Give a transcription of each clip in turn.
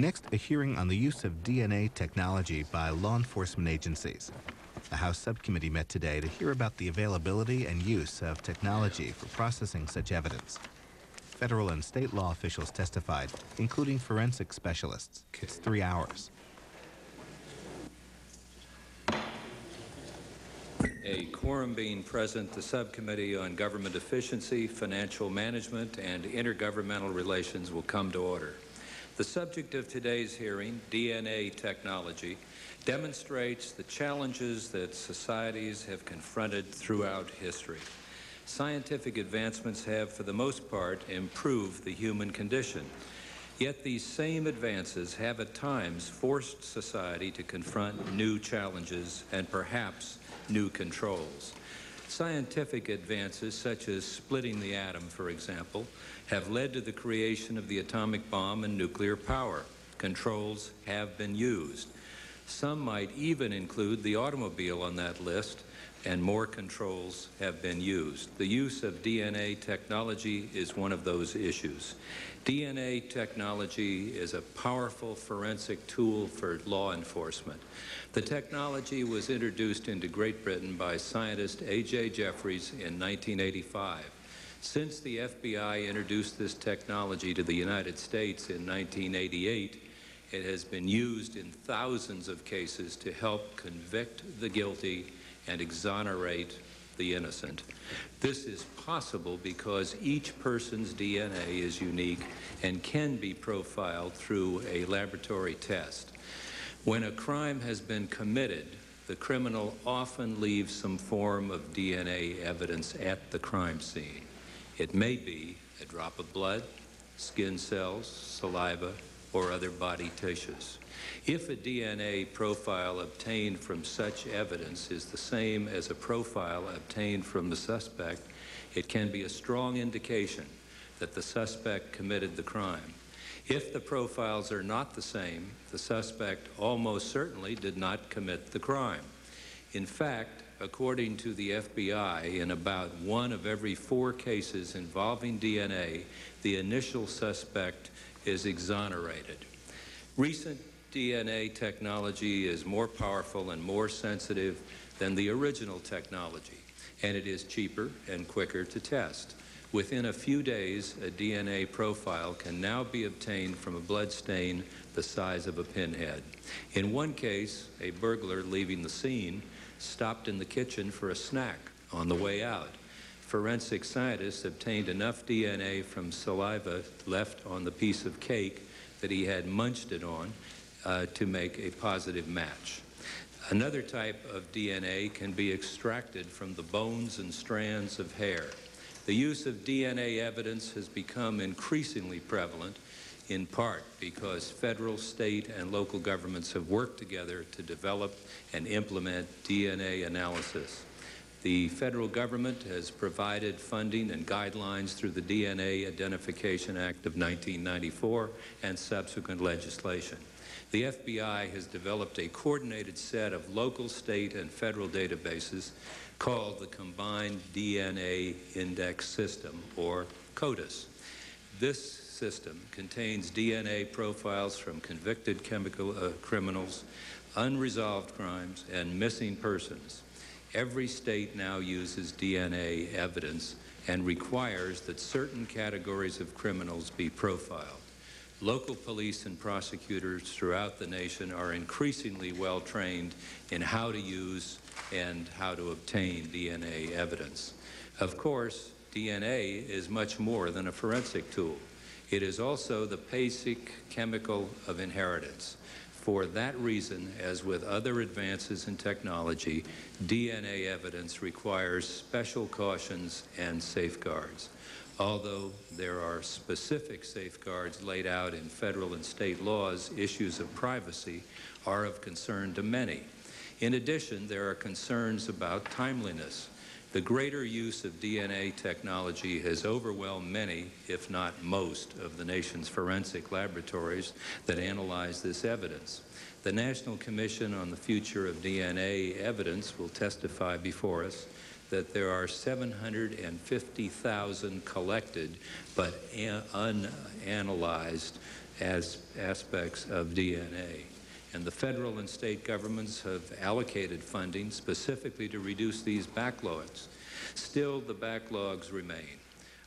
Next, a hearing on the use of DNA technology by law enforcement agencies. The House subcommittee met today to hear about the availability and use of technology for processing such evidence. Federal and state law officials testified, including forensic specialists. It's three hours. A quorum being present, the Subcommittee on Government Efficiency, Financial Management, and Intergovernmental Relations will come to order. The subject of today's hearing, DNA technology, demonstrates the challenges that societies have confronted throughout history. Scientific advancements have, for the most part, improved the human condition. Yet these same advances have at times forced society to confront new challenges and perhaps new controls. Scientific advances, such as splitting the atom, for example, have led to the creation of the atomic bomb and nuclear power. Controls have been used. Some might even include the automobile on that list, and more controls have been used. The use of DNA technology is one of those issues. DNA technology is a powerful forensic tool for law enforcement. The technology was introduced into Great Britain by scientist A.J. Jeffreys in 1985. Since the FBI introduced this technology to the United States in 1988, it has been used in thousands of cases to help convict the guilty and exonerate the innocent. This is possible because each person's DNA is unique and can be profiled through a laboratory test. When a crime has been committed, the criminal often leaves some form of DNA evidence at the crime scene. It may be a drop of blood, skin cells, saliva, or other body tissues. If a DNA profile obtained from such evidence is the same as a profile obtained from the suspect, it can be a strong indication that the suspect committed the crime. If the profiles are not the same, the suspect almost certainly did not commit the crime. In fact, according to the FBI, in about one of every four cases involving DNA, the initial suspect is exonerated. Recent DNA technology is more powerful and more sensitive than the original technology, and it is cheaper and quicker to test. Within a few days, a DNA profile can now be obtained from a blood stain the size of a pinhead. In one case, a burglar leaving the scene stopped in the kitchen for a snack on the way out. Forensic scientists obtained enough DNA from saliva left on the piece of cake that he had munched it on uh, to make a positive match. Another type of DNA can be extracted from the bones and strands of hair. The use of DNA evidence has become increasingly prevalent, in part because federal, state, and local governments have worked together to develop and implement DNA analysis. The federal government has provided funding and guidelines through the DNA Identification Act of 1994 and subsequent legislation the FBI has developed a coordinated set of local, state, and federal databases called the Combined DNA Index System, or CODIS. This system contains DNA profiles from convicted chemical uh, criminals, unresolved crimes, and missing persons. Every state now uses DNA evidence and requires that certain categories of criminals be profiled. Local police and prosecutors throughout the nation are increasingly well trained in how to use and how to obtain DNA evidence. Of course, DNA is much more than a forensic tool. It is also the basic chemical of inheritance. For that reason, as with other advances in technology, DNA evidence requires special cautions and safeguards although there are specific safeguards laid out in federal and state laws, issues of privacy are of concern to many. In addition, there are concerns about timeliness. The greater use of DNA technology has overwhelmed many, if not most, of the nation's forensic laboratories that analyze this evidence. The National Commission on the Future of DNA Evidence will testify before us that there are 750,000 collected but unanalyzed as aspects of DNA. And the federal and state governments have allocated funding specifically to reduce these backlogs. Still, the backlogs remain,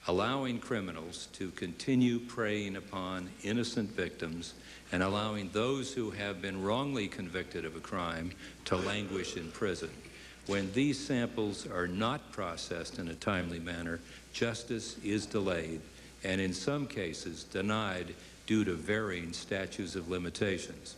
allowing criminals to continue preying upon innocent victims and allowing those who have been wrongly convicted of a crime to languish in prison. When these samples are not processed in a timely manner, justice is delayed and in some cases denied due to varying statutes of limitations.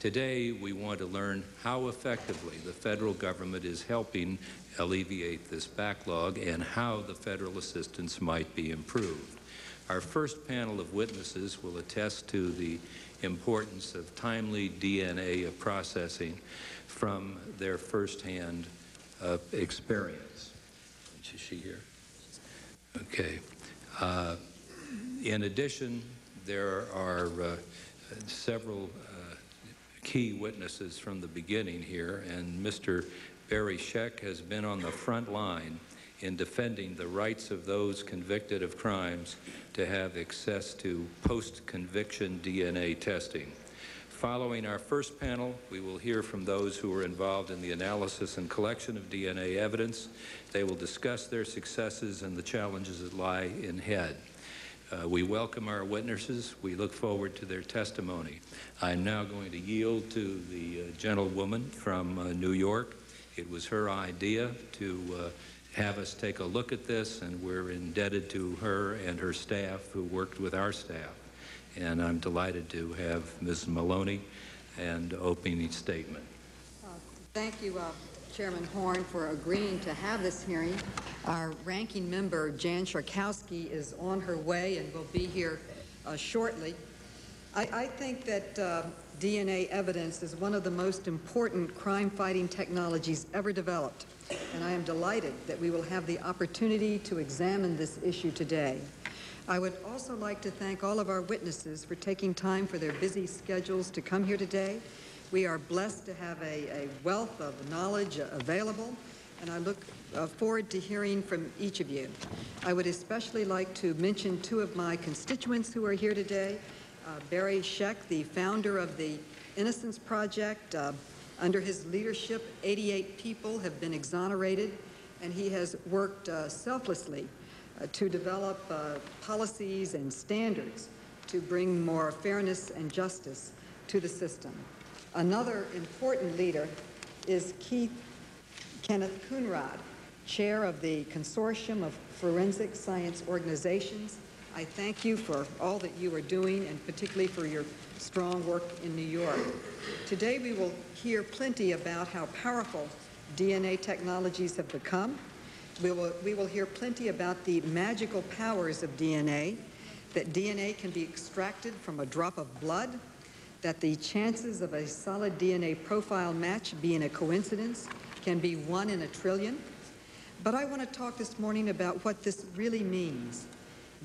Today, we want to learn how effectively the federal government is helping alleviate this backlog and how the federal assistance might be improved. Our first panel of witnesses will attest to the importance of timely DNA processing from their firsthand uh, experience. Is she here? Okay. Uh, in addition, there are uh, several uh, key witnesses from the beginning here, and Mr. Barry Scheck has been on the front line in defending the rights of those convicted of crimes to have access to post-conviction DNA testing. Following our first panel, we will hear from those who were involved in the analysis and collection of DNA evidence. They will discuss their successes and the challenges that lie ahead. Uh, we welcome our witnesses. We look forward to their testimony. I'm now going to yield to the uh, gentlewoman from uh, New York. It was her idea to uh, have us take a look at this, and we're indebted to her and her staff who worked with our staff. And I'm delighted to have Ms. Maloney and opening statement. Uh, Thank you, uh, Chairman Horn, for agreeing to have this hearing. Our ranking member, Jan Schakowsky, is on her way and will be here uh, shortly. I, I think that uh, DNA evidence is one of the most important crime-fighting technologies ever developed, and I am delighted that we will have the opportunity to examine this issue today. I would also like to thank all of our witnesses for taking time for their busy schedules to come here today. We are blessed to have a, a wealth of knowledge available, and I look uh, forward to hearing from each of you. I would especially like to mention two of my constituents who are here today. Uh, Barry Scheck, the founder of the Innocence Project. Uh, under his leadership, 88 people have been exonerated, and he has worked uh, selflessly to develop uh, policies and standards to bring more fairness and justice to the system. Another important leader is Keith Kenneth Coonrod, chair of the Consortium of Forensic Science Organizations. I thank you for all that you are doing and particularly for your strong work in New York. Today we will hear plenty about how powerful DNA technologies have become. We will, we will hear plenty about the magical powers of DNA, that DNA can be extracted from a drop of blood, that the chances of a solid DNA profile match being a coincidence can be one in a trillion. But I want to talk this morning about what this really means.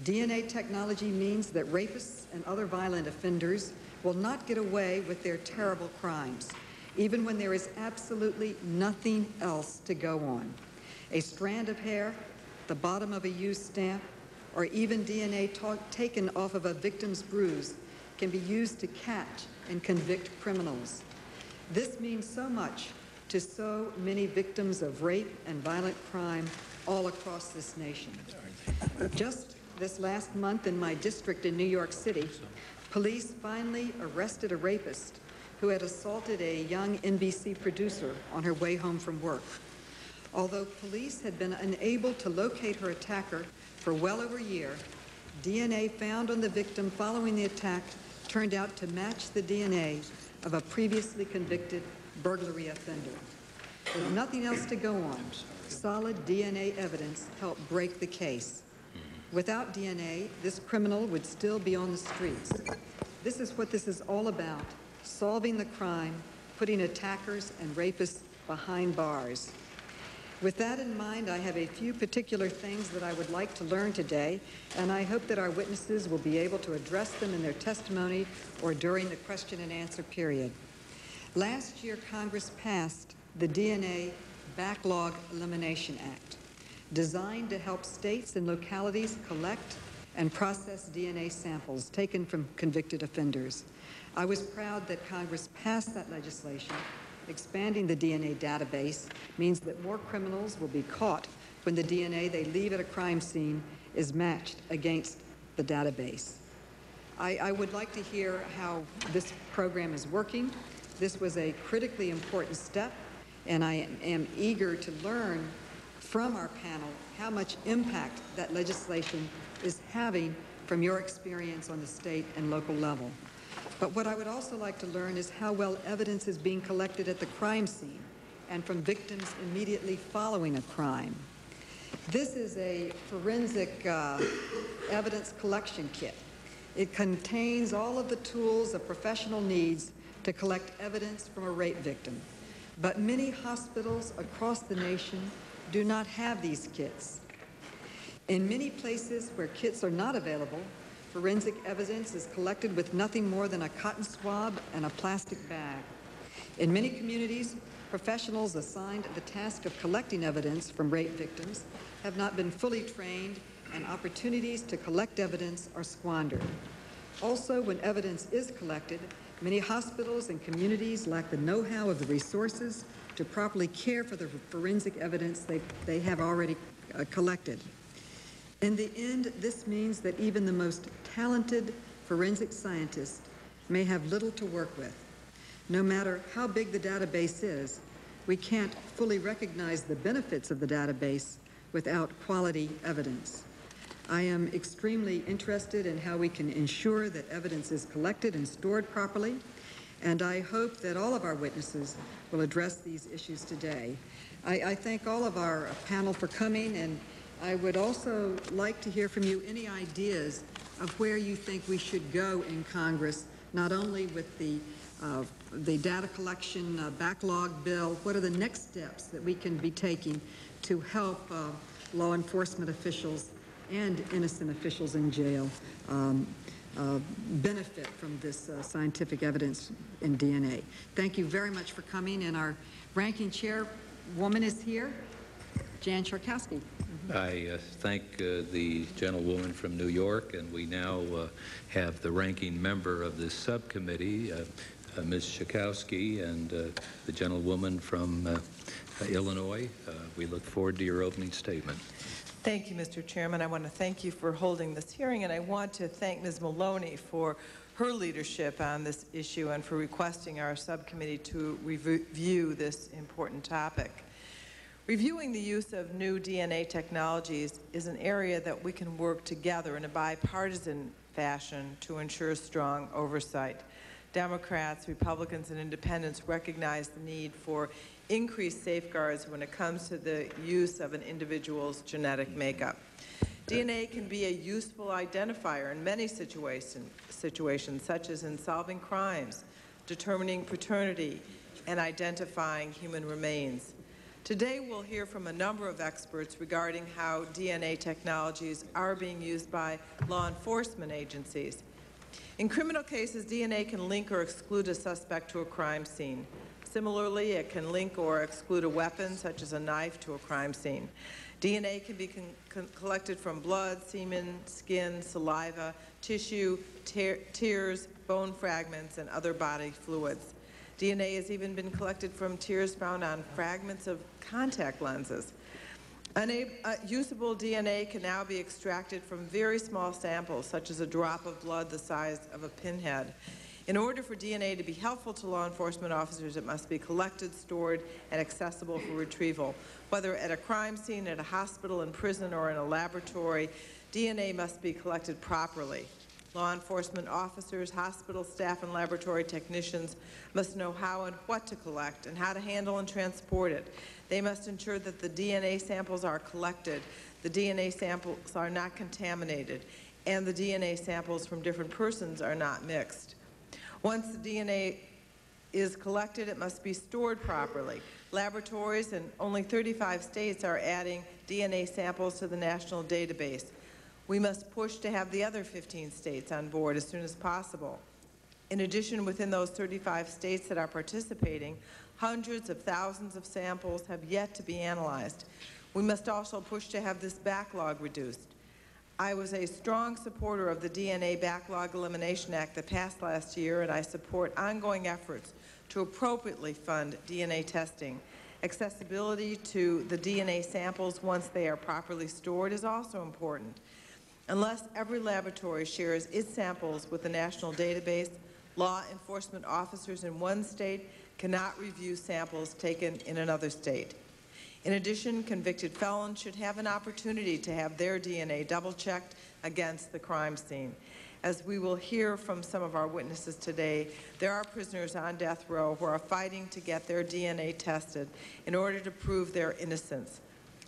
DNA technology means that rapists and other violent offenders will not get away with their terrible crimes, even when there is absolutely nothing else to go on. A strand of hair, the bottom of a used stamp, or even DNA taken off of a victim's bruise can be used to catch and convict criminals. This means so much to so many victims of rape and violent crime all across this nation. Just this last month in my district in New York City, police finally arrested a rapist who had assaulted a young NBC producer on her way home from work. Although police had been unable to locate her attacker for well over a year, DNA found on the victim following the attack turned out to match the DNA of a previously convicted burglary offender. With nothing else to go on, solid DNA evidence helped break the case. Without DNA, this criminal would still be on the streets. This is what this is all about, solving the crime, putting attackers and rapists behind bars. With that in mind, I have a few particular things that I would like to learn today, and I hope that our witnesses will be able to address them in their testimony or during the question and answer period. Last year, Congress passed the DNA Backlog Elimination Act, designed to help states and localities collect and process DNA samples taken from convicted offenders. I was proud that Congress passed that legislation. Expanding the DNA database means that more criminals will be caught when the DNA they leave at a crime scene is matched against the database. I, I would like to hear how this program is working. This was a critically important step, and I am eager to learn from our panel how much impact that legislation is having from your experience on the state and local level. But what I would also like to learn is how well evidence is being collected at the crime scene and from victims immediately following a crime. This is a forensic uh, evidence collection kit. It contains all of the tools a professional needs to collect evidence from a rape victim. But many hospitals across the nation do not have these kits. In many places where kits are not available, forensic evidence is collected with nothing more than a cotton swab and a plastic bag. In many communities, professionals assigned the task of collecting evidence from rape victims have not been fully trained and opportunities to collect evidence are squandered. Also, when evidence is collected, many hospitals and communities lack the know-how of the resources to properly care for the forensic evidence they, they have already uh, collected. In the end, this means that even the most talented forensic scientist may have little to work with. No matter how big the database is, we can't fully recognize the benefits of the database without quality evidence. I am extremely interested in how we can ensure that evidence is collected and stored properly, and I hope that all of our witnesses will address these issues today. I, I thank all of our panel for coming, and I would also like to hear from you any ideas of where you think we should go in Congress, not only with the uh, the data collection uh, backlog bill, what are the next steps that we can be taking to help uh, law enforcement officials and innocent officials in jail um, uh, benefit from this uh, scientific evidence in DNA. Thank you very much for coming, and our ranking chairwoman is here, Jan Schakowsky. I uh, thank uh, the gentlewoman from New York, and we now uh, have the ranking member of this subcommittee, uh, uh, Ms. Schakowsky, and uh, the gentlewoman from Illinois. we look forward to your opening statement. Thank you, Mr. Chairman. I want to thank you for holding this hearing, and I want to thank Ms. Maloney for her leadership on this issue and for requesting our subcommittee to review this important topic. Reviewing the use of new DNA technologies is an area that we can work together in a bipartisan fashion to ensure strong oversight. Democrats, Republicans, and Independents recognize the need for increased safeguards when it comes to the use of an individual's genetic makeup. DNA can be a useful identifier in many situation, situations, such as in solving crimes, determining paternity, and identifying human remains. Today, we'll hear from a number of experts regarding how DNA technologies are being used by law enforcement agencies. In criminal cases, DNA can link or exclude a suspect to a crime scene. Similarly, it can link or exclude a weapon, such as a knife, to a crime scene. DNA can be collected from blood, semen, skin, saliva, tissue, tears, bone fragments, and other body fluids. DNA has even been collected from tears found on fragments of contact lenses. Unable, uh, usable DNA can now be extracted from very small samples, such as a drop of blood the size of a pinhead. In order for DNA to be helpful to law enforcement officers, it must be collected, stored, and accessible for retrieval. Whether at a crime scene, at a hospital, in prison, or in a laboratory, DNA must be collected properly. Law enforcement officers, hospital staff, and laboratory technicians must know how and what to collect and how to handle and transport it. They must ensure that the DNA samples are collected, the DNA samples are not contaminated, and the DNA samples from different persons are not mixed. Once the DNA is collected, it must be stored properly. Laboratories in only 35 states are adding DNA samples to the national database. We must push to have the other 15 states on board as soon as possible. In addition, within those 35 states that are participating, hundreds of thousands of samples have yet to be analyzed. We must also push to have this backlog reduced. I was a strong supporter of the DNA Backlog Elimination Act that passed last year, and I support ongoing efforts to appropriately fund DNA testing. Accessibility to the DNA samples once they are properly stored is also important. Unless every laboratory shares its samples with the national database, law enforcement officers in one state cannot review samples taken in another state. In addition, convicted felons should have an opportunity to have their DNA double-checked against the crime scene. As we will hear from some of our witnesses today, there are prisoners on death row who are fighting to get their DNA tested in order to prove their innocence.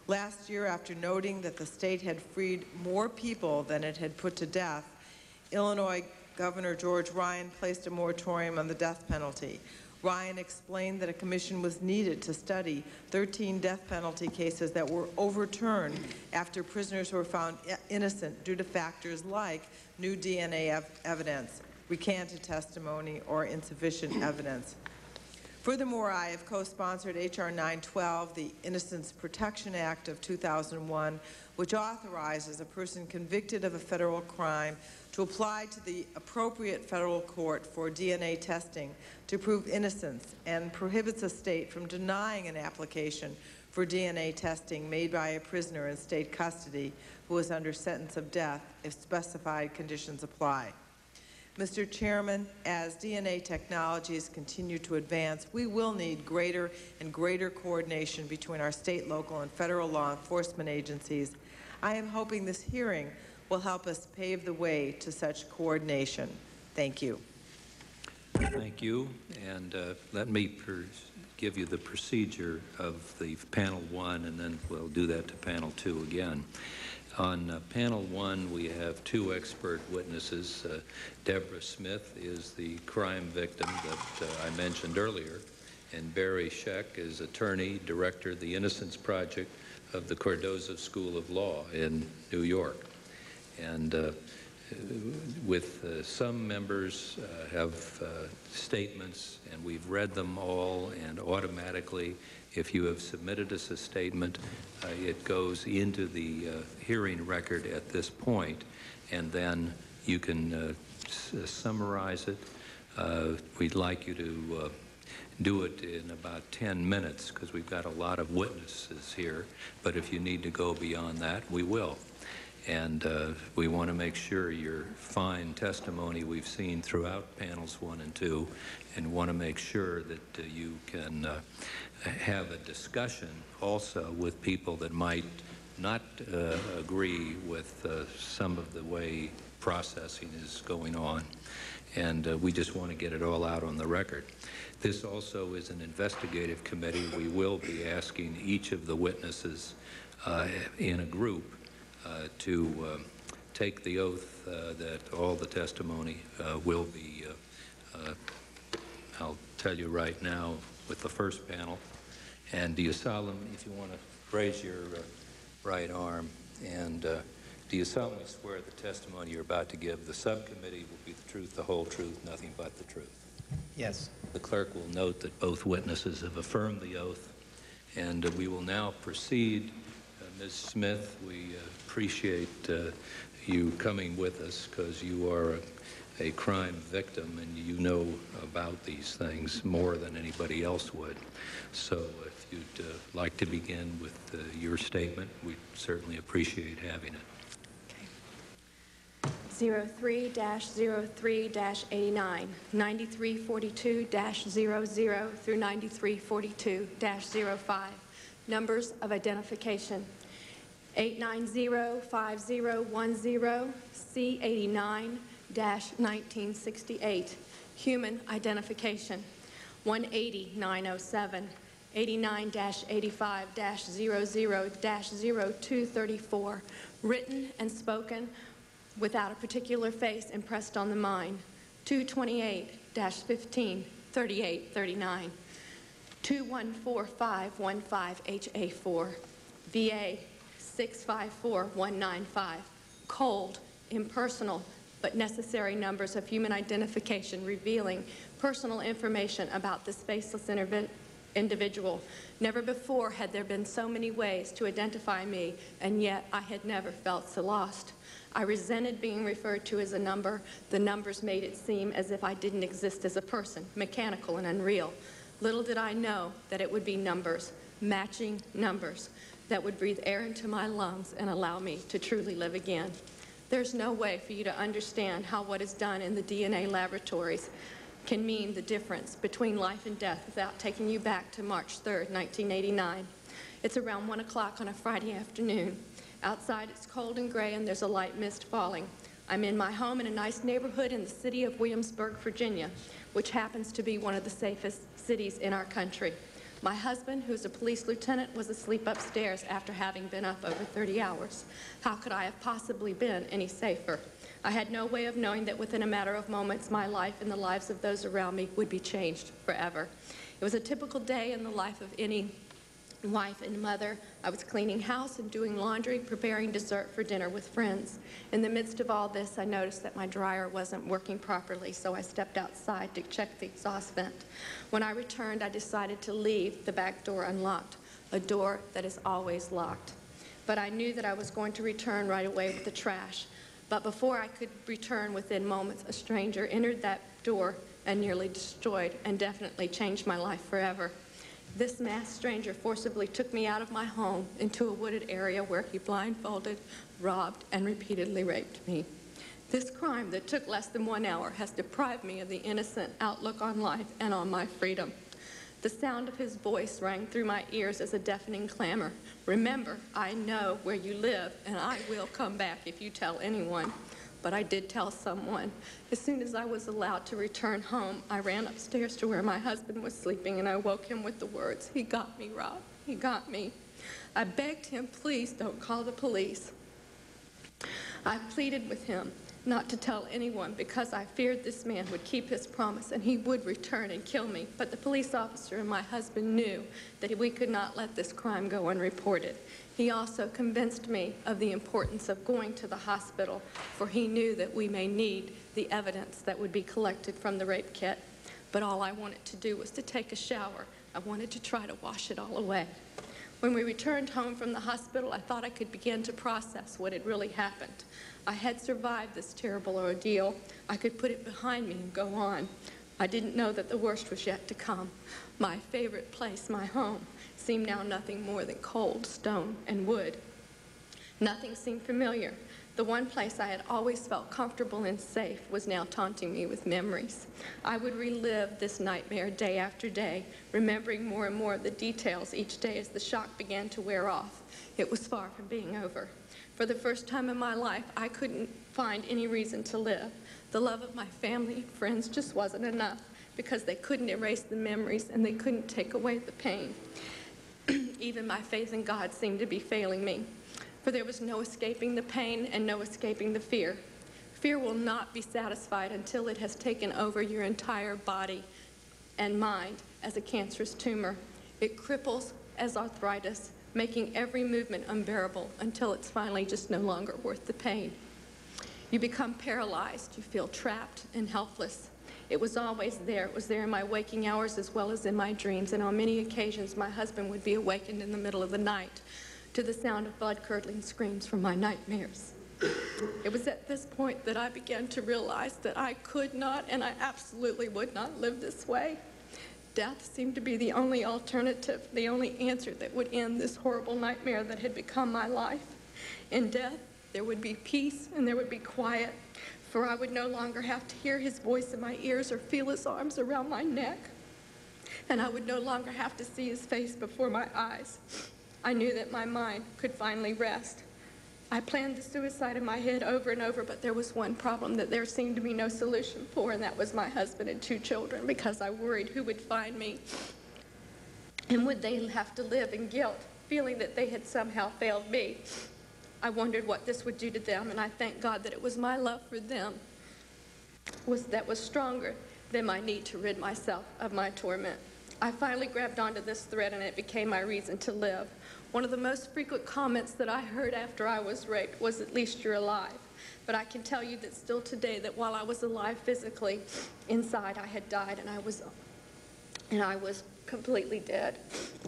Last year, after noting that the state had freed more people than it had put to death, Illinois Governor George Ryan placed a moratorium on the death penalty. Ryan explained that a commission was needed to study 13 death penalty cases that were overturned after prisoners were found innocent due to factors like new DNA ev- evidence, recanted testimony, or insufficient evidence. Furthermore, I have co-sponsored H.R. 912, the Innocence Protection Act of 2001, which authorizes a person convicted of a federal crime to apply to the appropriate federal court for DNA testing to prove innocence and prohibits a state from denying an application for DNA testing made by a prisoner in state custody who is under sentence of death if specified conditions apply. Mr. Chairman, as DNA technologies continue to advance, we will need greater and greater coordination between our state, local, and federal law enforcement agencies. I am hoping this hearing will help us pave the way to such coordination. Thank you. Thank you, and uh, let me give you the procedure of the panel one, and then we'll do that to panel two again. On uh, panel one, we have two expert witnesses. Uh, Deborah Smith is the crime victim that uh, I mentioned earlier, and Barry Scheck is attorney, director of the Innocence Project of the Cardozo School of Law in New York. And uh, with uh, some members uh, have uh, statements, and we've read them all, and automatically, if you have submitted us a statement, it goes into the hearing record at this point, and then you can summarize it. We'd like you to do it in about 10 minutes, because we've got a lot of witnesses here, but if you need to go beyond that, we will. And uh, we want to make sure your fine testimony we've seen throughout panels one and two, and want to make sure that uh, you can uh, have a discussion also with people that might not uh, agree with uh, some of the way processing is going on. And uh, we just want to get it all out on the record. This also is an investigative committee. We will be asking each of the witnesses in a group to um, take the oath uh, that all the testimony uh, will be, uh, uh, I'll tell you right now with the first panel. And do you solemnly, if you want to raise your uh, right arm, and uh, do you solemnly swear the testimony you're about to give, the subcommittee will be the truth, the whole truth, nothing but the truth? Yes. The clerk will note that both witnesses have affirmed the oath, and uh, we will now proceed. Uh, Ms. Smith, we uh, appreciate uh, you coming with us because you are a, a crime victim and you know about these things more than anybody else would. So if you'd uh, like to begin with uh, your statement, we'd certainly appreciate having it. 03-03-89, 9342-00 through 9342-05. Numbers of identification. 890-5010, C89-1968. Human identification. 180-907, 89-85-00-0234. Written and spoken without a particular face impressed on the mind. 228-15-3839. 214515HA4. VA 654195. Cold, impersonal, but necessary numbers of human identification revealing personal information about this faceless individual. Never before had there been so many ways to identify me, and yet I had never felt so lost. I resented being referred to as a number. The numbers made it seem as if I didn't exist as a person, mechanical and unreal. Little did I know that it would be numbers, matching numbers, that would breathe air into my lungs and allow me to truly live again. There's no way for you to understand how what is done in the DNA laboratories can mean the difference between life and death without taking you back to March 3rd, 1989. It's around 1 o'clock on a Friday afternoon. Outside it's cold and gray and there's a light mist falling. I'm in my home in a nice neighborhood in the city of Williamsburg, Virginia, which happens to be one of the safest cities in our country. My husband, who's a police lieutenant, was asleep upstairs after having been up over 30 hours. How could I have possibly been any safer? I had no way of knowing that within a matter of moments, my life and the lives of those around me would be changed forever. It was a typical day in the life of any wife and mother. I was cleaning house and doing laundry, preparing dessert for dinner with friends. In the midst of all this, I noticed that my dryer wasn't working properly, so I stepped outside to check the exhaust vent. When I returned, I decided to leave the back door unlocked, a door that is always locked. But I knew that I was going to return right away with the trash. But before I could return within moments, a stranger entered that door and nearly destroyed and definitely changed my life forever. This masked stranger forcibly took me out of my home into a wooded area where he blindfolded, robbed, and repeatedly raped me. This crime that took less than one hour has deprived me of the innocent outlook on life and on my freedom. The sound of his voice rang through my ears as a deafening clamor. Remember, I know where you live, and I will come back if you tell anyone but I did tell someone. As soon as I was allowed to return home, I ran upstairs to where my husband was sleeping and I woke him with the words, He got me, Rob. He got me. I begged him, please don't call the police. I pleaded with him not to tell anyone because I feared this man would keep his promise and he would return and kill me. But the police officer and my husband knew that we could not let this crime go unreported. He also convinced me of the importance of going to the hospital, for he knew that we may need the evidence that would be collected from the rape kit. But all I wanted to do was to take a shower. I wanted to try to wash it all away. When we returned home from the hospital, I thought I could begin to process what had really happened. I had survived this terrible ordeal. I could put it behind me and go on. I didn't know that the worst was yet to come. My favorite place, my home, seemed now nothing more than cold stone and wood. Nothing seemed familiar. The one place I had always felt comfortable and safe was now taunting me with memories. I would relive this nightmare day after day, remembering more and more of the details each day as the shock began to wear off. It was far from being over. For the first time in my life, I couldn't find any reason to live. The love of my family and friends just wasn't enough because they couldn't erase the memories and they couldn't take away the pain. Even my faith in God seemed to be failing me for there was no escaping the pain and no escaping the fear. Fear will not be satisfied until it has taken over your entire body and mind as a cancerous tumor. It cripples as arthritis, making every movement unbearable until it's finally just no longer worth the pain. You become paralyzed. You feel trapped and helpless. It was always there. It was there in my waking hours as well as in my dreams. And on many occasions, my husband would be awakened in the middle of the night to the sound of blood-curdling screams from my nightmares. It was at this point that I began to realize that I could not and I absolutely would not live this way. Death seemed to be the only alternative, the only answer that would end this horrible nightmare that had become my life. In death, there would be peace and there would be quiet, for I would no longer have to hear his voice in my ears or feel his arms around my neck. And I would no longer have to see his face before my eyes. I knew that my mind could finally rest. I planned the suicide in my head over and over, but there was one problem that there seemed to be no solution for, and that was my husband and two children, because I worried who would find me. And would they have to live in guilt, feeling that they had somehow failed me? I wondered what this would do to them, and I thank God that it was my love for them was, that was stronger than my need to rid myself of my torment. I finally grabbed onto this thread, and it became my reason to live. One of the most frequent comments that I heard after I was raped was, at least you're alive. But I can tell you that still today, that while I was alive physically, inside I had died and I was, and I was completely dead.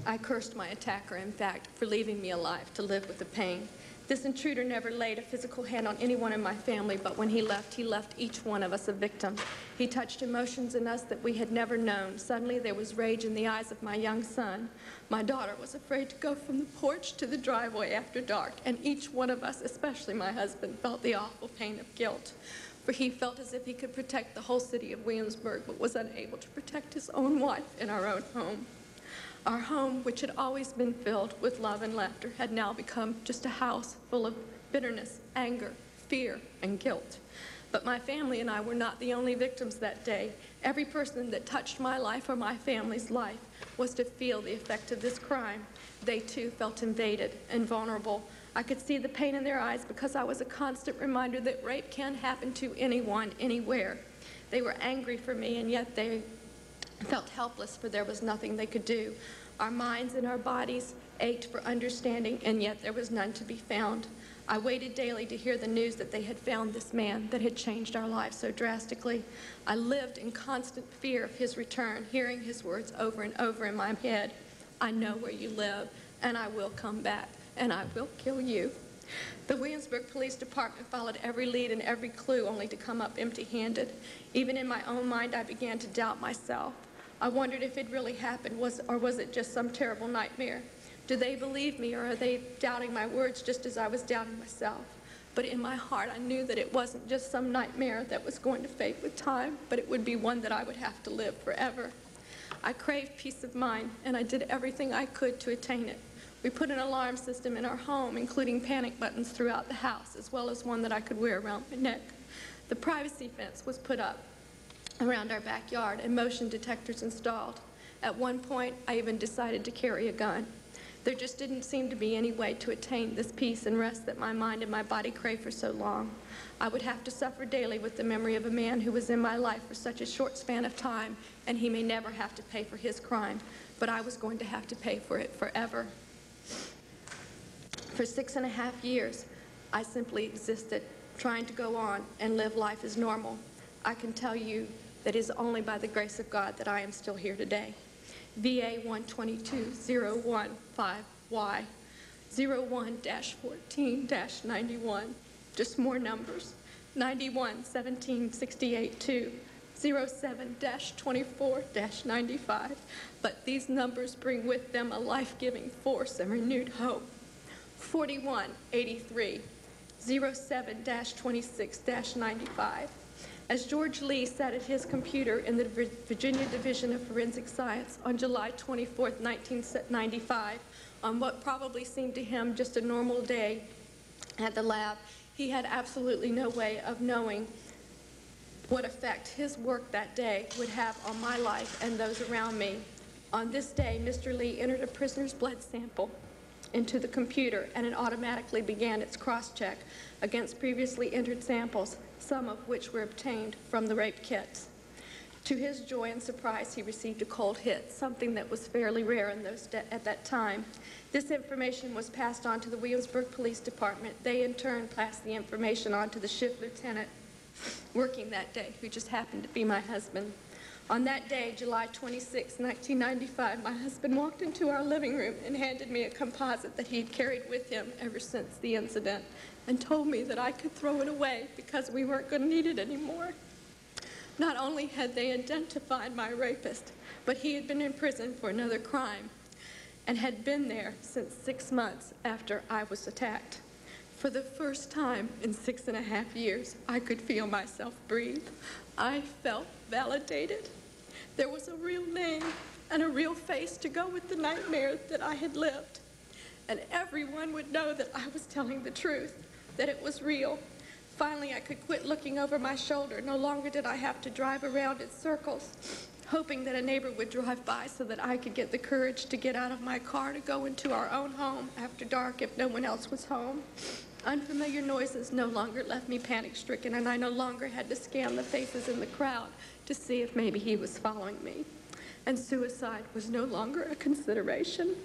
I cursed my attacker, in fact, for leaving me alive to live with the pain. This intruder never laid a physical hand on anyone in my family, but when he left, he left each one of us a victim. He touched emotions in us that we had never known. Suddenly, there was rage in the eyes of my young son. My daughter was afraid to go from the porch to the driveway after dark, and each one of us, especially my husband, felt the awful pain of guilt. For he felt as if he could protect the whole city of Williamsburg, but was unable to protect his own wife in our own home. Our home, which had always been filled with love and laughter, had now become just a house full of bitterness, anger, fear, and guilt. But my family and I were not the only victims that day. Every person that touched my life or my family's life was to feel the effect of this crime. They too felt invaded and vulnerable. I could see the pain in their eyes because I was a constant reminder that rape can happen to anyone, anywhere. They were angry for me, and yet they felt helpless, for there was nothing they could do. Our minds and our bodies ached for understanding, and yet there was none to be found. I waited daily to hear the news that they had found this man that had changed our lives so drastically. I lived in constant fear of his return, hearing his words over and over in my head I know where you live, and I will come back, and I will kill you. The Williamsburg Police Department followed every lead and every clue only to come up empty-handed. Even in my own mind, I began to doubt myself. I wondered if it really happened, was, or was it just some terrible nightmare? Do they believe me, or are they doubting my words just as I was doubting myself? But in my heart, I knew that it wasn't just some nightmare that was going to fade with time, but it would be one that I would have to live forever. I craved peace of mind, and I did everything I could to attain it. We put an alarm system in our home, including panic buttons throughout the house, as well as one that I could wear around my neck. The privacy fence was put up around our backyard and motion detectors installed. At one point, I even decided to carry a gun. There just didn't seem to be any way to attain this peace and rest that my mind and my body crave for so long. I would have to suffer daily with the memory of a man who was in my life for such a short span of time, and he may never have to pay for his crime, but I was going to have to pay for it forever. For six and a half years, I simply existed, trying to go on and live life as normal. I can tell you that it is only by the grace of God that I am still here today. VA 122015Y, 01-14-91, just more numbers, 91 17 68 2, 07-24-95, but these numbers bring with them a life-giving force and renewed hope. 4183, 07-26-95, as George Lee sat at his computer in the Virginia Division of Forensic Science on July 24, 1995, on what probably seemed to him just a normal day at the lab, he had absolutely no way of knowing what effect his work that day would have on my life and those around me. On this day, Mr. Lee entered a prisoner's blood sample into the computer and it automatically began its cross-check against previously entered samples, some of which were obtained from the rape kits. To his joy and surprise, he received a cold hit, something that was fairly rare in those da- at that time. This information was passed on to the Williamsburg Police Department. They, in turn, passed the information on to the shift lieutenant working that day, who just happened to be my husband. On that day, July 26, 1995, my husband walked into our living room and handed me a composite that he'd carried with him ever since the incident and told me that I could throw it away because we weren't going to need it anymore. Not only had they identified my rapist, but he had been in prison for another crime and had been there since six months after I was attacked. For the first time in six and a half years, I could feel myself breathe. I felt validated. There was a real name and a real face to go with the nightmare that I had lived. And everyone would know that I was telling the truth, that it was real. Finally, I could quit looking over my shoulder. No longer did I have to drive around in circles, hoping that a neighbor would drive by so that I could get the courage to get out of my car to go into our own home after dark if no one else was home. Unfamiliar noises no longer left me panic stricken, and I no longer had to scan the faces in the crowd to see if maybe he was following me. And suicide was no longer a consideration.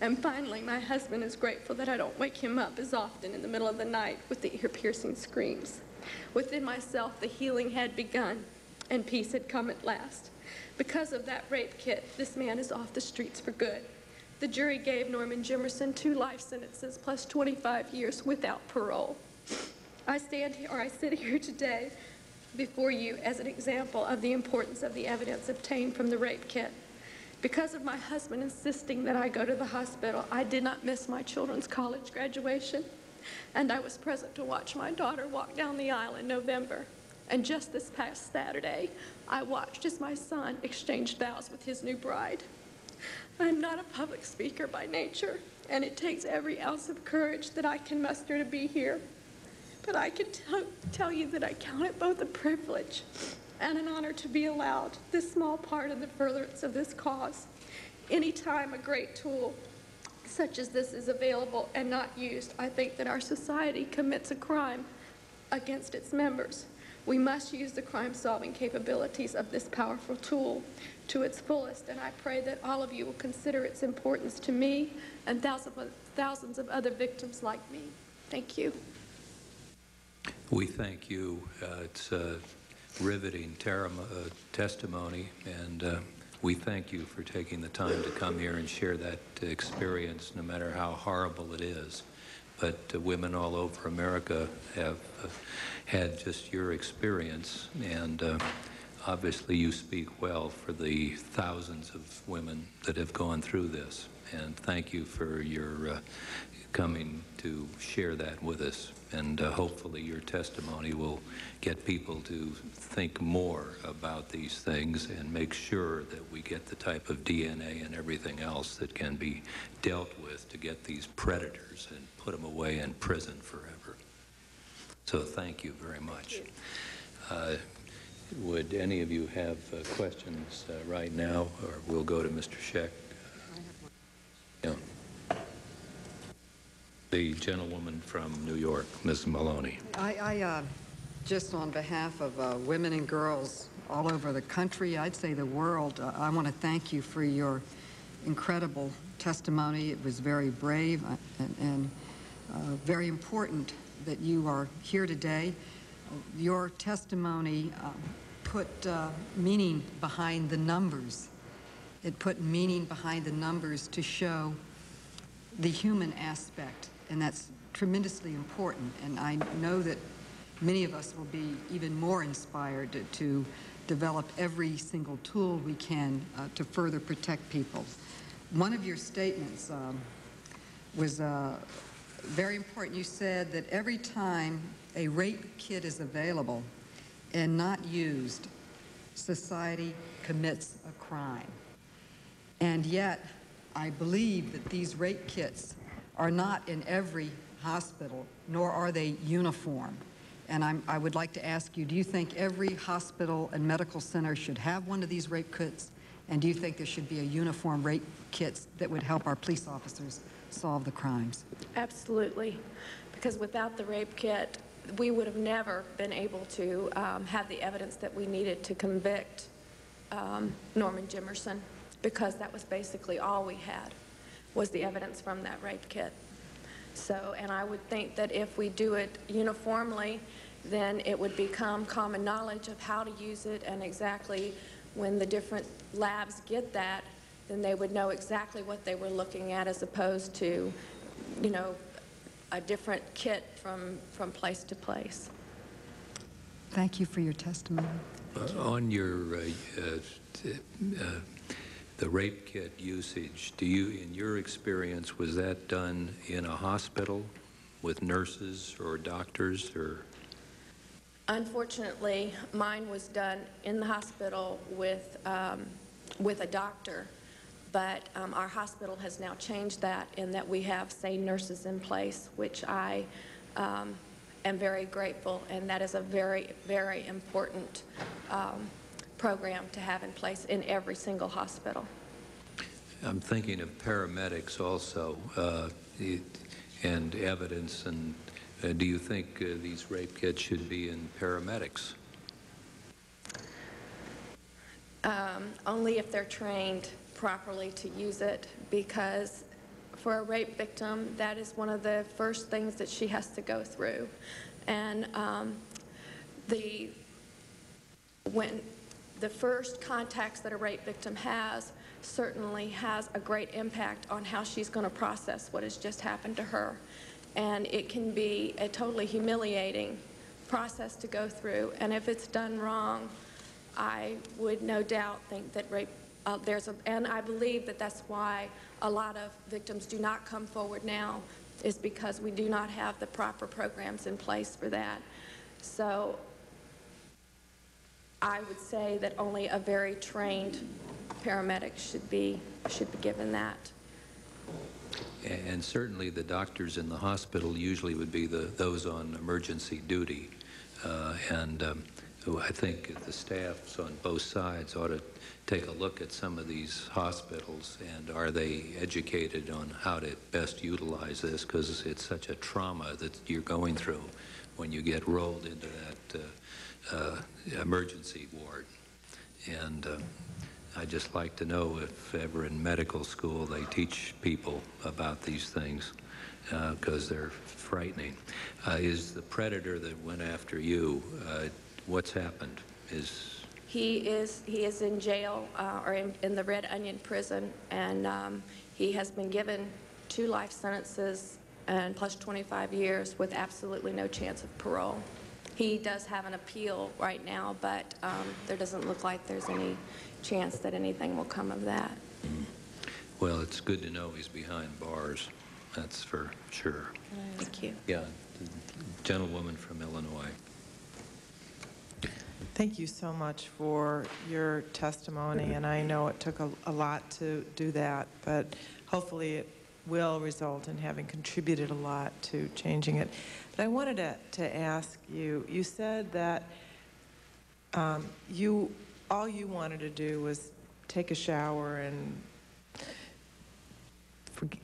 And finally, my husband is grateful that I don't wake him up as often in the middle of the night with the ear piercing screams. Within myself, the healing had begun. and peace had come at last. Because of that rape kit, this man is off the streets for good. The jury gave Norman Jimerson two life sentences plus 25 years without parole. I stand here, or I sit here today before you as an example of the importance of the evidence obtained from the rape kit. Because of my husband insisting that I go to the hospital, I did not miss my children's college graduation, and I was present to watch my daughter walk down the aisle in November. And just this past Saturday, I watched as my son exchanged vows with his new bride. I'm not a public speaker by nature, and it takes every ounce of courage that I can muster to be here. But I can tell you that I count it both a privilege and an honor to be allowed this small part in the furtherance of this cause. Anytime a great tool such as this is available and not used, I think that our society commits a crime against its members. We must use the crime-solving capabilities of this powerful tool to its fullest, and I pray that all of you will consider its importance to me and thousands of other victims like me. Thank you. We thank you. Uh, It's a riveting uh, testimony, and uh, we thank you for taking the time to come here and share that experience, no matter how horrible it is. But uh, women all over America have uh, had just your experience, and uh, obviously you speak well for the thousands of women that have gone through this. And thank you for your coming to share that with us. And uh, hopefully your testimony will get people to think more about these things and make sure that we get the type of DNA and everything else that can be dealt with to get these predators and put them away in prison forever. So thank you very much. Uh, Would any of you have uh, questions uh, right now, or we'll go to Mr. Scheck? Yeah. The gentlewoman from New York, Ms. Maloney. I, I uh, just on behalf of uh, women and girls all over the country, I'd say the world, uh, I want to thank you for your incredible testimony. It was very brave uh, and, and uh, very important that you are here today. Your testimony uh, put uh, meaning behind the numbers. It put meaning behind the numbers to show the human aspect, and that's tremendously important. And I know that many of us will be even more inspired to, to develop every single tool we can uh, to further protect people. One of your statements um, was uh, very important. You said that every time a rape kit is available and not used, society commits a crime. And yet, I believe that these rape kits are not in every hospital, nor are they uniform. And I'm, I would like to ask you, do you think every hospital and medical center should have one of these rape kits? And do you think there should be a uniform rape kits that would help our police officers solve the crimes? Absolutely. Because without the rape kit, we would have never been able to um, have the evidence that we needed to convict um, Norman Jimerson, because that was basically all we had, was the evidence from that rape kit. So, and I would think that if we do it uniformly, then it would become common knowledge of how to use it and exactly when the different labs get that, then they would know exactly what they were looking at as opposed to, you know, a different kit from, from place to place. Thank you for your testimony. Uh, On your, uh, uh, uh, the rape kit usage, do you, in your experience, was that done in a hospital with nurses or doctors or? Unfortunately, mine was done in the hospital with, um, with a doctor, but um, our hospital has now changed that in that we have SANE nurses in place, which I um, am very grateful, and that is a very, very important um, program to have in place in every single hospital. I'm thinking of paramedics also, uh, and evidence, and uh, do you think uh, these rape kits should be in paramedics? Um, only if they're trained properly to use it, because for a rape victim, that is one of the first things that she has to go through. And um, the when the first contacts that a rape victim has certainly has a great impact on how she's going to process what has just happened to her. And it can be a totally humiliating process to go through. And if it's done wrong, I would no doubt think that rape, uh, there's a, and I believe that that's why a lot of victims do not come forward now, is because we do not have the proper programs in place for that. So I would say that only a very trained paramedic should be, should be given that. And certainly, the doctors in the hospital usually would be the, those on emergency duty. Uh, And um, I think the staffs on both sides ought to take a look at some of these hospitals, and are they educated on how to best utilize this? Because it's such a trauma that you're going through when you get rolled into that uh, uh, emergency ward. And um, I'd just like to know if ever in medical school they teach people about these things, because they're frightening. Uh, Is the predator that went after you, uh, what's happened? Is, He is, he is in jail, uh, or in, in the Red Onion Prison, and um, he has been given two life sentences and plus 25 years with absolutely no chance of parole. He does have an appeal right now, but um, there doesn't look like there's any chance that anything will come of that. well, it's good to know he's behind bars, that's for sure. Thank you. Yeah, the gentlewoman from Illinois. Thank you so much for your testimony, and I know it took a, a lot to do that, but hopefully it will result in having contributed a lot to changing it. But I wanted to, to ask you, you said that um, you, all you wanted to do was take a shower and, forg-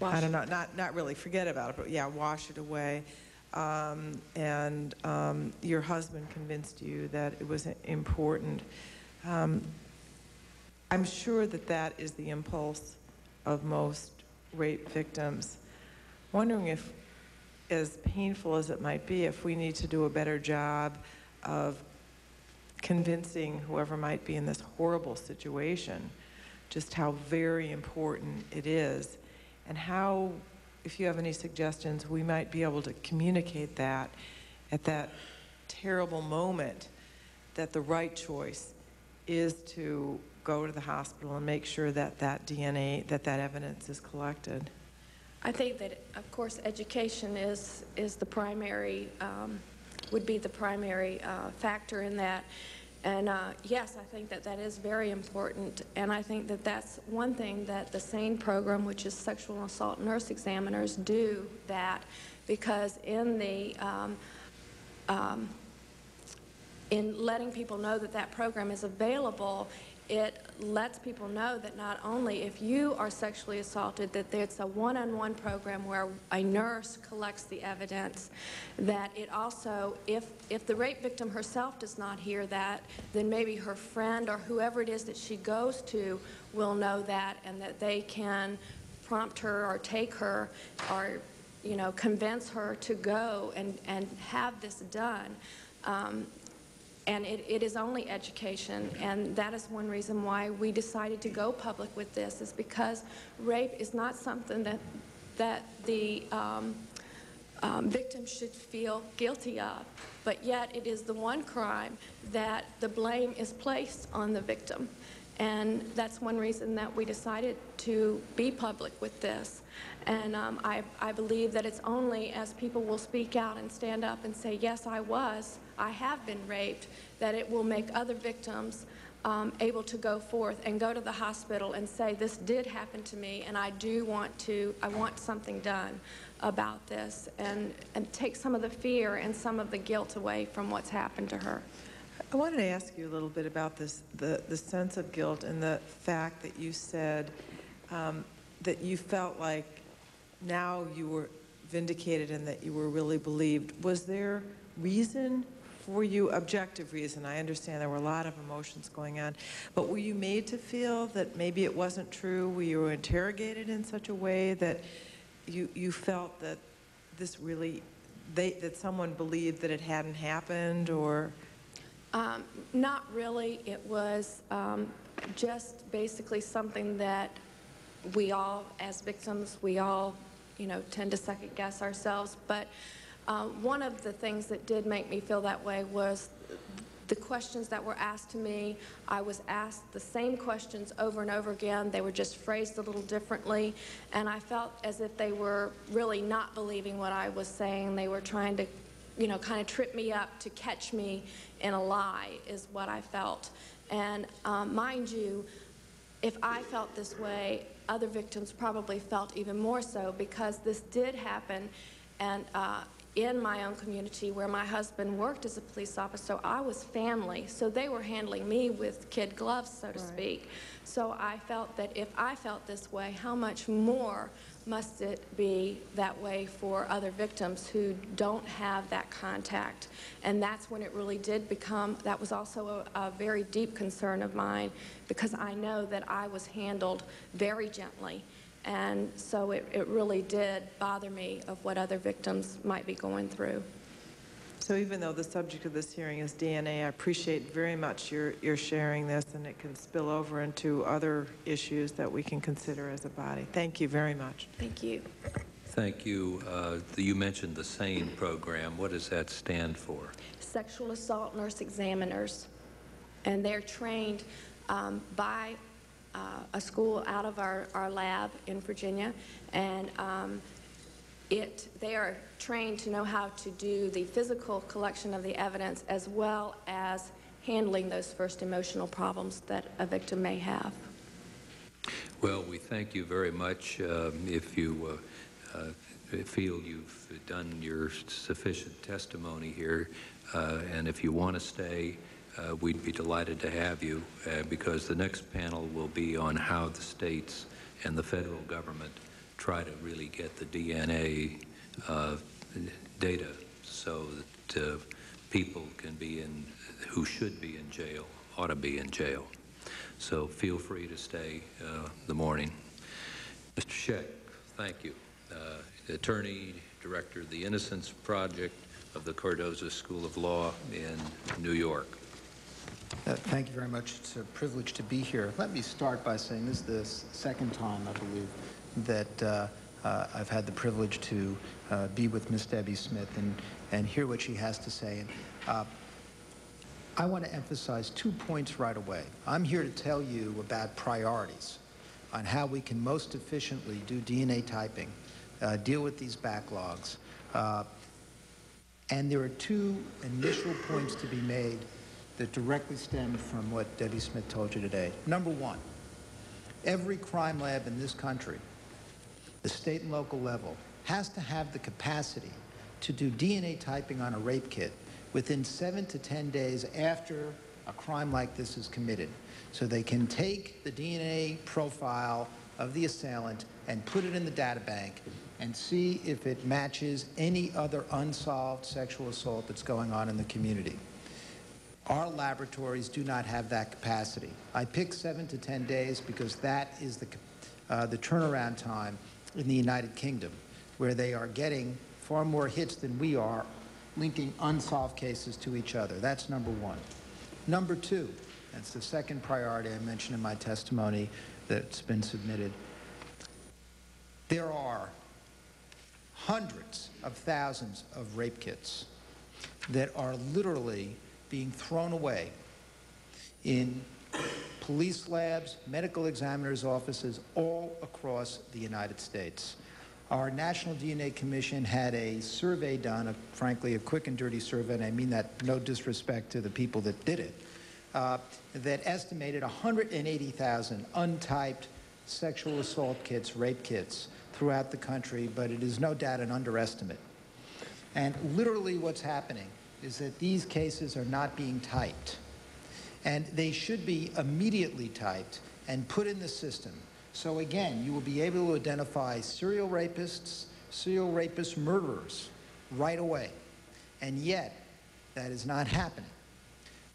I don't know, not, not really forget about it, but yeah, wash it away. Um, and um, your husband convinced you that it was important. Um, I'm sure that that is the impulse of most rape victims. Wondering if, as painful as it might be, if we need to do a better job of convincing whoever might be in this horrible situation just how very important it is and how, if you have any suggestions, we might be able to communicate that at that terrible moment that the right choice is to go to the hospital and make sure that that DNA, that that evidence is collected. I think that, of course, education is, is the primary, um, would be the primary uh, factor in that. And uh, yes, I think that that is very important. And I think that that's one thing that the SANE program, which is sexual assault nurse examiners, do that because in the um, um, in letting people know that that program is available, it lets people know that not only if you are sexually assaulted, that it's a one-on-one program where a nurse collects the evidence, that it also, if, if the rape victim herself does not hear that, then maybe her friend or whoever it is that she goes to will know that and that they can prompt her or take her or, you know, convince her to go and, and have this done. Um, and it, it is only education, and that is one reason why we decided to go public with this, is because rape is not something that, that the um, um, victim should feel guilty of, but yet it is the one crime that the blame is placed on the victim. And that's one reason that we decided to be public with this. And um, I, I believe that it's only as people will speak out and stand up and say, yes, I was, I have been raped, that it will make other victims um, able to go forth and go to the hospital and say, this did happen to me, and I do want to, I want something done about this, and, and take some of the fear and some of the guilt away from what's happened to her. I wanted to ask you a little bit about this, the, the sense of guilt and the fact that you said um, that you felt like now you were vindicated and that you were really believed. Was there reason for you, objective reason? I understand there were a lot of emotions going on, but were you made to feel that maybe it wasn't true? Were you interrogated in such a way that you, you felt that this really, they, that someone believed that it hadn't happened or? Um, Not really. It was um, just basically something that we all, as victims, we all, you know, tend to second-guess ourselves. But uh, one of the things that did make me feel that way was the questions that were asked to me. I was asked the same questions over and over again. They were just phrased a little differently, and I felt as if they were really not believing what I was saying. They were trying to, you know, kind of trip me up to catch me in a lie, is what I felt. And um, mind you, if I felt this way, other victims probably felt even more so because this did happen and uh, in my own community where my husband worked as a police officer, I was family, so they were handling me with kid gloves, so to speak. So I felt that if I felt this way, how much more must it be that way for other victims who don't have that contact? And that's when it really did become, that was also a, a very deep concern of mine because I know that I was handled very gently. And so it, it really did bother me of what other victims might be going through. So even though the subject of this hearing is DNA, I appreciate very much your, your sharing this, and it can spill over into other issues that we can consider as a body. Thank you very much. Thank you. Thank you. Uh, You mentioned the SANE program. What does that stand for? Sexual assault nurse examiners. And they're trained um, by uh, a school out of our, our lab in Virginia. And um, it, they are trained to know how to do the physical collection of the evidence as well as handling those first emotional problems that a victim may have. Well, we thank you very much. Um, If you uh, uh, feel you've done your sufficient testimony here, uh, and if you want to stay, uh, we'd be delighted to have you, uh, because the next panel will be on how the states and the federal government try to really get the DNA uh, data so that uh, people can be in, who should be in jail, ought to be in jail. So feel free to stay uh, the morning. Mr. Scheck, thank you. Uh, Attorney, Director of the Innocence Project of the Cardozo School of Law in New York. Uh, Thank you very much. It's a privilege to be here. Let me start by saying this is the second time, I believe, that uh, uh, I've had the privilege to uh, be with Ms. Debbie Smith and, and hear what she has to say. And uh, I want to emphasize two points right away. I'm here to tell you about priorities on how we can most efficiently do DNA typing, uh, deal with these backlogs. And there are two initial points to be made that directly stem from what Debbie Smith told you today. Number one, every crime lab in this country, the state and local level, has to have the capacity to do DNA typing on a rape kit within seven to 10 days after a crime like this is committed. So they can take the DNA profile of the assailant and put it in the data bank and see if it matches any other unsolved sexual assault that's going on in the community. Our laboratories do not have that capacity. I pick seven to 10 days because that is the, uh, the turnaround time in the United Kingdom, where they are getting far more hits than we are, linking unsolved cases to each other. That's number one. Number two, that's the second priority I mentioned in my testimony that's been submitted. There are hundreds of thousands of rape kits that are literally being thrown away in police labs, medical examiners' offices all across the United States. Our National DNA Commission had a survey done, a, frankly, a quick and dirty survey, and I mean that no disrespect to the people that did it, uh, that estimated 180,000 untyped sexual assault kits, rape kits, throughout the country, but it is no doubt an underestimate. And literally what's happening is that these cases are not being typed. And they should be immediately typed and put in the system. So again, you will be able to identify serial rapists, serial rapist murderers right away. And yet, that is not happening.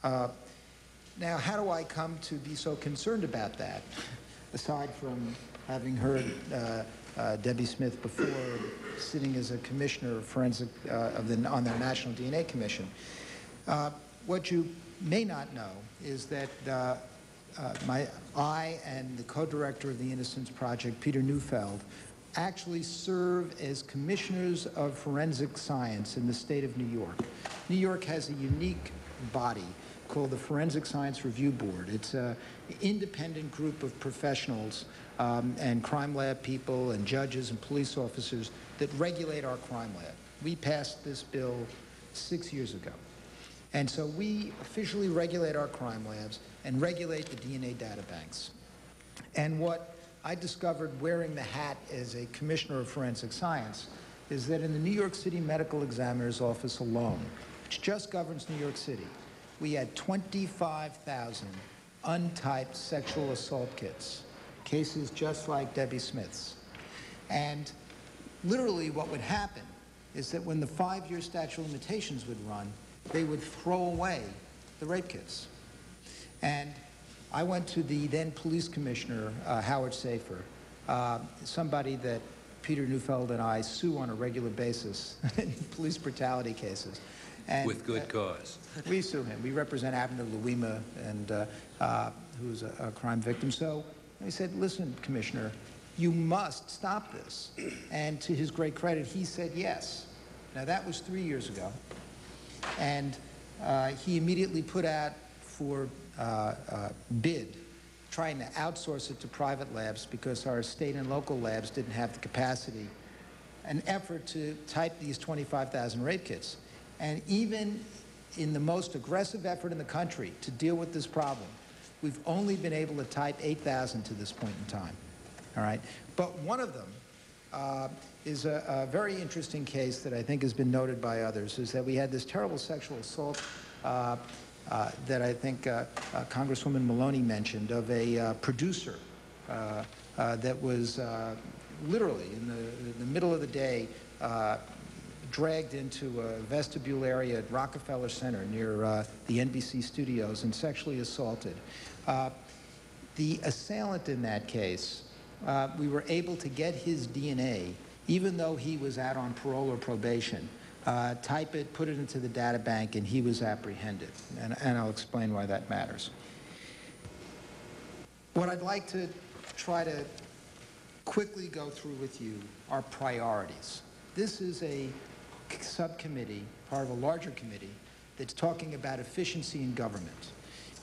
Uh, now, how do I come to be so concerned about that? Aside from having heard uh, uh, Debbie Smith before sitting as a commissioner of forensic uh, of the, on the National DNA Commission. Uh, what you may not know is that uh, uh, my, I and the co-director of the Innocence Project, Peter Neufeld, actually serve as commissioners of forensic science in the state of New York. New York has a unique body called the Forensic Science Review Board. It's an independent group of professionals um, and crime lab people and judges and police officers that regulate our crime lab. We passed this bill six years ago. And so we officially regulate our crime labs and regulate the DNA data banks. And what I discovered wearing the hat as a commissioner of forensic science is that in the New York City Medical Examiner's Office alone, which just governs New York City, we had 25,000 untyped sexual assault kits, cases just like Debbie Smith's. And literally what would happen is that when the five-year statute of limitations would run, they would throw away the rape kits. And I went to the then police commissioner, uh, Howard Safir, uh, somebody that Peter Neufeld and I sue on a regular basis in police brutality cases. And, With good uh, cause. we sue him. We represent Abner Louima, and uh, uh, who's a, a crime victim. So I said, listen, Commissioner, you must stop this. And to his great credit, he said yes. Now, that was three years ago. And uh, he immediately put out for uh, uh, bid, trying to outsource it to private labs because our state and local labs didn't have the capacity, an effort to type these 25,000 rape kits. And even in the most aggressive effort in the country to deal with this problem, we've only been able to type 8,000 to this point in time. All right? But one of them uh, is a, a, very interesting case that I think has been noted by others, is that we had this terrible sexual assault uh, uh, that I think uh, uh, Congresswoman Maloney mentioned of a uh, producer that was literally in the, in the, middle of the day dragged into a vestibule area at Rockefeller Center near the NBC studios and sexually assaulted. The assailant in that case, uh, we were able to get his DNA, even though he was out on parole or probation, uh, type it, put it into the data bank, and he was apprehended. And, and I'll explain why that matters. What I'd like to try to quickly go through with you are priorities. This is a subcommittee, part of a larger committee, that's talking about efficiency in government.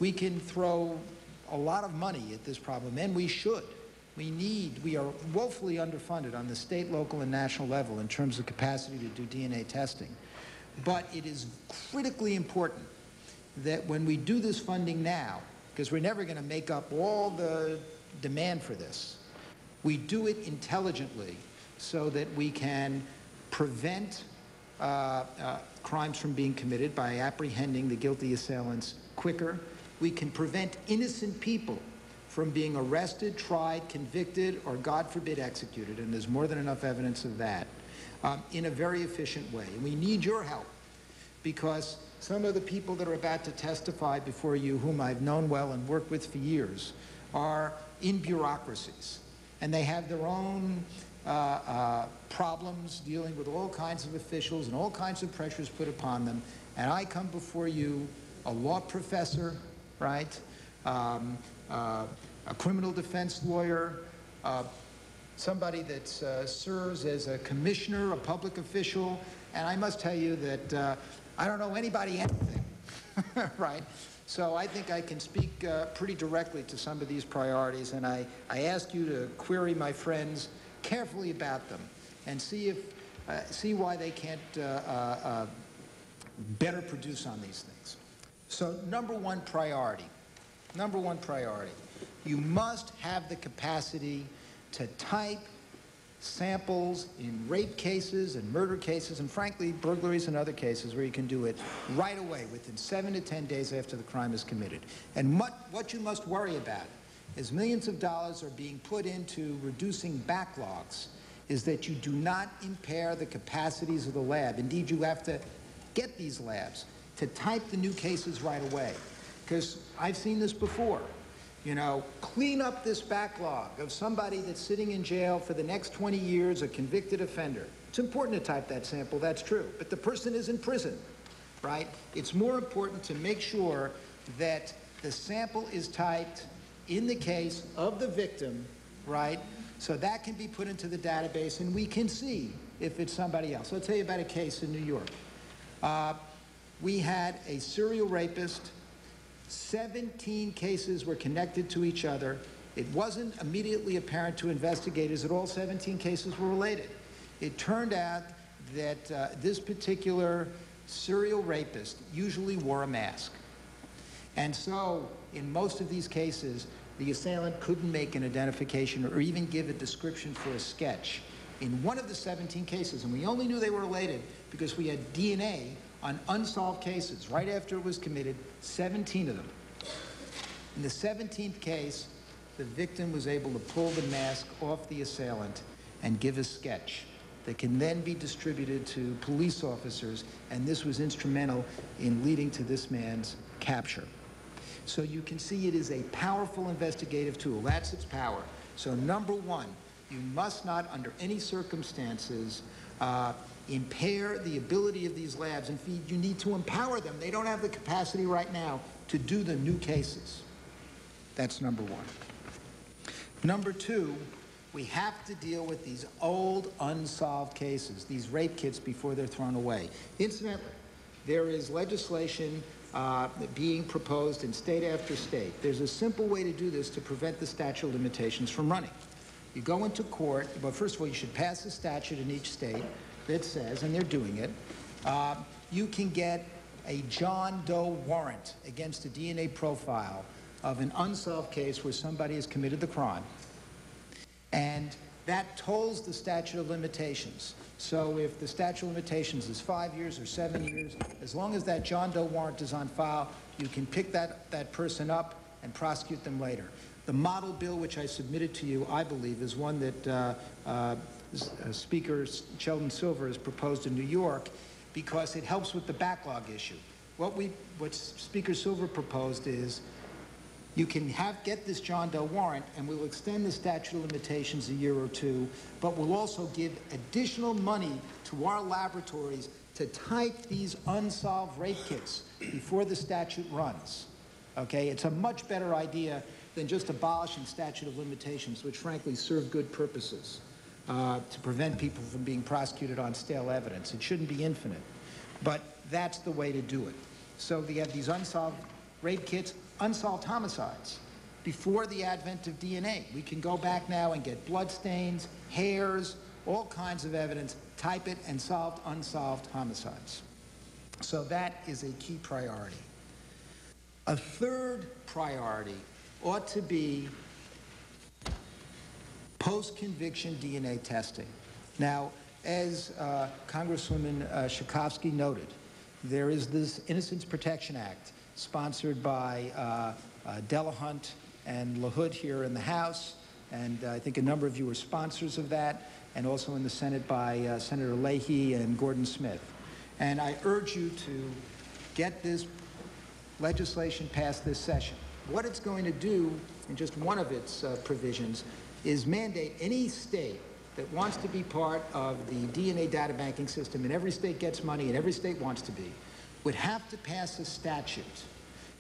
We can throw a lot of money at this problem, and we should. We need, we are woefully underfunded on the state, local, and national level in terms of capacity to do DNA testing. But it is critically important that when we do this funding now, because we're never going to make up all the demand for this, we do it intelligently so that we can prevent uh, uh, crimes from being committed by apprehending the guilty assailants quicker. We can prevent innocent people from being arrested, tried, convicted, or, God forbid, executed, and there's more than enough evidence of that, um, in a very efficient way. And we need your help because some of the people that are about to testify before you, whom I've known well and worked with for years, are in bureaucracies. And they have their own uh, uh, problems dealing with all kinds of officials and all kinds of pressures put upon them. And I come before you, a law professor, right, um, uh, a criminal defense lawyer, uh, somebody that uh, serves as a commissioner, a public official, and I must tell you that uh, I don't know anybody anything, right? So I think I can speak uh, pretty directly to some of these priorities, and I, I ask you to query my friends carefully about them and see if uh, see why they can't uh, uh, better produce on these things. So number one priority, number one priority, you must have the capacity to type samples in rape cases and murder cases and frankly burglaries and other cases where you can do it right away within seven to ten days after the crime is committed. And what, what you must worry about is millions of dollars are being put into reducing backlogs is that you do not impair the capacities of the lab. Indeed, you have to get these labs to type the new cases right away. Because I've seen this before. You know, clean up this backlog of somebody that's sitting in jail for the next 20 years, a convicted offender. It's important to type that sample, that's true. But the person is in prison. right? It's more important to make sure that the sample is typed in the case of the victim, right? So that can be put into the database and we can see if it's somebody else. I'll tell you about a case in New York. Uh, we had a serial rapist 17 cases were connected to each other. It wasn't immediately apparent to investigators that all 17 cases were related. It turned out that uh, this particular serial rapist usually wore a mask. And so, in most of these cases, the assailant couldn't make an identification or even give a description for a sketch. In one of the 17 cases, and we only knew they were related because we had DNA on unsolved cases right after it was committed, 17 of them. In the 17th case, the victim was able to pull the mask off the assailant and give a sketch that can then be distributed to police officers, and this was instrumental in leading to this man's capture. So you can see it is a powerful investigative tool. That's its power. So number one, you must not, under any circumstances, uh, impair the ability of these labs. Fact, you need to empower them. They don't have the capacity right now to do the new cases. That's number one. Number two, we have to deal with these old unsolved cases, these rape kits before they're thrown away. Incidentally, there is legislation uh, being proposed in state after state. There's a simple way to do this to prevent the statute of limitations from running. You go into court, but first of all, you should pass a statute in each state that says, and they're doing it, uh, you can get a John Doe warrant against a DNA profile of an unsolved case where somebody has committed the crime. And that tolls the statute of limitations. So if the statute of limitations is five years or seven years, as long as that John Doe warrant is on file, you can pick that, that person up and prosecute them later. The model bill which I submitted to you, I believe, is one that uh, uh, Uh, Speaker Sheldon Silver has proposed in New York because it helps with the backlog issue. What, we, what Speaker Silver proposed is you can have, get this John Doe warrant, and we'll extend the statute of limitations a year or two, but we'll also give additional money to our laboratories to type these unsolved rape kits before the statute runs. Okay, it's a much better idea than just abolishing statute of limitations, which frankly serve good purposes uh, to prevent people from being prosecuted on stale evidence. It shouldn't be infinite, but that's the way to do it. So we have these unsolved rape kits, unsolved homicides before the advent of DNA. We can go back now and get blood stains, hairs, all kinds of evidence, type it, and solve unsolved homicides. So that is a key priority. A third priority ought to be post-conviction DNA testing. Now, as uh, Congresswoman uh, Schakowsky noted, there is this Innocence Protection Act sponsored by uh, uh, Delahunt and LaHood here in the House, and uh, I think a number of you are sponsors of that, and also in the Senate by uh, Senator Leahy and Gordon Smith. And I urge you to get this legislation passed this session. What it's going to do, in just one of its uh, provisions, is mandate any state that wants to be part of the DNA data banking system, and every state gets money, and every state wants to be, would have to pass a statute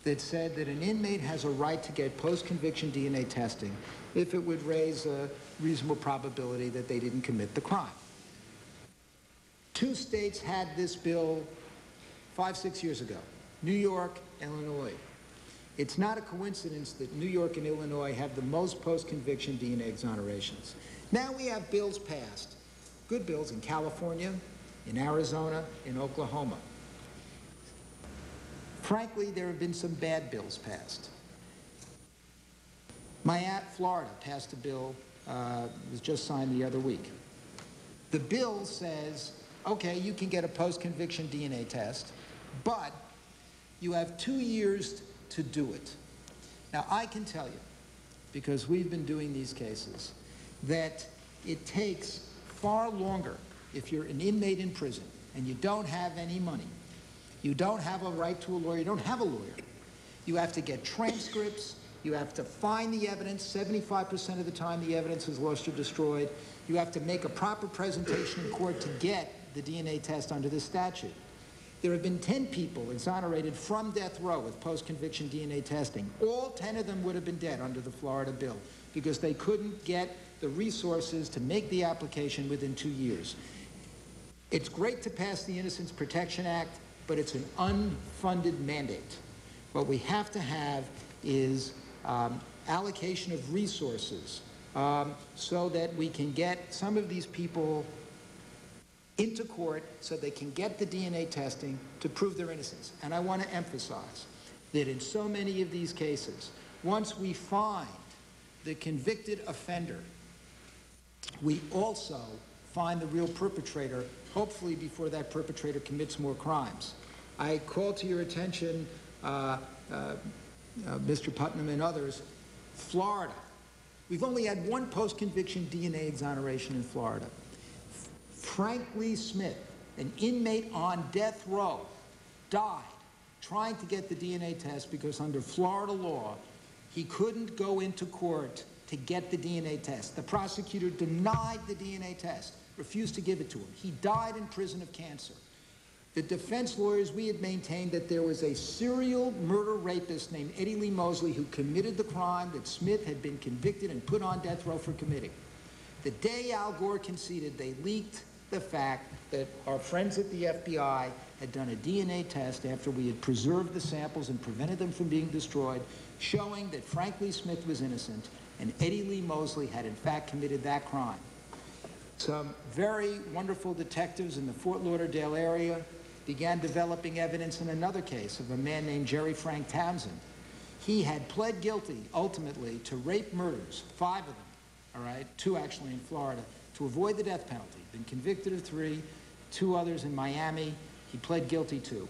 that said that an inmate has a right to get post-conviction DNA testing if it would raise a reasonable probability that they didn't commit the crime. Two states had this bill five, six years ago, New York and Illinois. It's not a coincidence that New York and Illinois have the most post-conviction DNA exonerations. Now we have bills passed, good bills in California, in Arizona, in Oklahoma. Frankly, there have been some bad bills passed. My aunt, Florida, passed a bill, uh, was just signed the other week. The bill says, okay, you can get a post-conviction DNA test, but you have two years to do it. Now, I can tell you, because we've been doing these cases, that it takes far longer if you're an inmate in prison and you don't have any money you don't have a right to a lawyer. You don't have a lawyer. You have to get transcripts. You have to find the evidence. 75% of the time the evidence is lost or destroyed. You have to make a proper presentation in court to get the DNA test under this statute. There have been 10 people exonerated from death row with post-conviction DNA testing. All 10 of them would have been dead under the Florida bill because they couldn't get the resources to make the application within two years. It's great to pass the Innocence Protection Act, but it's an unfunded mandate. What we have to have is um, allocation of resources um, so that we can get some of these people into court so they can get the DNA testing to prove their innocence. And I want to emphasize that in so many of these cases, once we find the convicted offender, we also find the real perpetrator, hopefully before that perpetrator commits more crimes. I call to your attention, uh, uh, uh, Mr. Putnam and others, Florida. We've only had one post-conviction DNA exoneration in Florida. Frank Lee Smith, an inmate on death row, died trying to get the DNA test because under Florida law, he couldn't go into court to get the DNA test. The prosecutor denied the DNA test, refused to give it to him. He died in prison of cancer. The defense lawyers, we had maintained that there was a serial murder rapist named Eddie Lee Mosley who committed the crime that Smith had been convicted and put on death row for committing. The day Al Gore conceded, they leaked the fact that our friends at the FBI had done a DNA test after we had preserved the samples and prevented them from being destroyed, showing that Frank Lee Smith was innocent and Eddie Lee Mosley had in fact committed that crime. Some very wonderful detectives in the Fort Lauderdale area began developing evidence in another case of a man named Jerry Frank Townsend. He had pled guilty, ultimately, to rape murders, five of them, all right, two actually in Florida, to avoid the death penalty. Been convicted of three, two others in Miami, he pled guilty to.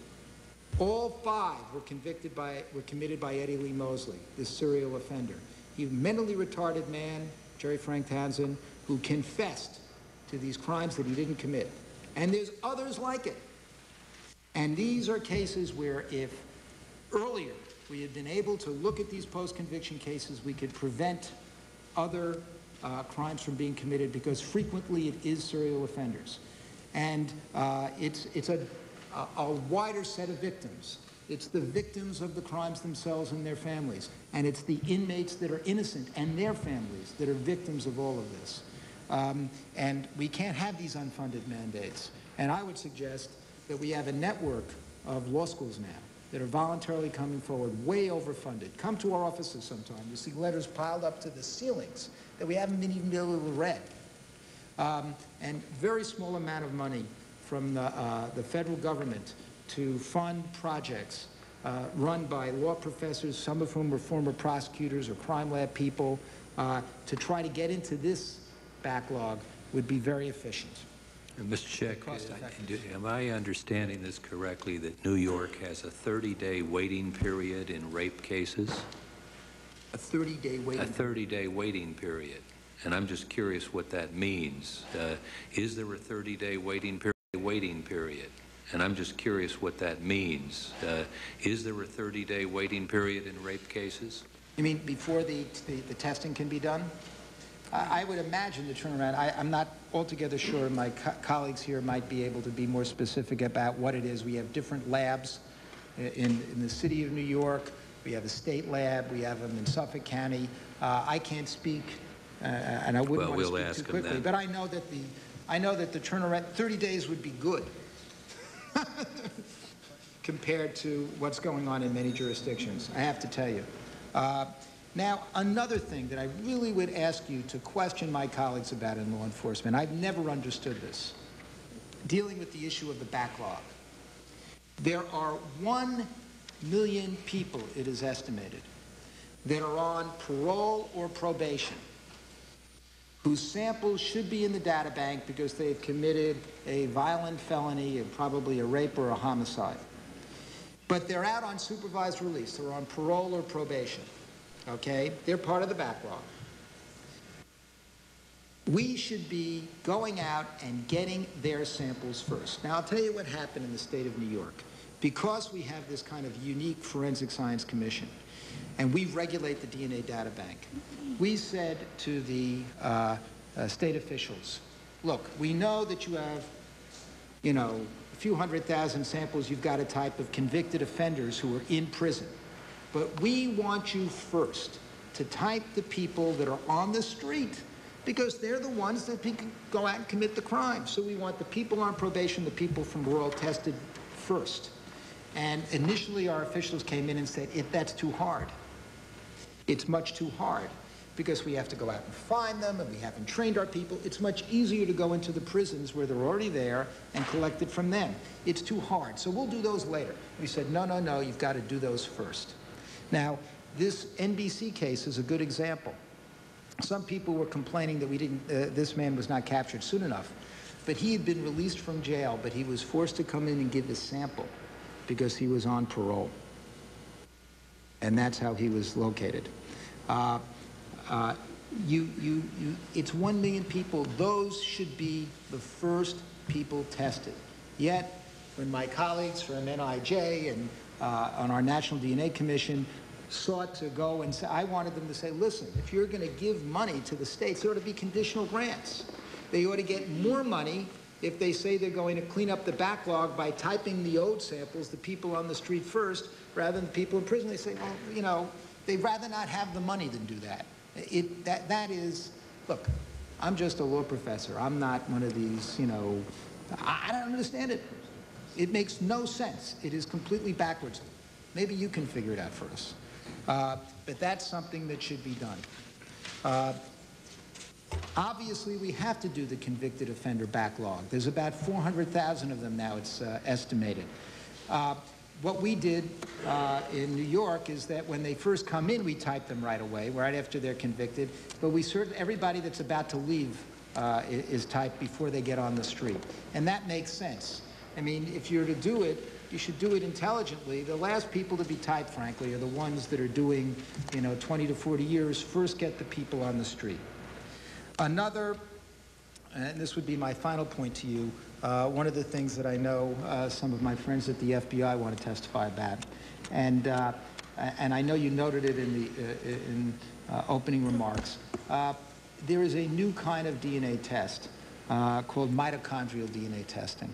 All five were convicted by, were committed by Eddie Lee Mosley, this serial offender. He mentally retarded man, Jerry Frank Townsend, who confessed to these crimes that he didn't commit. And there's others like it. And these are cases where if earlier we had been able to look at these post-conviction cases, we could prevent other uh, crimes from being committed because frequently it is serial offenders. And uh, it's, it's a, a, wider set of victims. It's the victims of the crimes themselves and their families. And it's the inmates that are innocent and their families that are victims of all of this. Um, and we can't have these unfunded mandates. And I would suggest that we have a network of law schools now that are voluntarily coming forward, way overfunded. Come to our offices sometime. You'll see letters piled up to the ceilings that we haven't been even able to read. Um, and very small amount of money from the, uh, the federal government to fund projects uh, run by law professors, some of whom were former prosecutors or crime lab people, uh, to try to get into this backlog would be very efficient. Mr. Scheck, Cost effective. do- am I understanding this correctly, that New York has a 30-day waiting period in rape cases? A 30-day waiting. A 30-day waiting period. And I'm just curious what that means. Uh, Is there a 30-day waiting period? Waiting period? And I'm just curious what that means. Uh, Is there a 30-day waiting period in rape cases? You mean before the, the, the testing can be done? I, I would imagine the turnaround, I, I'm not altogether sure, my co- colleagues here might be able to be more specific about what it is. We have different labs in, in the city of New York, we have a state lab, we have them in Suffolk County. Uh, I can't speak, uh, and I wouldn't Well, want to we'll speak ask too quickly, but I know that the, I know that the turnaround, 30 days would be good compared to what's going on in many jurisdictions, I have to tell you. Uh, now, another thing that I really would ask you to question my colleagues about in law enforcement, I've never understood this, dealing with the issue of the backlog. There are one million people, it is estimated, that are on parole or probation whose samples should be in the data bank because they've committed a violent felony, and probably a rape or a homicide. But they're out on supervised release. They're on parole or probation. Okay? They're part of the backlog. We should be going out and getting their samples first. Now, I'll tell you what happened in the state of New York. Because we have this kind of unique forensic science commission, and we regulate the DNA data bank, we said to the uh, uh, state officials, look, we know that you have, you know, a few hundred thousand samples you've got a type of convicted offenders who are in prison. But we want you first to type the people that are on the street because they're the ones that pe- go out and commit the crime. So we want the people on probation, the people from parole tested first. And initially our officials came in and said, if that's too hard. It's much too hard because we have to go out and find them and we haven't trained our people. It's much easier to go into the prisons where they're already there and collect it from them. It's too hard. So we'll do those later. We said, no, no, no, you've got to do those first. Now, this NBC case is a good example. Some people were complaining that we didn't, uh, this man was not captured soon enough. But he had been released from jail, but he was forced to come in and give his sample because he was on parole. And that's how he was located. Uh, uh, you, you, you, it's one million people. Those should be the first people tested. Yet, when my colleagues from NIJ and uh, on our National DNA Commission sought to go and say, I wanted them to say, listen, if you're going to give money to the states, there ought to be conditional grants. They ought to get more money if they say they're going to clean up the backlog by typing the old samples, the people on the street first, rather than the people in prison. They say, well, you know, they'd rather not have the money than do that. It, that, that is, look, I'm just a law professor. I'm not one of these, you know, I, I don't understand it. It makes no sense. It is completely backwards. Maybe you can figure it out for us. Uh, but that's something that should be done. Uh, obviously, we have to do the convicted offender backlog. There's about 400,000 of them now, it's uh, estimated. Uh, what we did uh, in New York is that when they first come in, we type them right away, right after they're convicted. But we certain everybody that's about to leave uh, is typed before they get on the street, and that makes sense. I mean, if you're to do it, you should do it intelligently. The last people to be typed, frankly, are the ones that are doing, you know, 20 to 40 years. First, get the people on the street. Another, and this would be my final point to you, uh, one of the things that I know uh, some of my friends at the FBI want to testify about, and uh, and I know you noted it in the uh, in uh, opening remarks. Uh, there is a new kind of DNA test called mitochondrial DNA testing.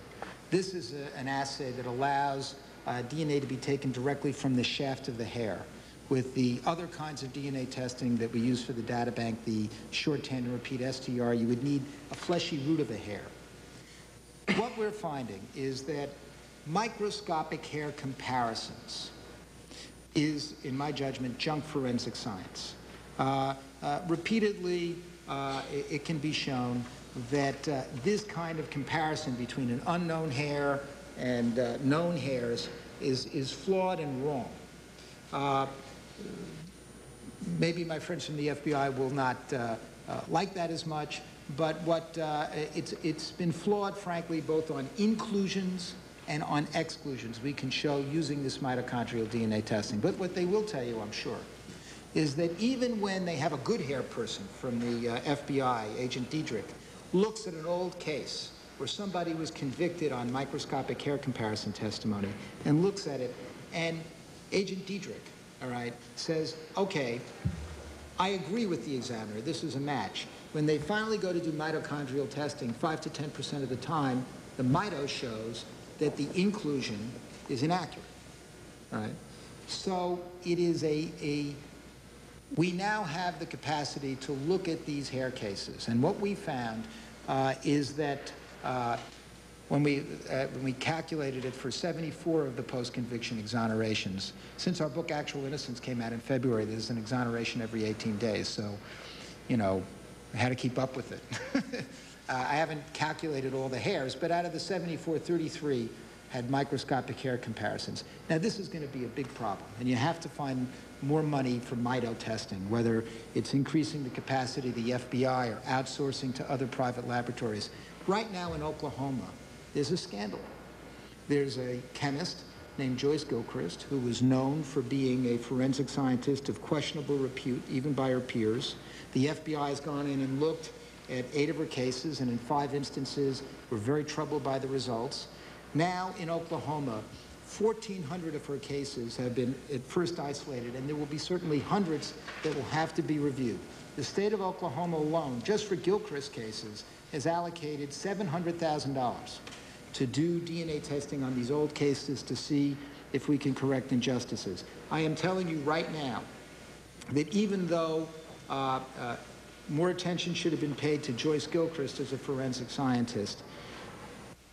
This is a, an assay that allows DNA to be taken directly from the shaft of the hair with the other kinds of DNA testing that we use for the data bank, the short tandem repeat STR, you would need a fleshy root of a hair. What we're finding is that microscopic hair comparisons is, in my judgment, junk forensic science. Uh, uh, repeatedly, uh, it, it, can be shown that uh, this kind of comparison between an unknown hair and uh, known hairs is, is flawed and wrong. Uh, maybe my friends from the FBI will not uh, uh, like that as much, but what uh, it's, it's been flawed, frankly, both on inclusions and on exclusions we can show using this mitochondrial DNA testing. But what they will tell you, I'm sure, is that even when they have a good hair person from the FBI, Agent Diedrich, looks at an old case where somebody was convicted on microscopic hair comparison testimony and looks at it, and Agent Diedrich all right, says, okay, I agree with the examiner, this is a match. When they finally go to do mitochondrial testing, 5 to 10% of the time, the mito shows that the inclusion is inaccurate. All right? So it is a, a, we now have the capacity to look at these hair cases. And what we found is that uh, when we, uh, when we calculated it for 74 of the post-conviction exonerations. Since our book Actual Innocence came out in February, there's an exoneration every 18 days, so, you know, I had to keep up with it. uh, I haven't calculated all the hairs, but out of the 74, 33 had microscopic hair comparisons. Now, this is going to be a big problem, and you have to find more money for mito testing, whether it's increasing the capacity of the FBI or outsourcing to other private laboratories. Right now in Oklahoma, there's a scandal. There's a chemist named Joyce Gilchrist, who was known for being a forensic scientist of questionable repute, even by her peers. The FBI has gone in and looked at eight of her cases, and in five instances, were very troubled by the results. Now, in Oklahoma, 1,400 of her cases have been at first isolated, and there will be certainly hundreds that will have to be reviewed. The state of Oklahoma alone, just for Gilchrist cases, has allocated $700,000 to do DNA testing on these old cases to see if we can correct injustices. I am telling you right now that even though uh, uh, more attention should have been paid to Joyce Gilchrist as a forensic scientist,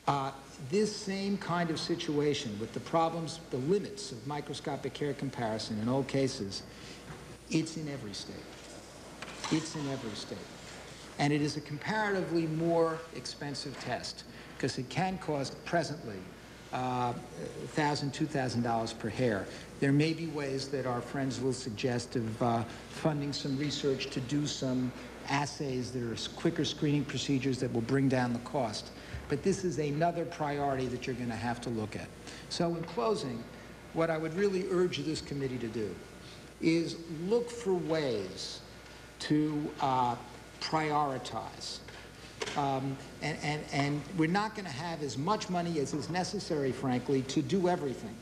uh, this same kind of situation with the problems, the limits of microscopic hair comparison in old cases, it's in every state. It's in every state. And it is a comparatively more expensive test because it can cost presently uh, $1,000, $2,000 per hair. There may be ways that our friends will suggest of uh, funding some research to do some assays that are quicker screening procedures that will bring down the cost. But this is another priority that you're going to have to look at. So in closing, what I would really urge this committee to do is look for ways to uh, prioritize. Um, and, and, and we're not going to have as much money as is necessary, frankly, to do everything.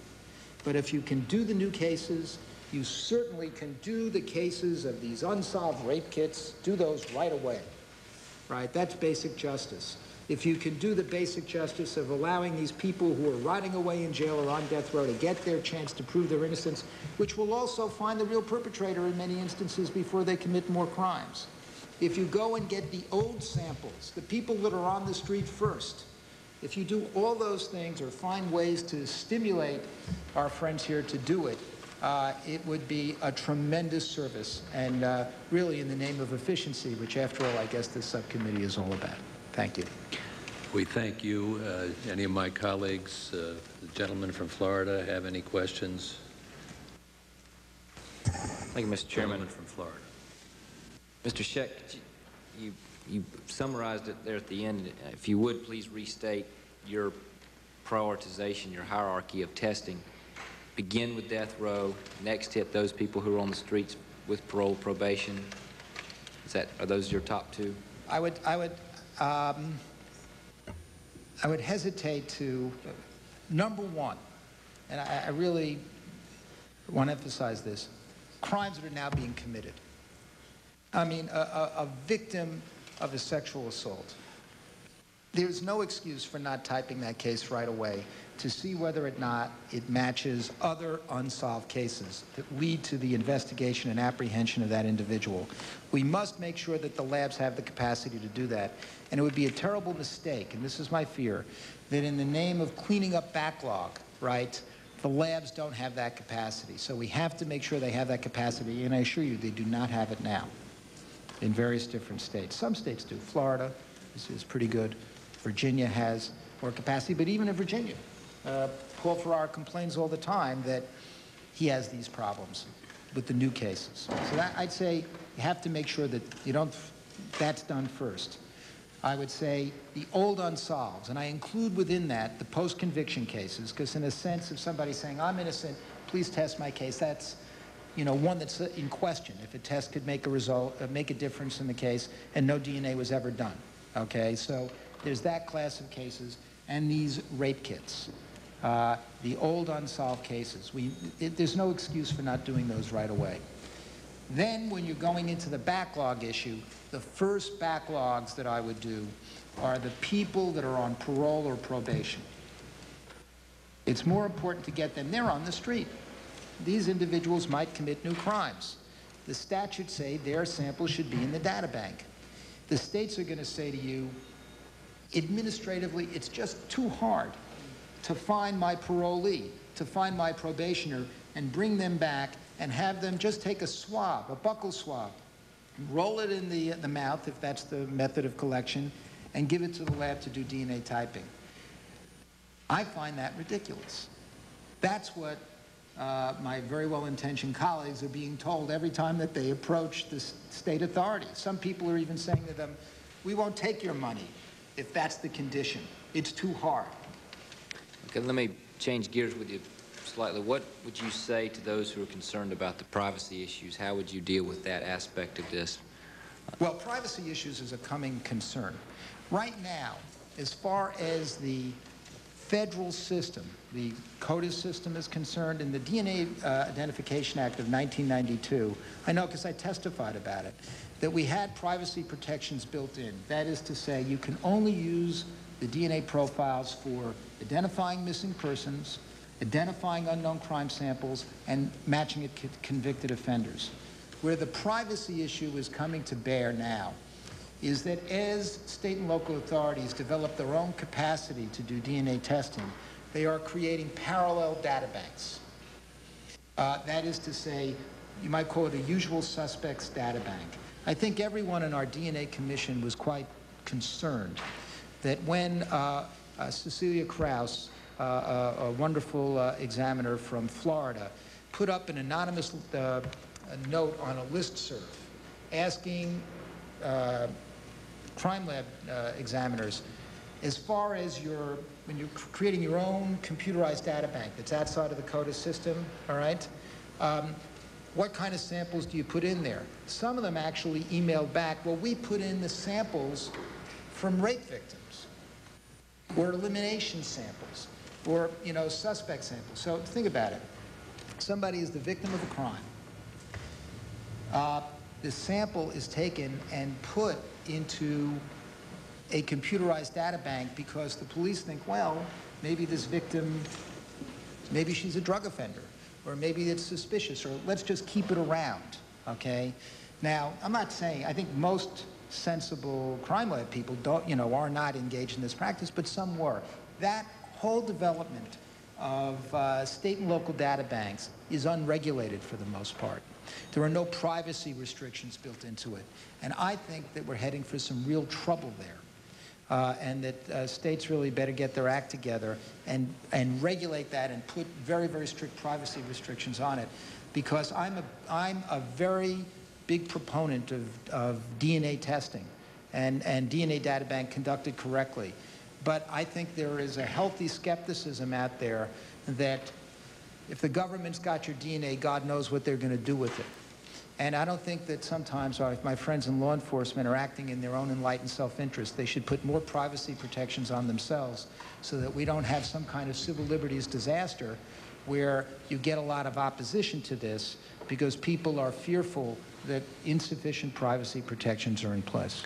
But if you can do the new cases, you certainly can do the cases of these unsolved rape kits, do those right away. Right? That's basic justice. If you can do the basic justice of allowing these people who are rotting away in jail or on death row to get their chance to prove their innocence, which will also find the real perpetrator in many instances before they commit more crimes. If you go and get the old samples, the people that are on the street first, if you do all those things or find ways to stimulate our friends here to do it, uh, it would be a tremendous service and uh, really in the name of efficiency, which after all I guess this subcommittee is all about. Thank you. We thank you. Uh, Any of my colleagues, uh, the gentleman from Florida, have any questions? Thank you, Mr. Chairman. Gentleman from Florida. Mr. Scheck, you, you summarized it there at the end. If you would, please restate your prioritization, your hierarchy of testing. Begin with death row, next hit those people who are on the streets with parole probation. Is that, are those your top two? I would, I would, um, I would hesitate to, number one, and I, I really want to emphasize this, crimes that are now being committed. I mean, a, a, a victim of a sexual assault. There's no excuse for not typing that case right away to see whether or not it matches other unsolved cases that lead to the investigation and apprehension of that individual. We must make sure that the labs have the capacity to do that. And it would be a terrible mistake, and this is my fear, that in the name of cleaning up backlog, right, the labs don't have that capacity. So we have to make sure they have that capacity, and I assure you they do not have it now in various different states. Some states do. Florida is, is pretty good. Virginia has more capacity, but even in Virginia, uh, Paul Ferrara complains all the time that he has these problems with the new cases. So that, I'd say you have to make sure that you don't, that's done first. I would say the old unsolved, and I include within that the post-conviction cases, because in a sense of somebody saying, I'm innocent, please test my case, that's, you know, one that's in question. If a test could make a result, uh, make a difference in the case, and no DNA was ever done. Okay, so there's that class of cases, and these rape kits. Uh, the old unsolved cases. We, it, there's no excuse for not doing those right away. Then when you're going into the backlog issue, the first backlogs that I would do are the people that are on parole or probation. It's more important to get them. They're on the street. These individuals might commit new crimes. The statutes say their samples should be in the data bank. The states are going to say to you, administratively, it's just too hard to find my parolee, to find my probationer, and bring them back and have them just take a swab, a buccal swab, roll it in the, the mouth, if that's the method of collection, and give it to the lab to do DNA typing. I find that ridiculous. That's what uh, my very well-intentioned colleagues are being told every time that they approach the state authorities. Some people are even saying to them, we won't take your money if that's the condition. It's too hard. Okay, let me change gears with you slightly. What would you say to those who are concerned about the privacy issues? How would you deal with that aspect of this? Well, privacy issues is a coming concern. Right now, as far as the federal system, the CODIS system is concerned, in the DNA uh, Identification Act of 1992, I know because I testified about it, that we had privacy protections built in. That is to say, you can only use the DNA profiles for identifying missing persons, identifying unknown crime samples, and matching it to convicted offenders. Where the privacy issue is coming to bear now is that as state and local authorities develop their own capacity to do DNA testing, they are creating parallel data banks. Uh, that is to say, you might call it a usual suspects data bank. I think everyone in our DNA commission was quite concerned that when uh, uh, Cecelia Crouse, uh, a, a wonderful uh, examiner from Florida, put up an anonymous uh, note on a listserv asking uh, crime lab uh, examiners, as far as your, when you're creating your own computerized data bank that's outside of the CODIS system, all right, um, what kind of samples do you put in there? Some of them actually emailed back, well, we put in the samples from rape victims or elimination samples or, you know, suspect samples. So think about it. Somebody is the victim of a crime. Uh, the sample is taken and put into a computerized data bank because the police think, well, maybe this victim, maybe she's a drug offender, or maybe it's suspicious, or let's just keep it around, okay? Now, I'm not saying, I think most sensible crime lab people don't, you know, are not engaged in this practice, but some were. That whole development of uh, state and local data banks is unregulated for the most part. There are no privacy restrictions built into it. And I think that we're heading for some real trouble there. Uh, and that uh, states really better get their act together and, and regulate that and put very, very strict privacy restrictions on it. Because I'm a, I'm a very big proponent of, of DNA testing and, and DNA data bank conducted correctly. But I think there is a healthy skepticism out there that if the government's got your DNA, God knows what they're going to do with it. And I don't think that sometimes our, my friends in law enforcement are acting in their own enlightened self-interest. They should put more privacy protections on themselves so that we don't have some kind of civil liberties disaster where you get a lot of opposition to this because people are fearful that insufficient privacy protections are in place.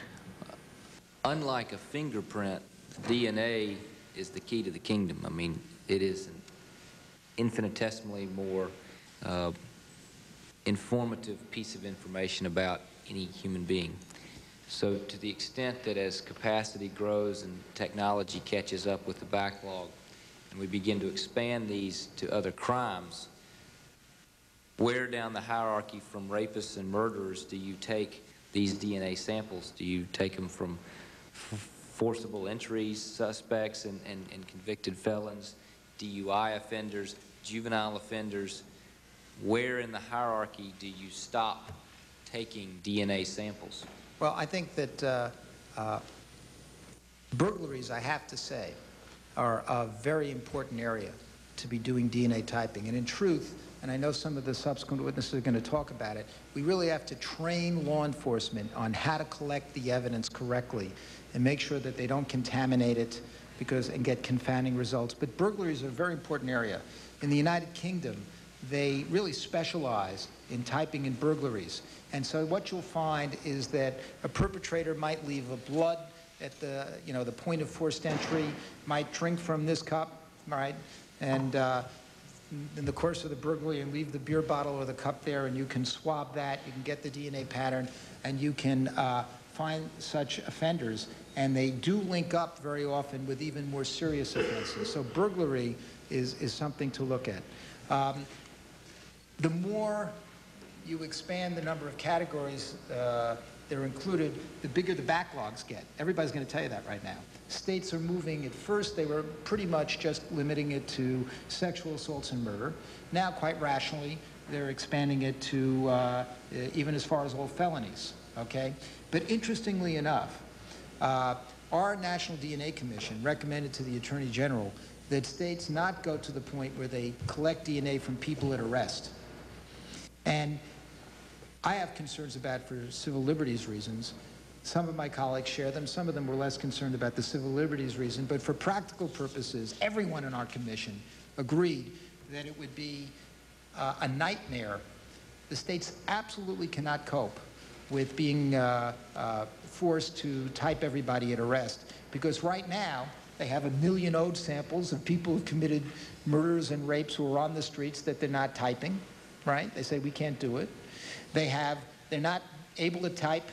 Unlike a fingerprint, DNA is the key to the kingdom. I mean, it is an infinitesimally more uh, informative piece of information about any human being. So to the extent that as capacity grows and technology catches up with the backlog and we begin to expand these to other crimes, where down the hierarchy from rapists and murderers do you take these DNA samples? Do you take them from forcible entries, suspects, and, and, and convicted felons, DUI offenders, juvenile offenders? Where in the hierarchy do you stop taking DNA samples? Well, I think that uh, uh, burglaries, I have to say, are a very important area to be doing DNA typing. And in truth, and I know some of the subsequent witnesses are going to talk about it, we really have to train law enforcement on how to collect the evidence correctly and make sure that they don't contaminate it because and get confounding results. But burglary is a very important area. In the United Kingdom, they really specialize in typing in burglaries. And so what you'll find is that a perpetrator might leave a blood at the, you know, the point of forced entry, might drink from this cup, right? And uh, in the course of the burglary, and leave the beer bottle or the cup there, and you can swab that, you can get the DNA pattern, and you can uh, find such offenders. And they do link up very often with even more serious offenses. So burglary is, is something to look at. Um, the more you expand the number of categories uh, that are included, the bigger the backlogs get. Everybody's going to tell you that right now. States are moving. At first, they were pretty much just limiting it to sexual assaults and murder. Now, quite rationally, they're expanding it to uh, even as far as all felonies. Okay, but interestingly enough, uh, our National DNA Commission recommended to the Attorney General that states not go to the point where they collect DNA from people at arrest. And I have concerns about for civil liberties reasons. Some of my colleagues share them. Some of them were less concerned about the civil liberties reason. But for practical purposes, everyone in our commission agreed that it would be uh, a nightmare. The states absolutely cannot cope with being uh, uh, forced to type everybody at arrest because right now They have a million ode samples of people who've committed murders and rapes who are on the streets that they're not typing, right? They say we can't do it. They have, they're not able to type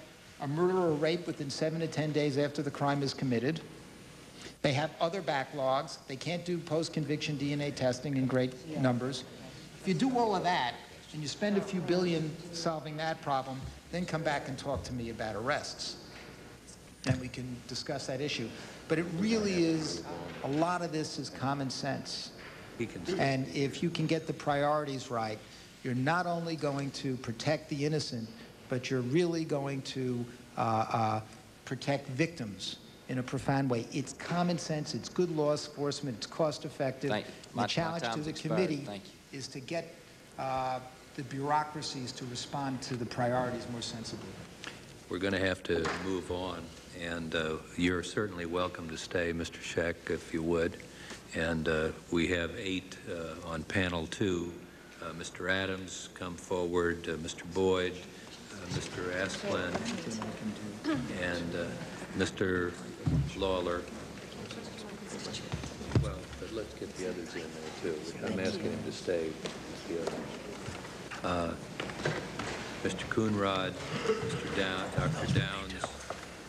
a murder or rape within seven to 10 days after the crime is committed. They have other backlogs. They can't do post-conviction DNA testing in great numbers. If you do all of that, and you spend a few billion solving that problem, then come back and talk to me about arrests. And we can discuss that issue. But it really is, a lot of this is common sense. And if you can get the priorities right, you're not only going to protect the innocent, but you're really going to uh, uh, protect victims in a profound way. It's common sense, it's good law enforcement, it's cost effective. Thank- my- my The challenge to the expired. committee is to get uh, the bureaucracies to respond to the priorities more sensibly. We're going to have to move on, and uh, you're certainly welcome to stay, Mr. Scheck, if you would. And uh, we have eight uh, on panel two. Uh, Mr. Adams, come forward, uh, Mr. Boyd, uh, Mr. Asplen, and Mr. Lawler. Well, but let's get the others in there, too. I'm asking him to stay with the others. Uh, Mr. Coonrod, Mr. Down, Dr. Downs,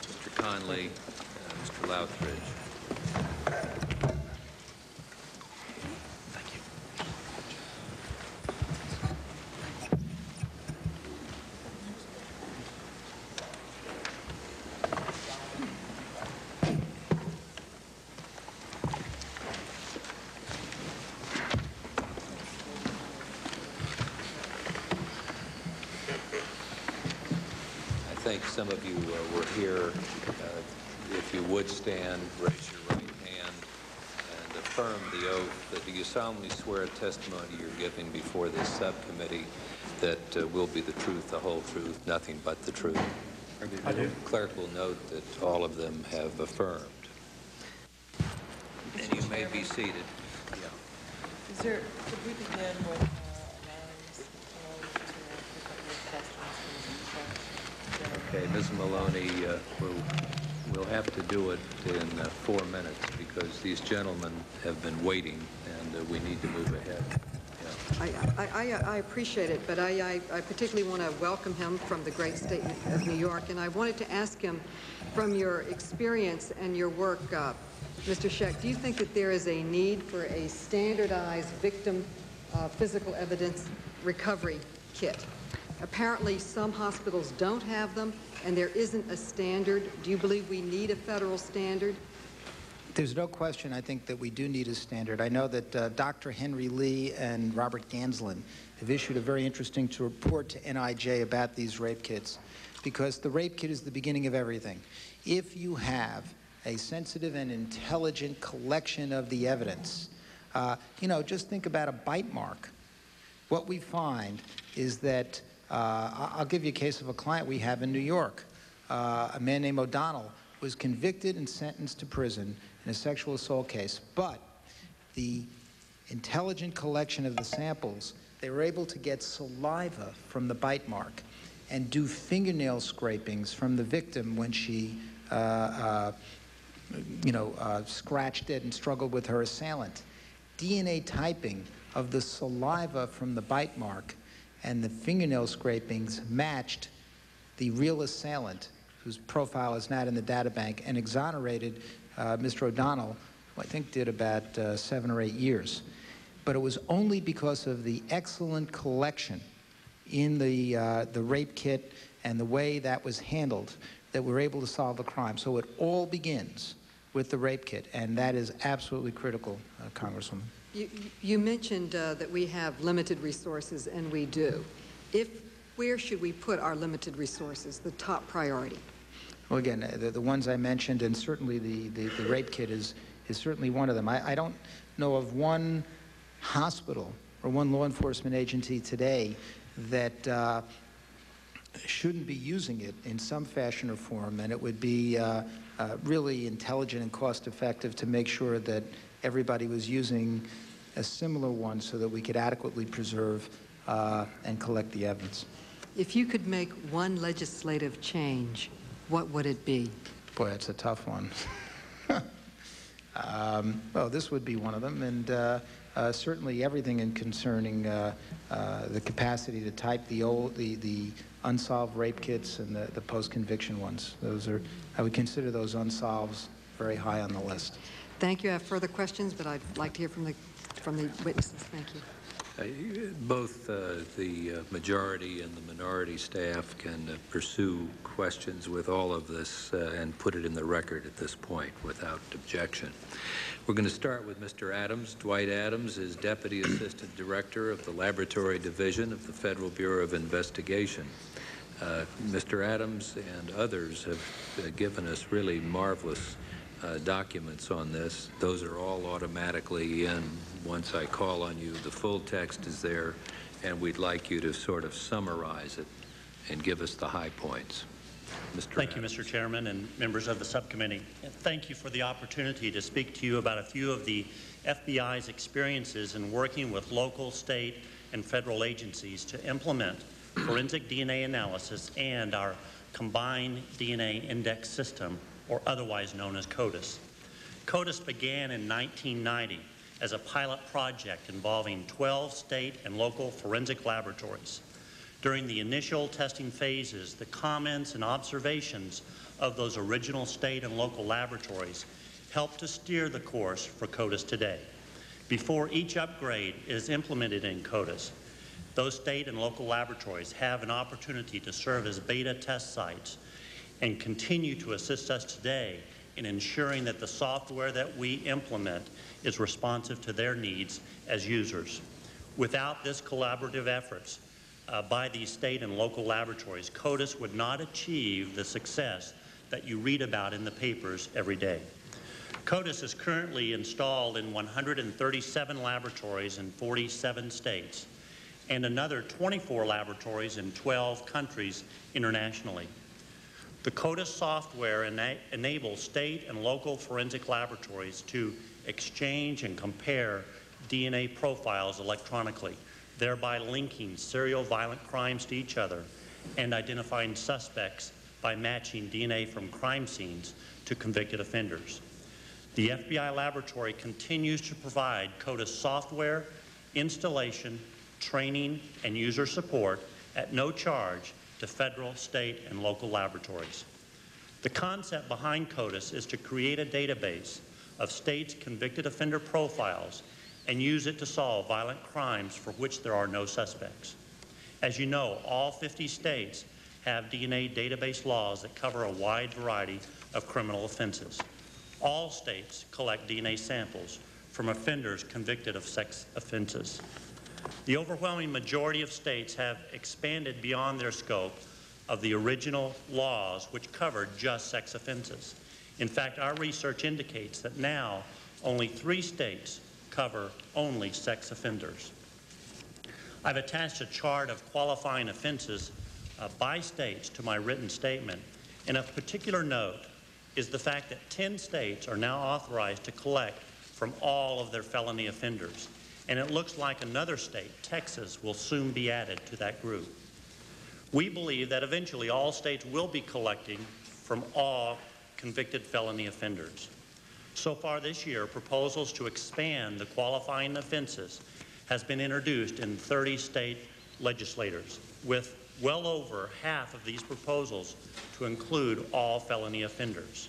Mr. Conley, uh, Mr. Lothridge. I think some of you uh, were here. Uh, If you would stand, raise your right hand, and affirm the oath that you solemnly swear a testimony you're giving before this subcommittee that uh, will be the truth, the whole truth, nothing but the truth. I do. Clerk will note that all of them have affirmed. And you may be seated. Yeah. Is there, could we begin with uh, anonymous to pick up your questions from the Okay, Ms. Maloney, uh, we'll, we'll have to do it in uh, four minutes because these gentlemen have been waiting and uh, we need to move ahead. Yeah. I, I, I- I appreciate it, but I, particularly want to welcome him from the great state of New York, and I wanted to ask him, from your experience and your work, uh, Mr. Scheck, do you think that there is a need for a standardized victim uh, physical evidence recovery kit? Apparently, some hospitals don't have them, and there isn't a standard. Do you believe we need a federal standard? There's no question, I think, that we do need a standard. I know that uh, Dr. Henry Lee and Robert Gaensslen have issued a very interesting report to NIJ about these rape kits, because the rape kit is the beginning of everything. If you have a sensitive and intelligent collection of the evidence, uh, you know, just think about a bite mark. What we find is that, I'll give you a case of a client we have in New York. Uh, a man named O'Donnell was convicted and sentenced to prison in a sexual assault case, but the intelligent collection of the samples, they were able to get saliva from the bite mark and do fingernail scrapings from the victim when she, uh, uh, you know, uh, scratched it and struggled with her assailant. DNA typing of the saliva from the bite mark and the fingernail scrapings matched the real assailant, whose profile is not in the data bank, and exonerated uh, Mr. O'Donnell, who I think did about uh, seven or eight years. But it was only because of the excellent collection in the, uh, the rape kit and the way that was handled that we were able to solve the crime. So it all begins with the rape kit, and that is absolutely critical, uh, Congresswoman. You, you mentioned uh, that we have limited resources, and we do. If, where should we put our limited resources, the top priority? Well, again, uh, the, the ones I mentioned, and certainly the, the, the rape kit is, is certainly one of them. I, I don't know of one hospital or one law enforcement agency today that uh, shouldn't be using it in some fashion or form, and it would be uh, uh, really intelligent and cost-effective to make sure that everybody was using a similar one so that we could adequately preserve uh, and collect the evidence. If you could make one legislative change, what would it be? Boy, that's a tough one. Um, Well, this would be one of them, and uh, uh, certainly everything in concerning uh, uh, the capacity to type the old, the, the unsolved rape kits and the, the post-conviction ones. Those are, I would consider those unsolveds very high on the list. Thank you. I have further questions, but I'd like to hear from the, from the witnesses. Thank you. Uh, Both uh, the uh, majority and the minority staff can uh, pursue questions with all of this uh, and put it in the record at this point without objection. We're going to start with Mr. Adams. Dwight Adams is Deputy Assistant Director of the Laboratory Division of the Federal Bureau of Investigation. Uh, Mr. Adams and others have given us really marvelous uh, documents on this. Those are all automatically in. Once I call on you, the full text is there, and we'd like you to sort of summarize it and give us the high points. Mr. Thank you, Mr. Chairman and members of the subcommittee. And Thank you for the opportunity to speak to you about a few of the FBI's experiences in working with local, state, and federal agencies to implement forensic DNA analysis and our combined DNA index system, or otherwise known as CODIS. CODIS began in 1990 as a pilot project involving 12 state and local forensic laboratories. During the initial testing phases, the comments and observations of those original state and local laboratories helped to steer the course for CODIS today. Before each upgrade is implemented in CODIS, those state and local laboratories have an opportunity to serve as beta test sites and continue to assist us today in ensuring that the software that we implement is responsive to their needs as users. Without this collaborative efforts uh, by these state and local laboratories, CODIS would not achieve the success that you read about in the papers every day. CODIS is currently installed in 137 laboratories in 47 states and another 24 laboratories in 12 countries internationally. The CODIS software ena- enables state and local forensic laboratories to exchange and compare DNA profiles electronically, thereby linking serial violent crimes to each other and identifying suspects by matching DNA from crime scenes to convicted offenders. The FBI laboratory continues to provide CODIS software, installation, training, and user support at no charge to federal, state, and local laboratories. The concept behind CODIS is to create a database of states' convicted offender profiles and use it to solve violent crimes for which there are no suspects. As you know, all 50 states have DNA database laws that cover a wide variety of criminal offenses. All states collect DNA samples from offenders convicted of sex offenses. The overwhelming majority of states have expanded beyond their scope of the original laws which covered just sex offenses. In fact, our research indicates that now only three states cover only sex offenders. I've attached a chart of qualifying offenses uh, by states to my written statement, and of particular note is the fact that 10 states are now authorized to collect from all of their felony offenders. And it looks like another state, Texas, will soon be added to that group. We believe that eventually all states will be collecting from all convicted felony offenders. So far this year, proposals to expand the qualifying offenses has been introduced in 30 state legislators, with well over half of these proposals to include all felony offenders.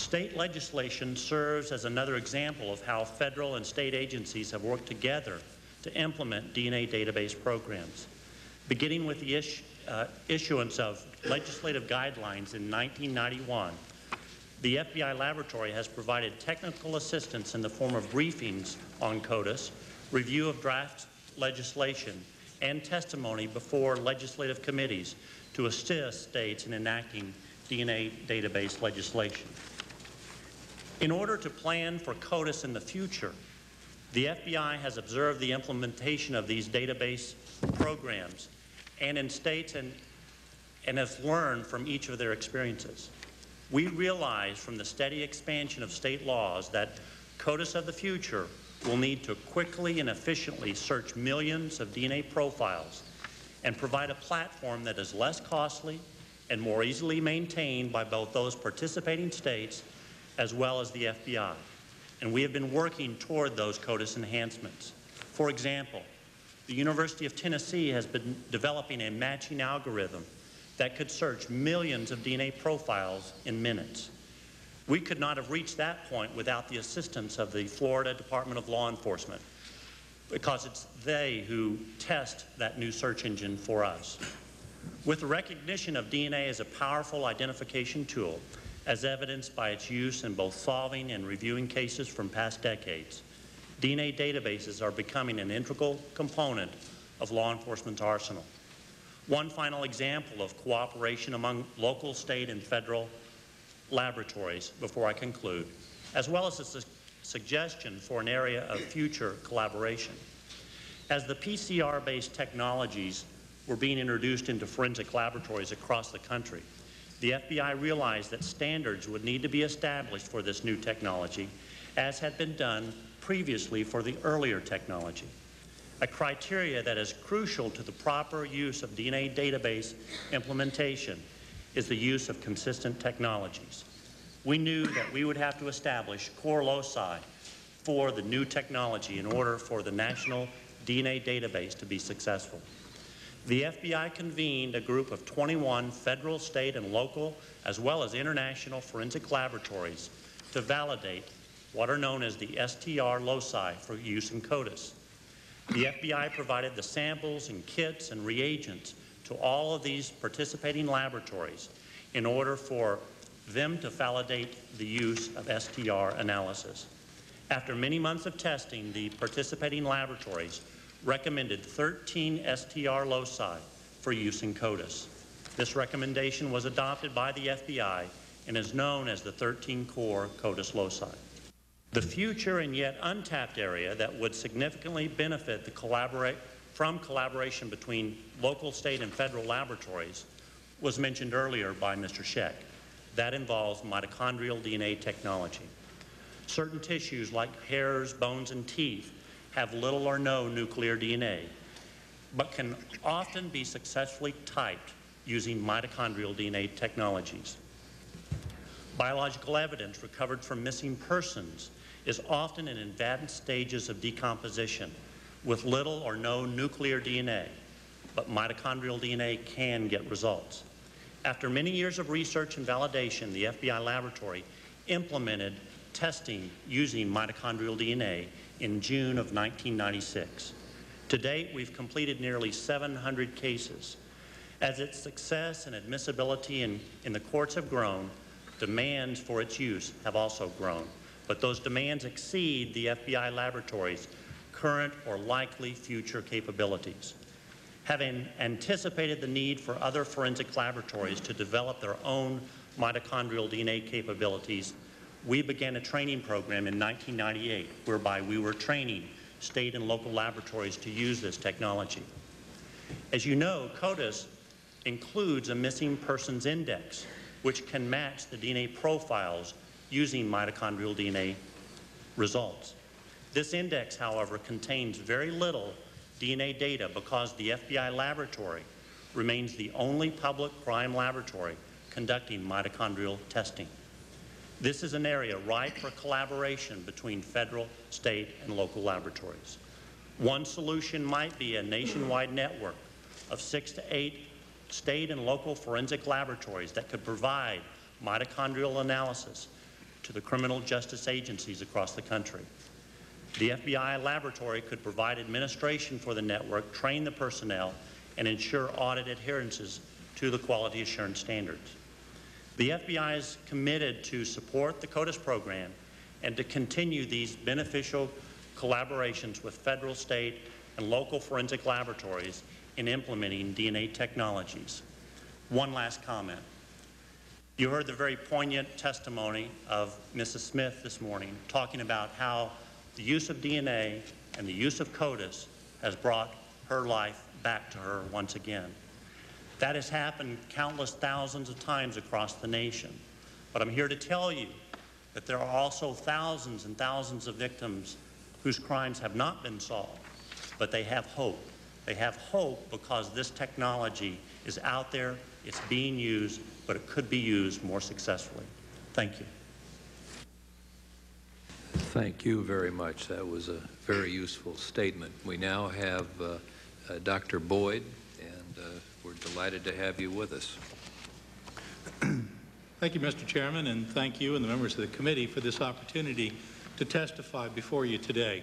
State legislation serves as another example of how federal and state agencies have worked together to implement DNA database programs. Beginning with the uh, issuance of legislative guidelines in 1991, the FBI laboratory has provided technical assistance in the form of briefings on CODIS, review of draft legislation, and testimony before legislative committees to assist states in enacting DNA database legislation. In order to plan for CODIS in the future, the FBI has observed the implementation of these database programs and in states and, and has learned from each of their experiences. We realize from the steady expansion of state laws that CODIS of the future will need to quickly and efficiently search millions of DNA profiles and provide a platform that is less costly and more easily maintained by both those participating states as well as the FBI. And we have been working toward those CODIS enhancements. For example, the University of Tennessee has been developing a matching algorithm that could search millions of DNA profiles in minutes. We could not have reached that point without the assistance of the Florida Department of Law Enforcement because it's they who test that new search engine for us. With the recognition of DNA as a powerful identification tool, as evidenced by its use in both solving and reviewing cases from past decades, DNA databases are becoming an integral component of law enforcement's arsenal. One final example of cooperation among local, state, and federal laboratories before I conclude, as well as a su suggestion for an area of future collaboration. As the PCR-based technologies were being introduced into forensic laboratories across the country, the FBI realized that standards would need to be established for this new technology, as had been done previously for the earlier technology. A criteria that is crucial to the proper use of DNA database implementation is the use of consistent technologies. We knew that we would have to establish core loci for the new technology in order for the national DNA database to be successful. The FBI convened a group of 21 federal, state, and local, as well as international forensic laboratories to validate what are known as the STR loci for use in CODIS. The FBI provided the samples and kits and reagents to all of these participating laboratories in order for them to validate the use of STR analysis. After many months of testing, the participating laboratories recommended 13 STR loci for use in CODIS. This recommendation was adopted by the FBI and is known as the 13 core CODIS loci. The future and yet untapped area that would significantly benefit the collaborate, from collaboration between local, state, and federal laboratories was mentioned earlier by Mr. Scheck. That involves mitochondrial DNA technology. Certain tissues like hairs, bones, and teeth have little or no nuclear DNA, but can often be successfully typed using mitochondrial DNA technologies. Biological evidence recovered from missing persons is often in advanced stages of decomposition with little or no nuclear DNA, but mitochondrial DNA can get results. After many years of research and validation, the FBI laboratory implemented testing using mitochondrial DNA in June of 1996. To date, we've completed nearly 700 cases. As its success and admissibility in, in the courts have grown, demands for its use have also grown but those demands exceed the FBI laboratory's current or likely future capabilities. Having anticipated the need for other forensic laboratories to develop their own mitochondrial DNA capabilities, we began a training program in 1998 whereby we were training state and local laboratories to use this technology. As you know, CODIS includes a missing persons index, which can match the DNA profiles using mitochondrial DNA results. This index, however, contains very little DNA data because the FBI laboratory remains the only public crime laboratory conducting mitochondrial testing. This is an area ripe for collaboration between federal, state, and local laboratories. One solution might be a nationwide network of six to eight state and local forensic laboratories that could provide mitochondrial analysis to the criminal justice agencies across the country. The FBI laboratory could provide administration for the network, train the personnel, and ensure audit adherences to the quality assurance standards. The FBI is committed to support the CODIS program and to continue these beneficial collaborations with federal, state, and local forensic laboratories in implementing DNA technologies. One last comment. You heard the very poignant testimony of Mrs. Smith this morning talking about how the use of DNA and the use of CODIS has brought her life back to her once again. That has happened countless thousands of times across the nation. But I'm here to tell you that there are also thousands and thousands of victims whose crimes have not been solved, but they have hope. They have hope because this technology is out there, it's being used, but it could be used more successfully. Thank you. Thank you very much. That was a very useful statement. We now have uh, uh, Dr. Boyd, delighted to have you with us. Thank you, Mr. Chairman, and thank you and the members of the committee for this opportunity to testify before you today.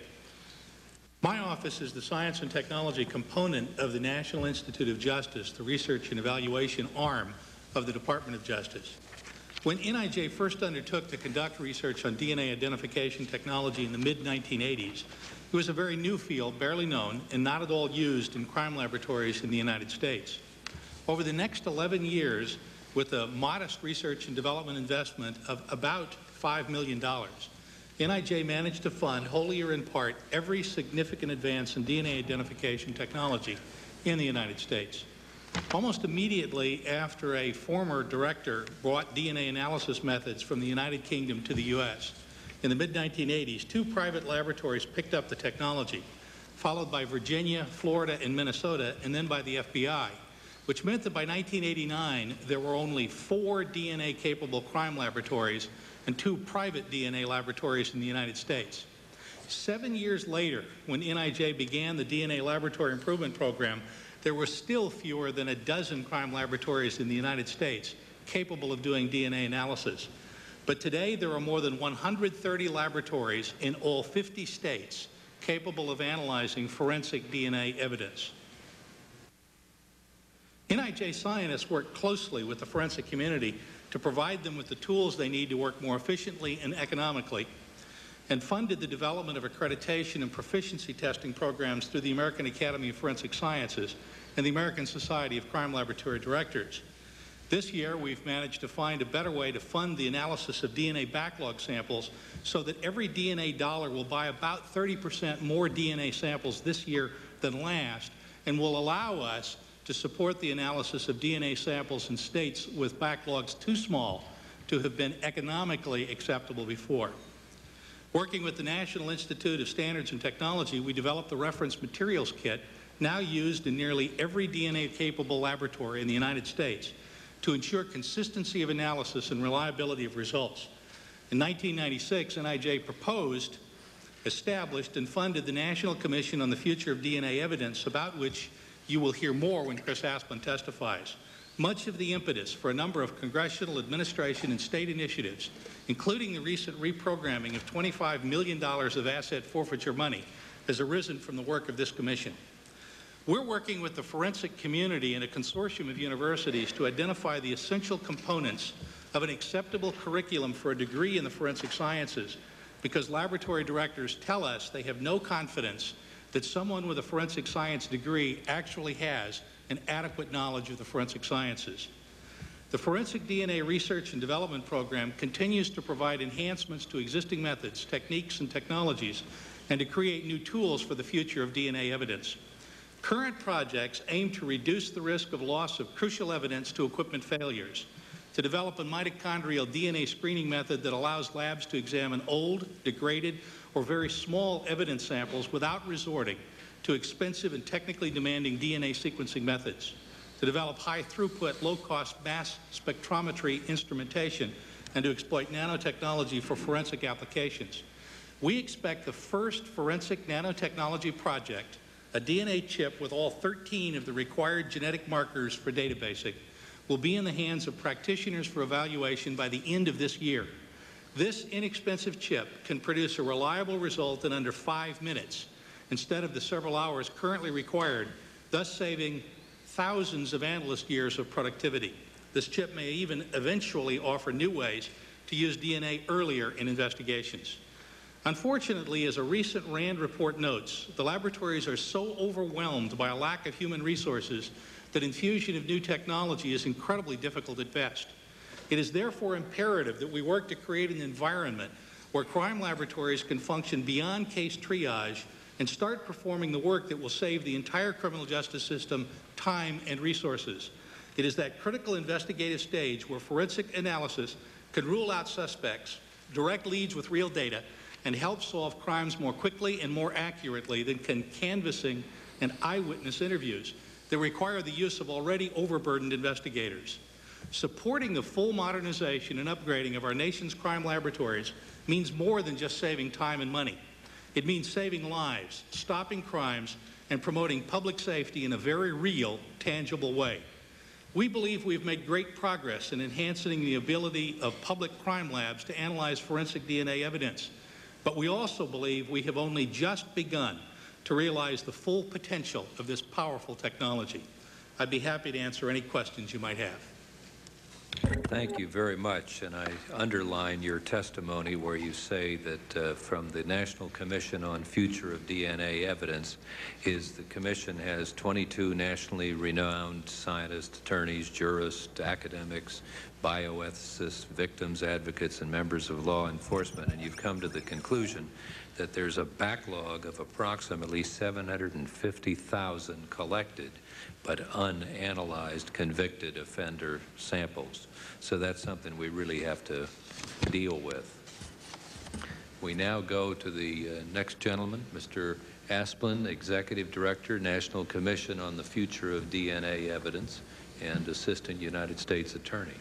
My office is the science and technology component of the National Institute of Justice, the research and evaluation arm of the Department of Justice. When NIJ first undertook to conduct research on DNA identification technology in the mid-1980s, it was a very new field, barely known, and not at all used in crime laboratories in the United States. Over the next 11 years, with a modest research and development investment of about $5 million, NIJ managed to fund, wholly or in part, every significant advance in DNA identification technology in the United States. Almost immediately after a former director brought DNA analysis methods from the United Kingdom to the U.S., in the mid-1980s, two private laboratories picked up the technology, followed by Virginia, Florida, and Minnesota, and then by the FBI, which meant that by 1989, there were only four DNA-capable crime laboratories and two private DNA laboratories in the United States. Seven years later, when NIJ began the DNA Laboratory Improvement Program, there were still fewer than a dozen crime laboratories in the United States capable of doing DNA analysis. But today, there are more than 130 laboratories in all 50 states capable of analyzing forensic DNA evidence. NIJ scientists work closely with the forensic community to provide them with the tools they need to work more efficiently and economically, and funded the development of accreditation and proficiency testing programs through the American Academy of Forensic Sciences and the American Society of Crime Laboratory Directors. This year, we've managed to find a better way to fund the analysis of DNA backlog samples so that every DNA dollar will buy about 30% more DNA samples this year than last and will allow us to support the analysis of DNA samples in states with backlogs too small to have been economically acceptable before. Working with the National Institute of Standards and Technology, we developed the reference materials kit now used in nearly every DNA-capable laboratory in the United States to ensure consistency of analysis and reliability of results. In 1996, NIJ proposed, established, and funded the National Commission on the Future of DNA Evidence, about which you will hear more when Chris Asplen testifies. Much of the impetus for a number of congressional, administration, and state initiatives, including the recent reprogramming of $25 million of asset forfeiture money, has arisen from the work of this commission. We're working with the forensic community and a consortium of universities to identify the essential components of an acceptable curriculum for a degree in the forensic sciences because laboratory directors tell us they have no confidence that someone with a forensic science degree actually has an adequate knowledge of the forensic sciences. The Forensic DNA Research and Development Program continues to provide enhancements to existing methods, techniques, and technologies, and to create new tools for the future of DNA evidence. Current projects aim to reduce the risk of loss of crucial evidence to equipment failures, to develop a mitochondrial DNA screening method that allows labs to examine old, degraded, or very small evidence samples without resorting to expensive and technically demanding DNA sequencing methods, to develop high-throughput, low-cost mass spectrometry instrumentation, and to exploit nanotechnology for forensic applications. We expect the first forensic nanotechnology project, a DNA chip with all 13 of the required genetic markers for databasing, will be in the hands of practitioners for evaluation by the end of this year. This inexpensive chip can produce a reliable result in under five minutes instead of the several hours currently required, thus saving thousands of analyst years of productivity. This chip may even eventually offer new ways to use DNA earlier in investigations. Unfortunately, as a recent RAND report notes, the laboratories are so overwhelmed by a lack of human resources that infusion of new technology is incredibly difficult at best. It is therefore imperative that we work to create an environment where crime laboratories can function beyond case triage and start performing the work that will save the entire criminal justice system time and resources. It is that critical investigative stage where forensic analysis can rule out suspects, direct leads with real data, and help solve crimes more quickly and more accurately than can canvassing and eyewitness interviews that require the use of already overburdened investigators. Supporting the full modernization and upgrading of our nation's crime laboratories means more than just saving time and money. It means saving lives, stopping crimes, and promoting public safety in a very real, tangible way. We believe we've made great progress in enhancing the ability of public crime labs to analyze forensic DNA evidence. But we also believe we have only just begun to realize the full potential of this powerful technology. I'd be happy to answer any questions you might have. Thank you very much, and I underline your testimony where you say that uh, from the National Commission on Future of DNA Evidence is the commission has 22 nationally renowned scientists, attorneys, jurists, academics, bioethicists, victims advocates, and members of law enforcement, and you've come to the conclusion that there's a backlog of approximately 750,000 collected but unanalyzed convicted offender samples. So that's something we really have to deal with. We now go to the uh, next gentleman, Mr. Asplen, Executive Director, National Commission on the Future of DNA Evidence and Assistant United States Attorney.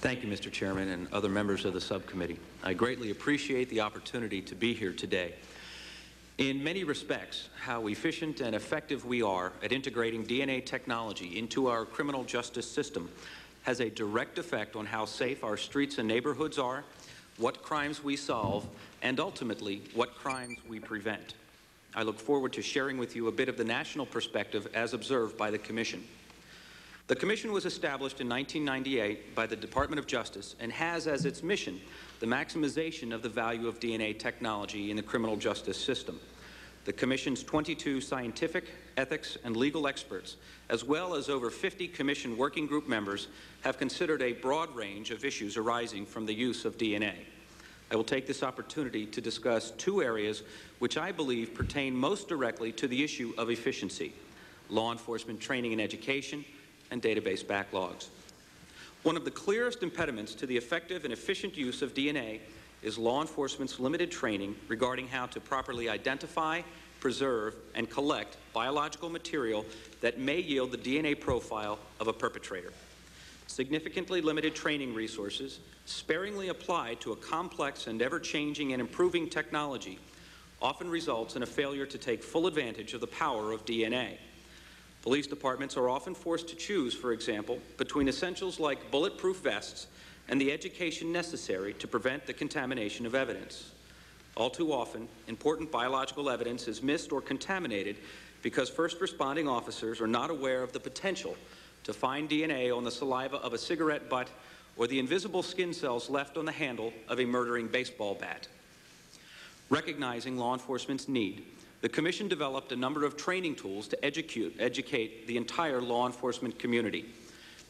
Thank you, Mr. Chairman, and other members of the subcommittee. I greatly appreciate the opportunity to be here today. In many respects, how efficient and effective we are at integrating DNA technology into our criminal justice system has a direct effect on how safe our streets and neighborhoods are, what crimes we solve, and ultimately, what crimes we prevent. I look forward to sharing with you a bit of the national perspective as observed by the Commission. The Commission was established in 1998 by the Department of Justice and has as its mission the maximization of the value of DNA technology in the criminal justice system. The Commission's 22 scientific, ethics, and legal experts, as well as over 50 Commission working group members, have considered a broad range of issues arising from the use of DNA. I will take this opportunity to discuss two areas which I believe pertain most directly to the issue of efficiency, law enforcement training and education, and database backlogs. One of the clearest impediments to the effective and efficient use of DNA is law enforcement's limited training regarding how to properly identify, preserve, and collect biological material that may yield the DNA profile of a perpetrator. Significantly limited training resources, sparingly applied to a complex and ever-changing and improving technology, often results in a failure to take full advantage of the power of DNA. Police departments are often forced to choose, for example, between essentials like bulletproof vests and the education necessary to prevent the contamination of evidence. All too often, important biological evidence is missed or contaminated because first responding officers are not aware of the potential to find DNA on the saliva of a cigarette butt or the invisible skin cells left on the handle of a murdering baseball bat. Recognizing law enforcement's need the Commission developed a number of training tools to educate, educate the entire law enforcement community.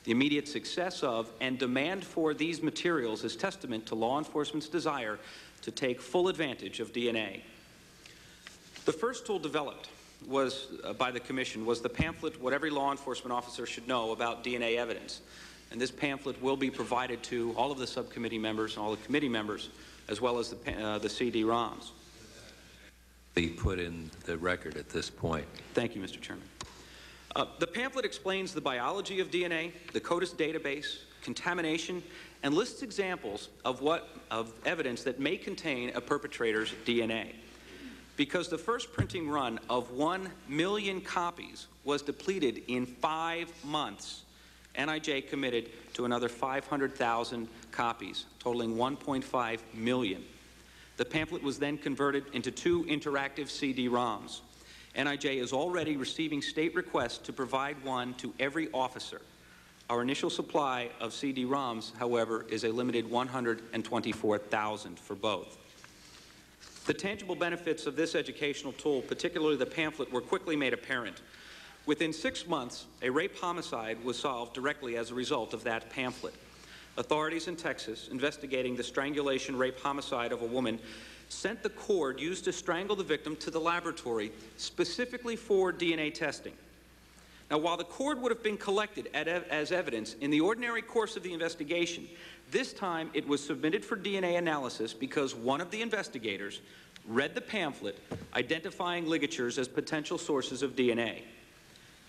The immediate success of and demand for these materials is testament to law enforcement's desire to take full advantage of DNA. The first tool developed was uh, by the Commission was the pamphlet What Every Law Enforcement Officer Should Know About DNA Evidence. And this pamphlet will be provided to all of the subcommittee members and all the committee members, as well as the, uh, the CD-ROMs be put in the record at this point. Thank you, Mr. Chairman. Uh, the pamphlet explains the biology of DNA, the CODIS database, contamination, and lists examples of what of evidence that may contain a perpetrator's DNA. Because the first printing run of 1 million copies was depleted in five months, NIJ committed to another 500,000 copies, totaling 1.5 million. The pamphlet was then converted into two interactive CD-ROMs. NIJ is already receiving state requests to provide one to every officer. Our initial supply of CD-ROMs, however, is a limited 124,000 for both. The tangible benefits of this educational tool, particularly the pamphlet, were quickly made apparent. Within six months, a rape homicide was solved directly as a result of that pamphlet. Authorities in Texas investigating the strangulation rape homicide of a woman sent the cord used to strangle the victim to the laboratory specifically for DNA testing. Now, while the cord would have been collected as evidence in the ordinary course of the investigation, this time it was submitted for DNA analysis because one of the investigators read the pamphlet identifying ligatures as potential sources of DNA.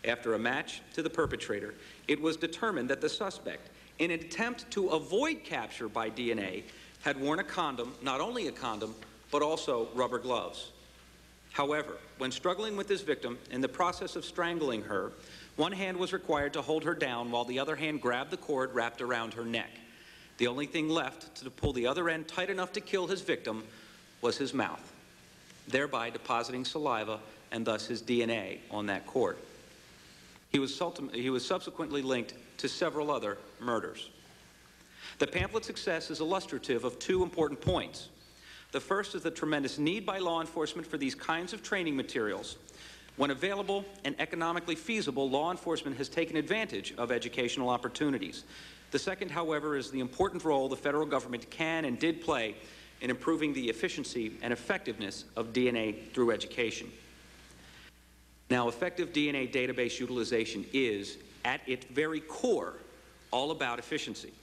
After a match to the perpetrator, it was determined that the suspect in an attempt to avoid capture by DNA, had worn a condom, not only a condom, but also rubber gloves. However, when struggling with his victim in the process of strangling her, one hand was required to hold her down while the other hand grabbed the cord wrapped around her neck. The only thing left to pull the other end tight enough to kill his victim was his mouth, thereby depositing saliva and thus his DNA on that cord. He was, he was subsequently linked to several other murders. The pamphlet's success is illustrative of two important points. The first is the tremendous need by law enforcement for these kinds of training materials. When available and economically feasible, law enforcement has taken advantage of educational opportunities. The second, however, is the important role the federal government can and did play in improving the efficiency and effectiveness of DNA through education. Now, effective DNA database utilization is, at its very core, all about efficiency.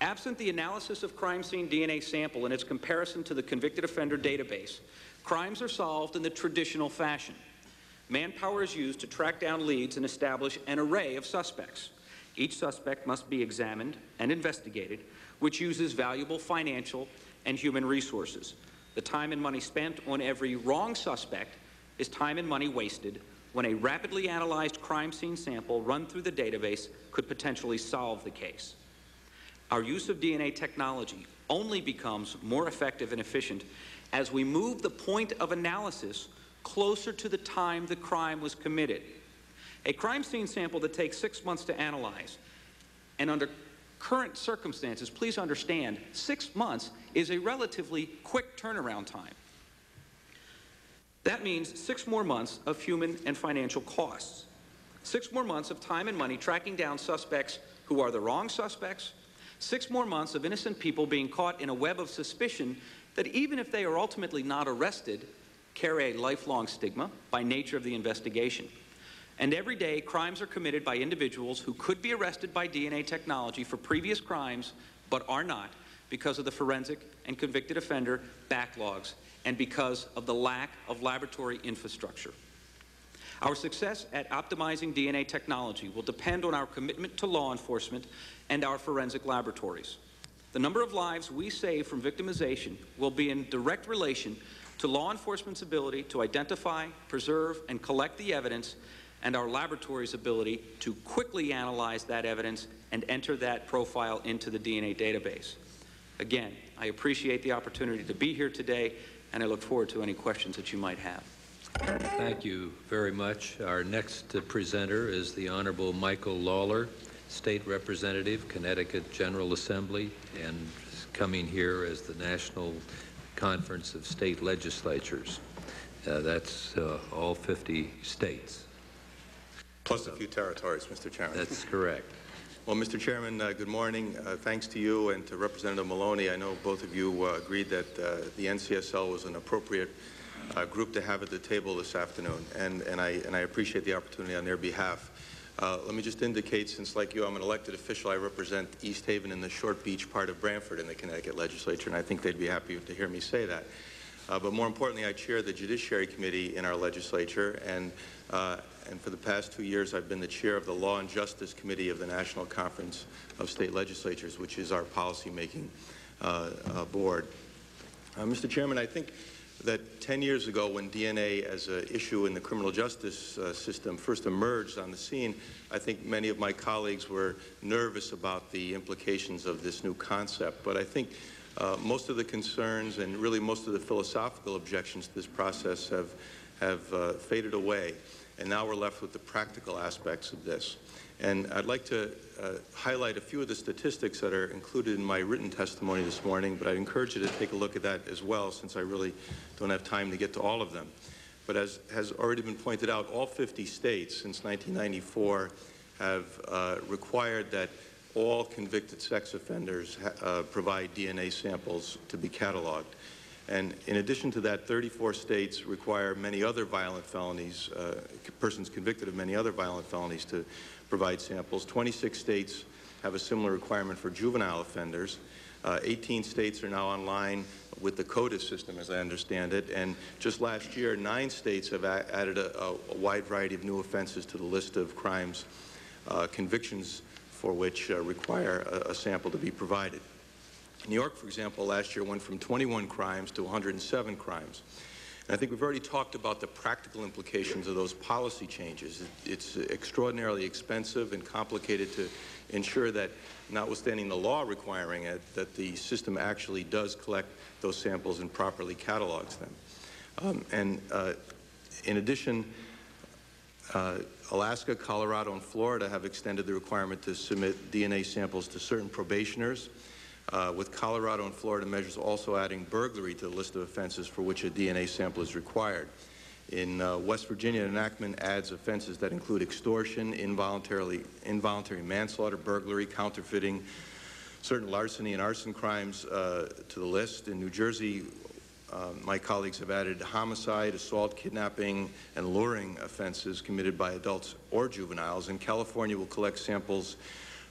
Absent the analysis of crime scene DNA sample and its comparison to the convicted offender database, crimes are solved in the traditional fashion. Manpower is used to track down leads and establish an array of suspects. Each suspect must be examined and investigated, which uses valuable financial and human resources. The time and money spent on every wrong suspect is time and money wasted when a rapidly analyzed crime scene sample run through the database could potentially solve the case. Our use of DNA technology only becomes more effective and efficient as we move the point of analysis closer to the time the crime was committed. A crime scene sample that takes six months to analyze, and under current circumstances, please understand, six months is a relatively quick turnaround time. That means six more months of human and financial costs. Six more months of time and money tracking down suspects who are the wrong suspects Six more months of innocent people being caught in a web of suspicion that even if they are ultimately not arrested, carry a lifelong stigma by nature of the investigation. And every day, crimes are committed by individuals who could be arrested by DNA technology for previous crimes, but are not because of the forensic and convicted offender backlogs and because of the lack of laboratory infrastructure. Our success at optimizing DNA technology will depend on our commitment to law enforcement and our forensic laboratories. The number of lives we save from victimization will be in direct relation to law enforcement's ability to identify, preserve, and collect the evidence and our laboratory's ability to quickly analyze that evidence and enter that profile into the DNA database. Again, I appreciate the opportunity to be here today, and I look forward to any questions that you might have. Thank you very much. Our next presenter is the Honorable Michael Lawlor, State Representative, Connecticut General Assembly, and coming here as the National Conference of State Legislatures. Uh, that's uh, all 50 states. Plus a few territories, Mr. Chairman. That's correct. Well, Mr. Chairman, uh, good morning. Uh, thanks to you and to Representative Maloney. I know both of you uh, agreed that uh, the NCSL was an appropriate uh, group to have at the table this afternoon, and, and, I, and I appreciate the opportunity on their behalf. Uh, let me just indicate, since like you, I'm an elected official, I represent East Haven in the Short Beach part of Branford in the Connecticut legislature, and I think they'd be happy to hear me say that. Uh, but more importantly, I chair the Judiciary Committee in our legislature, and, uh, and for the past two years, I've been the chair of the Law and Justice Committee of the National Conference of State Legislatures, which is our policymaking uh, uh board. Uh, Mr. Chairman, I think that 10 years ago when DNA as an issue in the criminal justice uh, system first emerged on the scene, I think many of my colleagues were nervous about the implications of this new concept. But I think uh, most of the concerns and really most of the philosophical objections to this process have, have uh, faded away. And now we're left with the practical aspects of this. And I'd like to uh, highlight a few of the statistics that are included in my written testimony this morning, but I'd encourage you to take a look at that as well, since I really don't have time to get to all of them. But as has already been pointed out, all 50 states since 1994 have uh, required that all convicted sex offenders uh, provide DNA samples to be cataloged. And in addition to that, 34 states require many other violent felonies, uh, persons convicted of many other violent felonies to provide samples. 26 states have a similar requirement for juvenile offenders. Uh, 18 states are now online with the CODIS system, as I understand it, and just last year, nine states have added a, a, wide variety of new offenses to the list of crimes, uh, convictions for which uh, require a, a, sample to be provided. New York, for example, last year went from 21 crimes to 107 crimes. And I think we've already talked about the practical implications of those policy changes. It's extraordinarily expensive and complicated to ensure that, notwithstanding the law requiring it, that the system actually does collect those samples and properly catalogs them. Um, and uh, in addition, uh, Alaska, Colorado, and Florida have extended the requirement to submit DNA samples to certain probationers, uh, with Colorado and Florida measures also adding burglary to the list of offenses for which a DNA sample is required. In uh, West Virginia, an enactment adds offenses that include extortion, involuntarily, involuntary manslaughter, burglary, counterfeiting, certain larceny and arson crimes uh, to the list. In New Jersey, uh, my colleagues have added homicide, assault, kidnapping, and luring offenses committed by adults or juveniles. And California will collect samples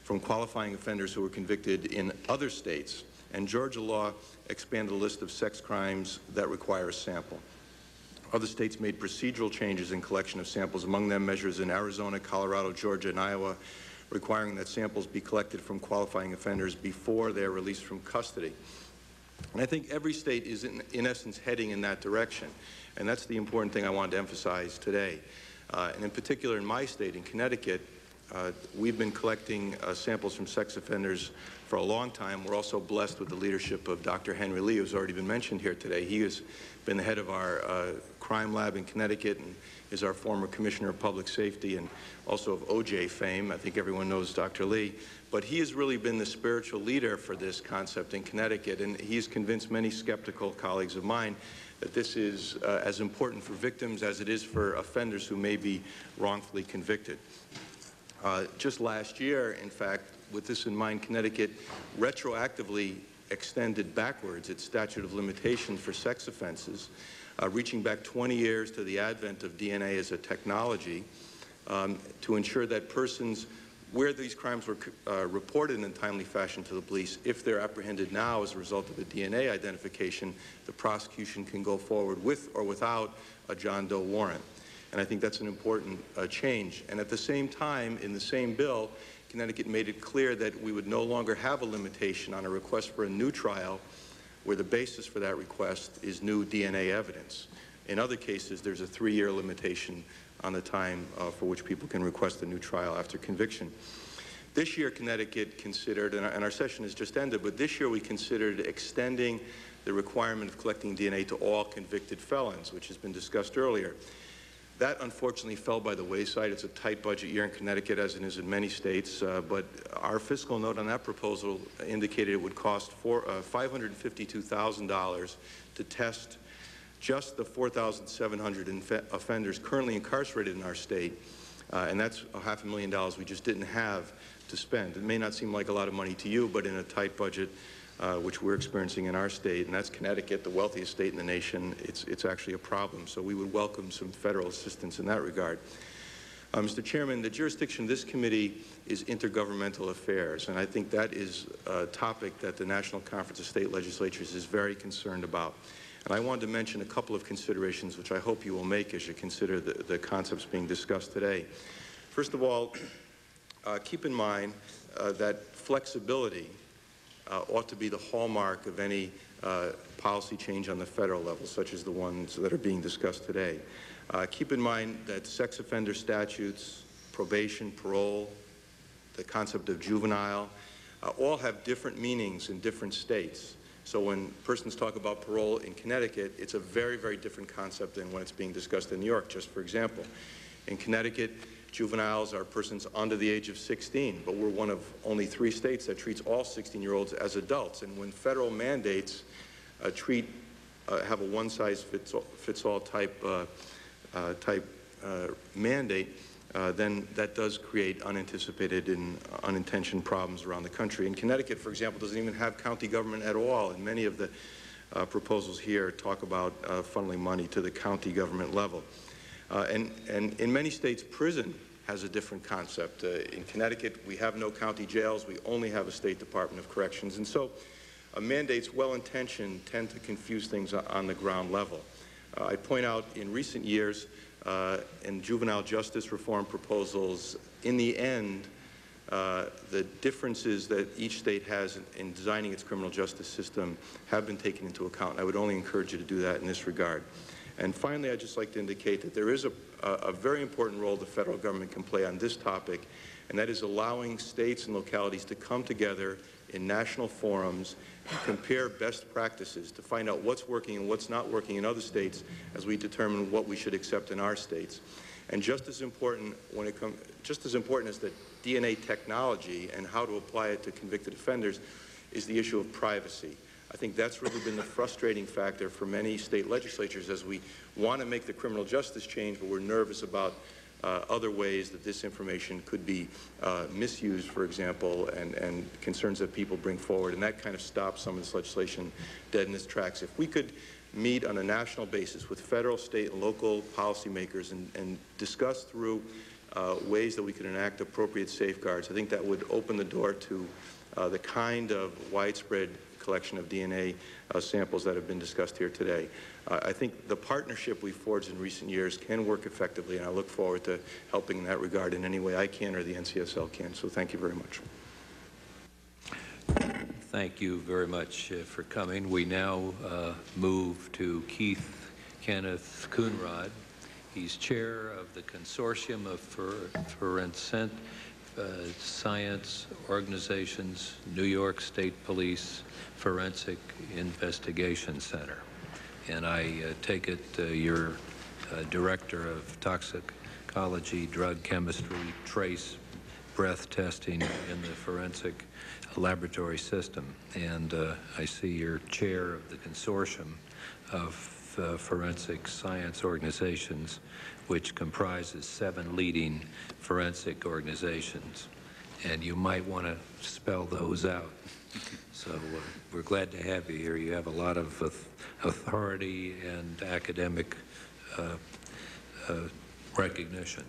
from qualifying offenders who were convicted in other states. And Georgia law expanded a list of sex crimes that require a sample. Other states made procedural changes in collection of samples, among them measures in Arizona, Colorado, Georgia, and Iowa, requiring that samples be collected from qualifying offenders before they are released from custody. And I think every state is, in, in essence, heading in that direction. And that's the important thing I wanted to emphasize today. Uh, and in particular, in my state, in Connecticut, uh, we've been collecting uh, samples from sex offenders for a long time. We're also blessed with the leadership of Dr. Henry Lee, who's already been mentioned here today. He has been the head of our uh, crime lab in Connecticut and is our former Commissioner of Public Safety and also of OJ fame. I think everyone knows Dr. Lee. But he has really been the spiritual leader for this concept in Connecticut, and he's convinced many skeptical colleagues of mine that this is uh, as important for victims as it is for offenders who may be wrongfully convicted. Uh, just last year, in fact, with this in mind, Connecticut retroactively extended backwards its statute of limitations for sex offenses, uh, reaching back 20 years to the advent of DNA as a technology um, to ensure that persons where these crimes were uh, reported in a timely fashion to the police, if they're apprehended now as a result of the DNA identification, the prosecution can go forward with or without a John Doe warrant. And I think that's an important uh, change. And at the same time, in the same bill, Connecticut made it clear that we would no longer have a limitation on a request for a new trial where the basis for that request is new DNA evidence. In other cases, there's a three-year limitation on the time uh, for which people can request a new trial after conviction. This year, Connecticut considered, and our, and our session has just ended, but this year we considered extending the requirement of collecting DNA to all convicted felons, which has been discussed earlier. That unfortunately fell by the wayside. It's a tight budget year in Connecticut, as it is in many states. Uh, but our fiscal note on that proposal indicated it would cost uh, $552,000 to test just the 4,700 offenders currently incarcerated in our state. Uh, and that's a half a million dollars we just didn't have to spend. It may not seem like a lot of money to you, but in a tight budget, uh, which we're experiencing in our state, and that's Connecticut, the wealthiest state in the nation, it's, it's actually a problem. So we would welcome some federal assistance in that regard. Uh, Mr. Chairman, the jurisdiction of this committee is intergovernmental affairs, and I think that is a topic that the National Conference of State Legislatures is very concerned about. And I wanted to mention a couple of considerations which I hope you will make as you consider the, the concepts being discussed today. First of all, uh, keep in mind uh, that flexibility uh, ought to be the hallmark of any uh, policy change on the federal level, such as the ones that are being discussed today. Uh, keep in mind that sex offender statutes, probation, parole, the concept of juvenile, uh, all have different meanings in different states. So when persons talk about parole in Connecticut, it's a very, very different concept than when it's being discussed in New York, just for example. In Connecticut, Juveniles are persons under the age of 16, but we're one of only three states that treats all 16-year-olds as adults. And when federal mandates uh, treat, uh, have a one-size-fits-all type, uh, uh type uh, mandate, uh, then that does create unanticipated and unintentional problems around the country. In Connecticut, for example, doesn't even have county government at all, and many of the proposals here talk about funneling money to the county government level. Uh, and, and in many states, prison has a different concept. Uh, in Connecticut, we have no county jails. We only have a State Department of Corrections. And so uh, mandates, well-intentioned, tend to confuse things on the ground level. I point out in recent years, uh, in juvenile justice reform proposals, in the end, uh, the differences that each state has in, in designing its criminal justice system have been taken into account. I would only encourage you to do that in this regard. And finally, I'd just like to indicate that there is a, a, very important role the federal government can play on this topic, and that is allowing states and localities to come together in national forums and compare best practices to find out what's working and what's not working in other states as we determine what we should accept in our states. And just as important when it just as important as the DNA technology and how to apply it to convicted offenders is the issue of privacy. I think that's really been the frustrating factor for many state legislatures as we want to make the criminal justice change, but we're nervous about uh, other ways that this information could be uh, misused, for example, and, and concerns that people bring forward. And that kind of stops some of this legislation dead in its tracks. If we could meet on a national basis with federal, state, and local policymakers and, and discuss through uh, ways that we could enact appropriate safeguards, I think that would open the door to uh, the kind of widespread collection of DNA uh, samples that have been discussed here today. Uh, I think the partnership we've forged in recent years can work effectively, and I look forward to helping in that regard in any way I can or the NCSL can. So thank you very much. Thank you very much uh, for coming. We now uh, move to Keith Kenneth Coonrod. He's chair of the Consortium of Forensic uh, Science Organizations, New York State Police Forensic Investigation Center. And I uh, take it uh, you're uh, director of toxicology, drug chemistry, trace breath testing in the forensic laboratory system. And I see you're chair of the consortium of uh, forensic science organizations, which comprises seven leading forensic organizations. And you might want to spell those out. So uh, we're glad to have you here. You have a lot of authority and academic uh, uh, recognition.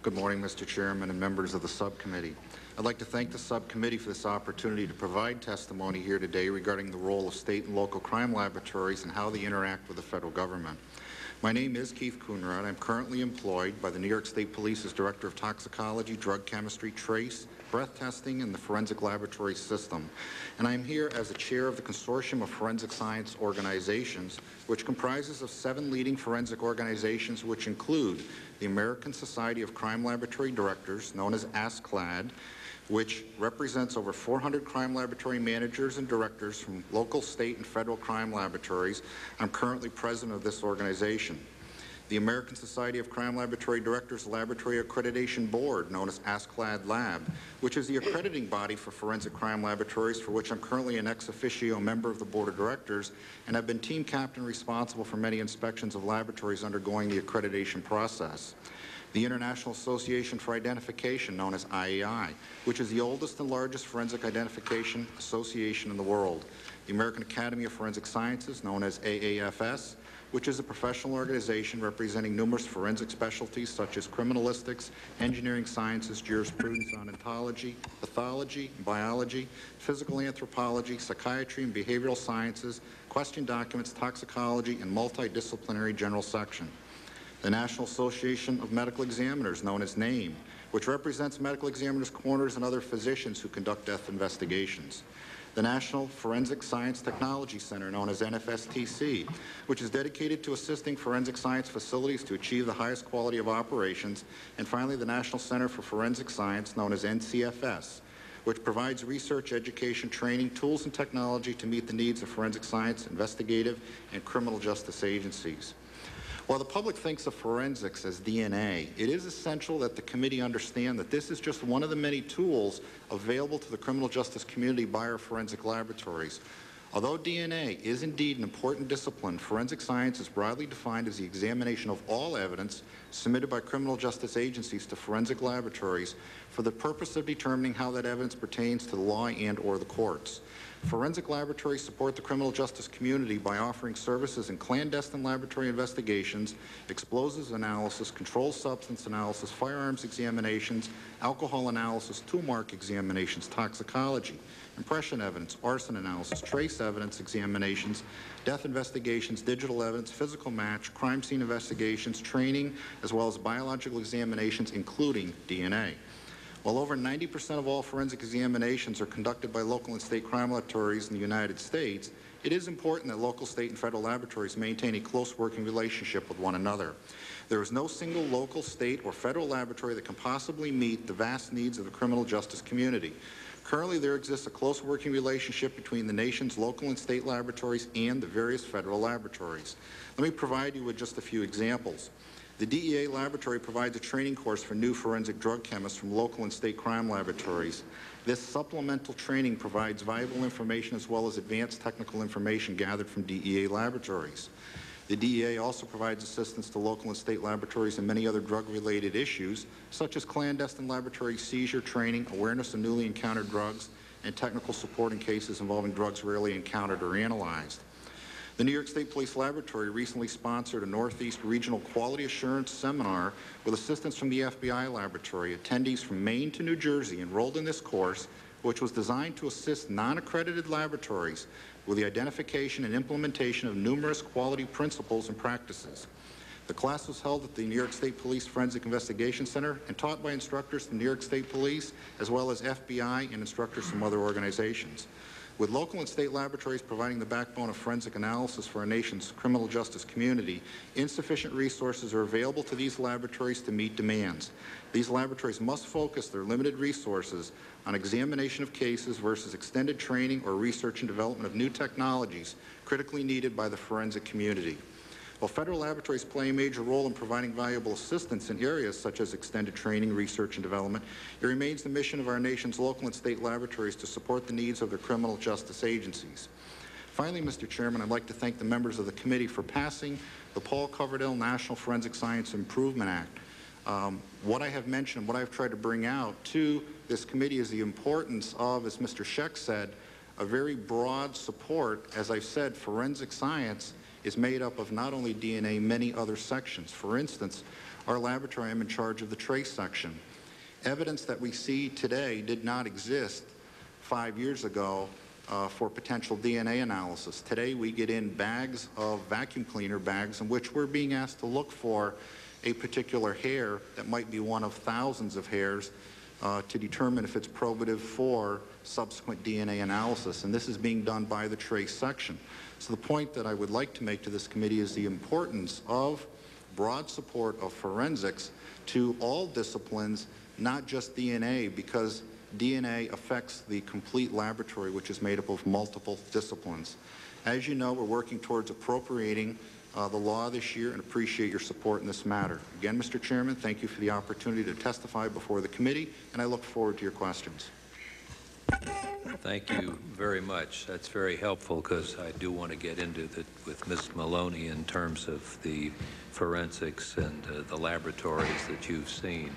Good morning, Mr. Chairman and members of the subcommittee. I'd like to thank the subcommittee for this opportunity to provide testimony here today regarding the role of state and local crime laboratories and how they interact with the federal government. My name is Keith Coonrod. I'm currently employed by the New York State Police as Director of Toxicology, Drug Chemistry, Trace, breath testing in the forensic laboratory system. And I'm here as the chair of the Consortium of Forensic Science Organizations, which comprises of seven leading forensic organizations, which include the American Society of Crime Laboratory Directors, known as ASCLD, which represents over 400 crime laboratory managers and directors from local, state, and federal crime laboratories. I'm currently president of this organization the American Society of Crime Laboratory Directors Laboratory Accreditation Board, known as ASCLD Lab, which is the accrediting body for forensic crime laboratories, for which I'm currently an ex officio member of the Board of Directors, and have been team captain responsible for many inspections of laboratories undergoing the accreditation process. The International Association for Identification, known as IAI, which is the oldest and largest forensic identification association in the world, the American Academy of Forensic Sciences, known as AAFS, which is a professional organization representing numerous forensic specialties such as criminalistics, engineering sciences, jurisprudence odontology, pathology, biology, physical anthropology, psychiatry and behavioral sciences, question documents, toxicology, and multidisciplinary general section. The National Association of Medical Examiners, known as NAME, which represents medical examiners, coroners, and other physicians who conduct death investigations the National Forensic Science Technology Center, known as NFSTC, which is dedicated to assisting forensic science facilities to achieve the highest quality of operations, and finally the National Center for Forensic Science, known as NCFS, which provides research, education, training, tools, and technology to meet the needs of forensic science, investigative, and criminal justice agencies. While the public thinks of forensics as DNA, it is essential that the committee understand that this is just one of the many tools available to the criminal justice community by our forensic laboratories. Although DNA is indeed an important discipline, forensic science is broadly defined as the examination of all evidence submitted by criminal justice agencies to forensic laboratories for the purpose of determining how that evidence pertains to the law and or the courts. Forensic laboratories support the criminal justice community by offering services in clandestine laboratory investigations, explosives analysis, controlled substance analysis, firearms examinations, alcohol analysis, tool mark examinations, toxicology, impression evidence, arson analysis, trace evidence examinations, death investigations, digital evidence, physical match, crime scene investigations, training, as well as biological examinations, including DNA. While over 90% of all forensic examinations are conducted by local and state crime laboratories in the United States, it is important that local, state, and federal laboratories maintain a close working relationship with one another. There is no single local, state, or federal laboratory that can possibly meet the vast needs of the criminal justice community. Currently, there exists a close working relationship between the nation's local and state laboratories and the various federal laboratories. Let me provide you with just a few examples. The DEA laboratory provides a training course for new forensic drug chemists from local and state crime laboratories. This supplemental training provides valuable information as well as advanced technical information gathered from DEA laboratories. The DEA also provides assistance to local and state laboratories in many other drug-related issues, such as clandestine laboratory seizure training, awareness of newly encountered drugs, and technical support in cases involving drugs rarely encountered or analyzed. The New York State Police Laboratory recently sponsored a Northeast Regional Quality Assurance Seminar with assistance from the FBI Laboratory. Attendees from Maine to New Jersey enrolled in this course, which was designed to assist non-accredited laboratories with the identification and implementation of numerous quality principles and practices. The class was held at the New York State Police Forensic Investigation Center and taught by instructors from New York State Police, as well as FBI and instructors from other organizations. With local and state laboratories providing the backbone of forensic analysis for our nation's criminal justice community, insufficient resources are available to these laboratories to meet demands. These laboratories must focus their limited resources on examination of cases versus extended training or research and development of new technologies critically needed by the forensic community. While federal laboratories play a major role in providing valuable assistance in areas such as extended training, research, and development, it remains the mission of our nation's local and state laboratories to support the needs of their criminal justice agencies. Finally, Mr. Chairman, I'd like to thank the members of the committee for passing the Paul Coverdell National Forensic Science Improvement Act. Um, what I have mentioned, what I've tried to bring out to this committee is the importance of, as Mr. Scheck said, a very broad support, as I've said, forensic science is made up of not only DNA, many other sections. For instance, our laboratory, I'm in charge of the trace section. Evidence that we see today did not exist five years ago uh, for potential DNA analysis. Today we get in bags of vacuum cleaner bags in which we're being asked to look for a particular hair that might be one of thousands of hairs uh, to determine if it's probative for subsequent DNA analysis. And this is being done by the trace section. So the point that I would like to make to this committee is the importance of broad support of forensics to all disciplines, not just DNA, because DNA affects the complete laboratory, which is made up of multiple disciplines. As you know, we're working towards appropriating uh, the law this year and appreciate your support in this matter. Again, Mr. Chairman, thank you for the opportunity to testify before the committee, and I look forward to your questions. Thank you very much. That's very helpful because I do want to get into it with Ms. Maloney in terms of the forensics and uh, the laboratories that you've seen.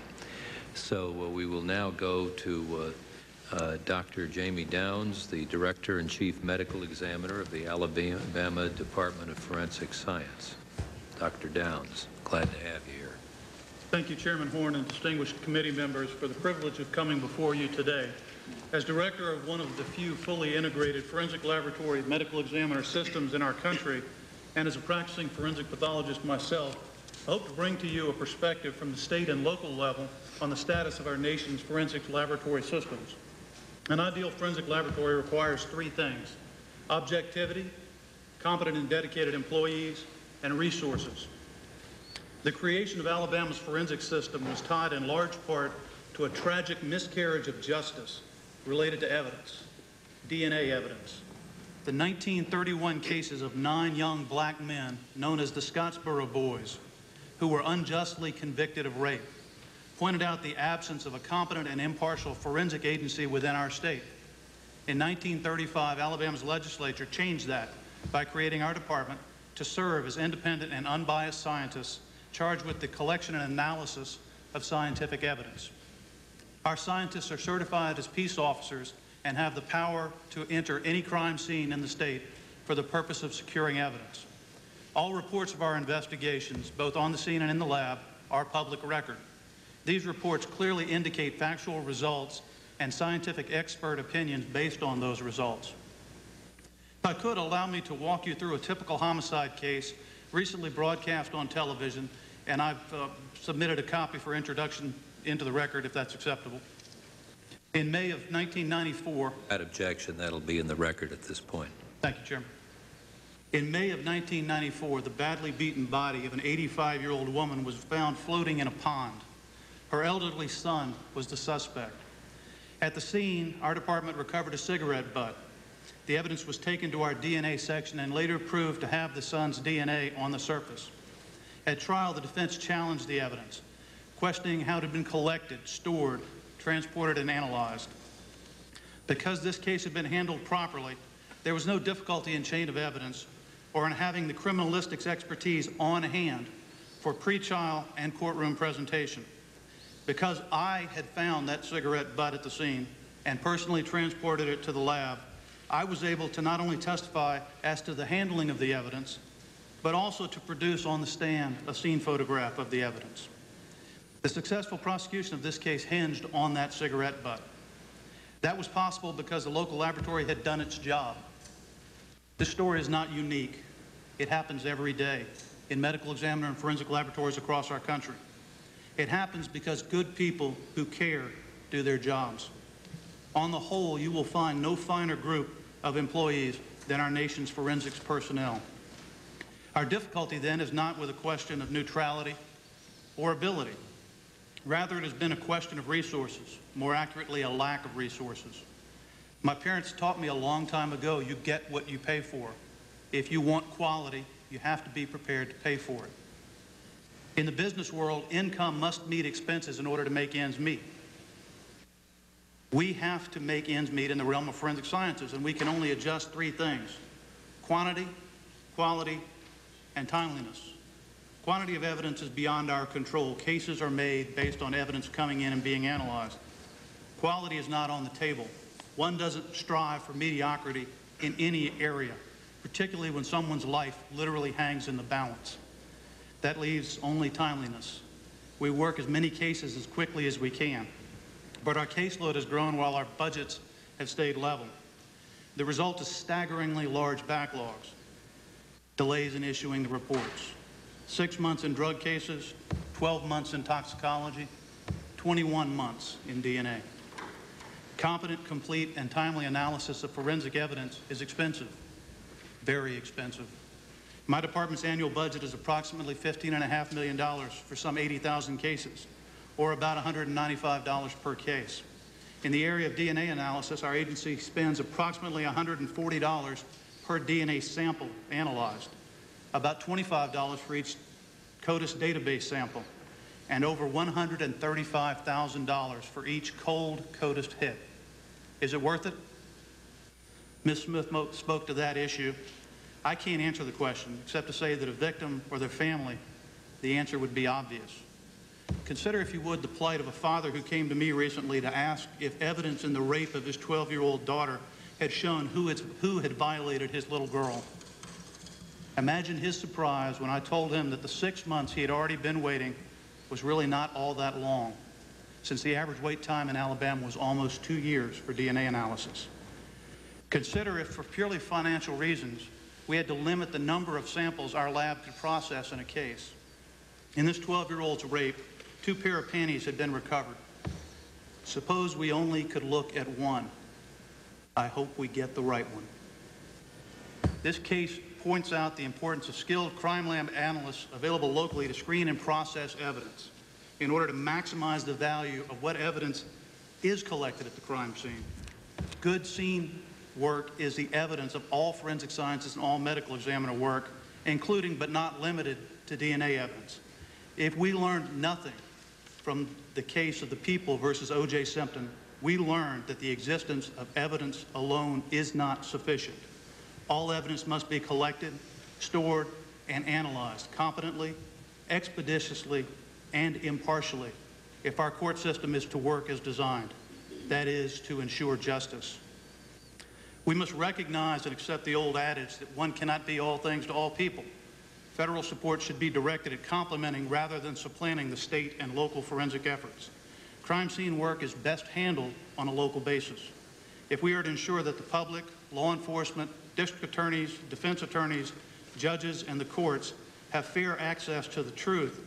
So uh, we will now go to uh, uh Dr. Jamie Downs, the Director and Chief Medical Examiner of the Alabama Department of Forensic Science. Dr. Downs, glad to have you here. Thank you, Chairman Horn and distinguished committee members, for the privilege of coming before you today. As director of one of the few fully integrated forensic laboratory medical examiner systems in our country, and as a practicing forensic pathologist myself, I hope to bring to you a perspective from the state and local level on the status of our nation's forensic laboratory systems. An ideal forensic laboratory requires three things, objectivity, competent and dedicated employees, and resources. The creation of Alabama's forensic system was tied in large part to a tragic miscarriage of justice related to evidence, DNA evidence. The 1931 cases of nine young black men known as the Scottsboro Boys, who were unjustly convicted of rape, pointed out the absence of a competent and impartial forensic agency within our state. In 1935, Alabama's legislature changed that by creating our department to serve as independent and unbiased scientists charged with the collection and analysis of scientific evidence. Our scientists are certified as peace officers and have the power to enter any crime scene in the state for the purpose of securing evidence. All reports of our investigations, both on the scene and in the lab, are public record. These reports clearly indicate factual results and scientific expert opinions based on those results. If I could, allow me to walk you through a typical homicide case recently broadcast on television, and I've uh, submitted a copy for introduction into the record if that's acceptable. In May of 1994, Without objection, that'll be in the record at this point. Thank you, Chairman. In May of 1994, the badly beaten body of an 85-year-old woman was found floating in a pond. Her elderly son was the suspect. At the scene, our department recovered a cigarette butt. The evidence was taken to our DNA section and later proved to have the son's DNA on the surface. At trial, the defense challenged the evidence, questioning how it had been collected, stored, transported, and analyzed. Because this case had been handled properly, there was no difficulty in chain of evidence or in having the criminalistics expertise on hand for pretrial and courtroom presentation. Because I had found that cigarette butt at the scene and personally transported it to the lab, I was able to not only testify as to the handling of the evidence, but also to produce on the stand a scene photograph of the evidence. The successful prosecution of this case hinged on that cigarette butt. That was possible because the local laboratory had done its job. This story is not unique. It happens every day in medical examiner and forensic laboratories across our country. It happens because good people who care do their jobs. On the whole, you will find no finer group of employees than our nation's forensics personnel. Our difficulty then is not with a question of neutrality or ability. Rather, it has been a question of resources, more accurately, a lack of resources. My parents taught me a long time ago, you get what you pay for. If you want quality, you have to be prepared to pay for it. In the business world, income must meet expenses in order to make ends meet. We have to make ends meet in the realm of forensic sciences, and we can only adjust three things quantity, quality, and timeliness. Quantity of evidence is beyond our control. Cases are made based on evidence coming in and being analyzed. Quality is not on the table. One doesn't strive for mediocrity in any area, particularly when someone's life literally hangs in the balance. That leaves only timeliness. We work as many cases as quickly as we can, but our caseload has grown while our budgets have stayed level. The result is staggeringly large backlogs, delays in issuing the reports. Six months in drug cases, 12 months in toxicology, 21 months in DNA. Competent, complete, and timely analysis of forensic evidence is expensive, very expensive. My department's annual budget is approximately $15.5 million for some 80,000 cases, or about $195 per case. In the area of DNA analysis, our agency spends approximately $140 per DNA sample analyzed, about $25 for each CODIS database sample, and over $135,000 for each cold CODIS hit. Is it worth it? Ms. Smith spoke to that issue. I can't answer the question except to say that a victim or their family, the answer would be obvious. Consider, if you would, the plight of a father who came to me recently to ask if evidence in the rape of his 12-year-old daughter had shown who, it's, who had violated his little girl. Imagine his surprise when I told him that the six months he had already been waiting was really not all that long, since the average wait time in Alabama was almost two years for DNA analysis. Consider if, for purely financial reasons, we had to limit the number of samples our lab could process in a case. In this 12-year-old's rape, two pair of panties had been recovered. Suppose we only could look at one. I hope we get the right one. This case points out the importance of skilled crime lab analysts available locally to screen and process evidence in order to maximize the value of what evidence is collected at the crime scene. Good scene work is the evidence of all forensic sciences and all medical examiner work, including but not limited to DNA evidence. If we learned nothing from the case of the people versus O.J. Simpson, we learned that the existence of evidence alone is not sufficient. All evidence must be collected, stored, and analyzed competently, expeditiously, and impartially if our court system is to work as designed, that is, to ensure justice. We must recognize and accept the old adage that one cannot be all things to all people. Federal support should be directed at complementing rather than supplanting the state and local forensic efforts. Crime scene work is best handled on a local basis. If we are to ensure that the public, law enforcement, district attorneys, defense attorneys, judges, and the courts have fair access to the truth,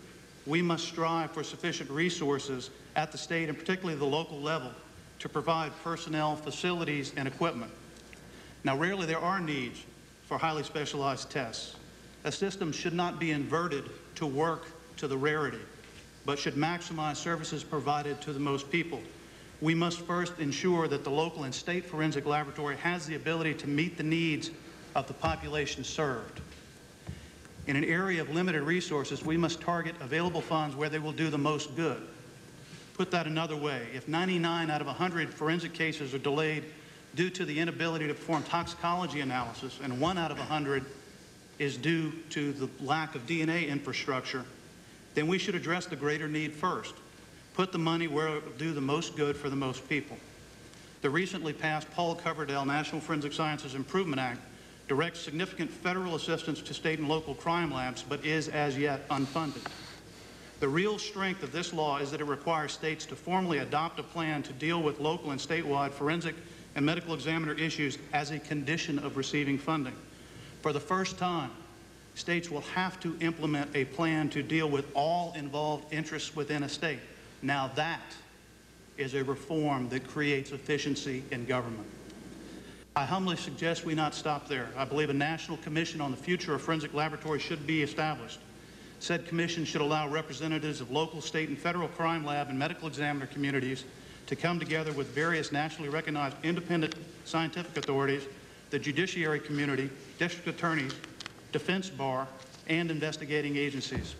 we must strive for sufficient resources at the state and particularly the local level to provide personnel, facilities, and equipment. Now, rarely there are needs for highly specialized tests. A system should not be inverted to work to the rarity, but should maximize services provided to the most people. We must first ensure that the local and state forensic laboratory has the ability to meet the needs of the population served. In an area of limited resources, we must target available funds where they will do the most good. Put that another way, if 99 out of 100 forensic cases are delayed due to the inability to perform toxicology analysis, and one out of 100 is due to the lack of DNA infrastructure, then we should address the greater need first. Put the money where it will do the most good for the most people. The recently passed Paul Coverdell National Forensic Sciences Improvement Act directs significant federal assistance to state and local crime labs, but is as yet unfunded. The real strength of this law is that it requires states to formally adopt a plan to deal with local and statewide forensic and medical examiner issues as a condition of receiving funding. For the first time, states will have to implement a plan to deal with all involved interests within a state. Now that is a reform that creates efficiency in government. I humbly suggest we not stop there. I believe a national commission on the future of forensic laboratories should be established. Said commission should allow representatives of local, state, and federal crime lab and medical examiner communities to come together with various nationally recognized independent scientific authorities, the judiciary community, district attorneys, defense bar, and investigating agencies.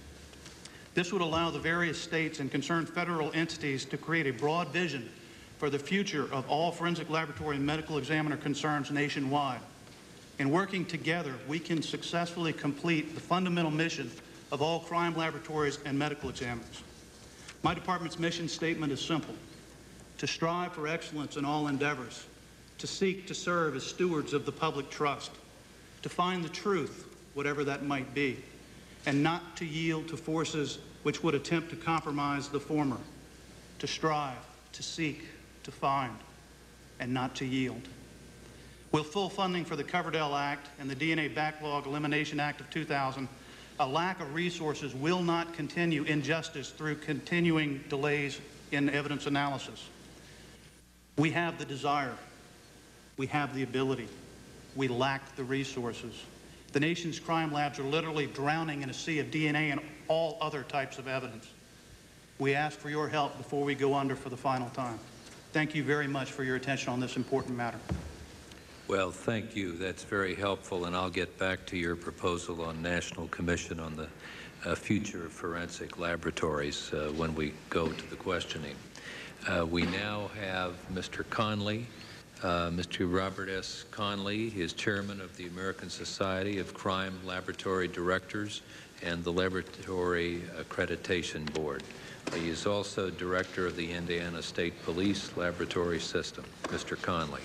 This would allow the various states and concerned federal entities to create a broad vision for the future of all forensic laboratory and medical examiner concerns nationwide. In working together, we can successfully complete the fundamental mission of all crime laboratories and medical examiners. My department's mission statement is simple, to strive for excellence in all endeavors, to seek to serve as stewards of the public trust, to find the truth, whatever that might be, and not to yield to forces which would attempt to compromise the former, to strive, to seek, to find, and not to yield. With full funding for the Coverdell Act and the DNA Backlog Elimination Act of 2000, a lack of resources will not continue injustice through continuing delays in evidence analysis. We have the desire. We have the ability. We lack the resources. The nation's crime labs are literally drowning in a sea of DNA and all other types of evidence. We ask for your help before we go under for the final time. Thank you very much for your attention on this important matter. Well, thank you. That's very helpful, and I'll get back to your proposal on National Commission on the uh, future of forensic laboratories uh, when we go to the questioning. Uh, we now have Mr. Conley. Uh, Mr. Robert S. Conley is chairman of the American Society of Crime Laboratory Directors and the Laboratory Accreditation Board. He is also director of the Indiana State Police Laboratory System. Mr. Conley.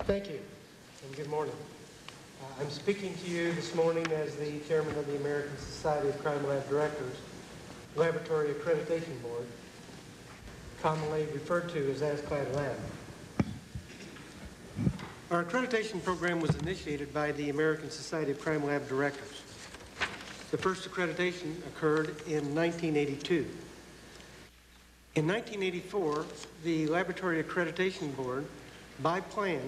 Thank you, and good morning. Uh, I'm speaking to you this morning as the chairman of the American Society of Crime Lab Directors, Laboratory Accreditation Board, commonly referred to as ASCLD Lab. Our accreditation program was initiated by the American Society of Crime Lab Directors. The first accreditation occurred in 1982. In 1984, the Laboratory Accreditation Board, by plan,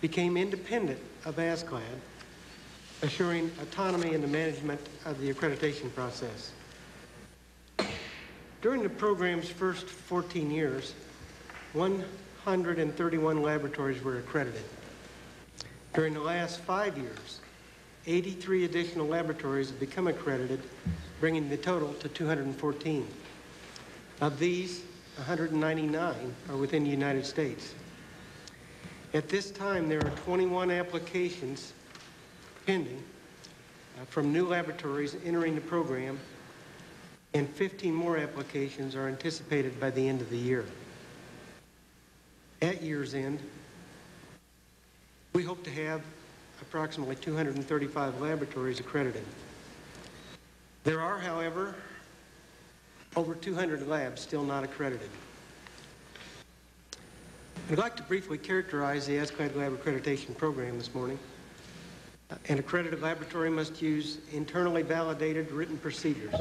became independent of ASCLD, assuring autonomy in the management of the accreditation process. During the program's first 14 years, 131 laboratories were accredited. During the last five years, 83 additional laboratories have become accredited, bringing the total to 214. Of these, 199 are within the United States. At this time, there are 21 applications pending uh, from new laboratories entering the program, and 15 more applications are anticipated by the end of the year. At year's end, we hope to have approximately 235 laboratories accredited. There are, however, over 200 labs still not accredited. I'd like to briefly characterize the ASCLD Lab Accreditation Program this morning. An accredited laboratory must use internally validated written procedures.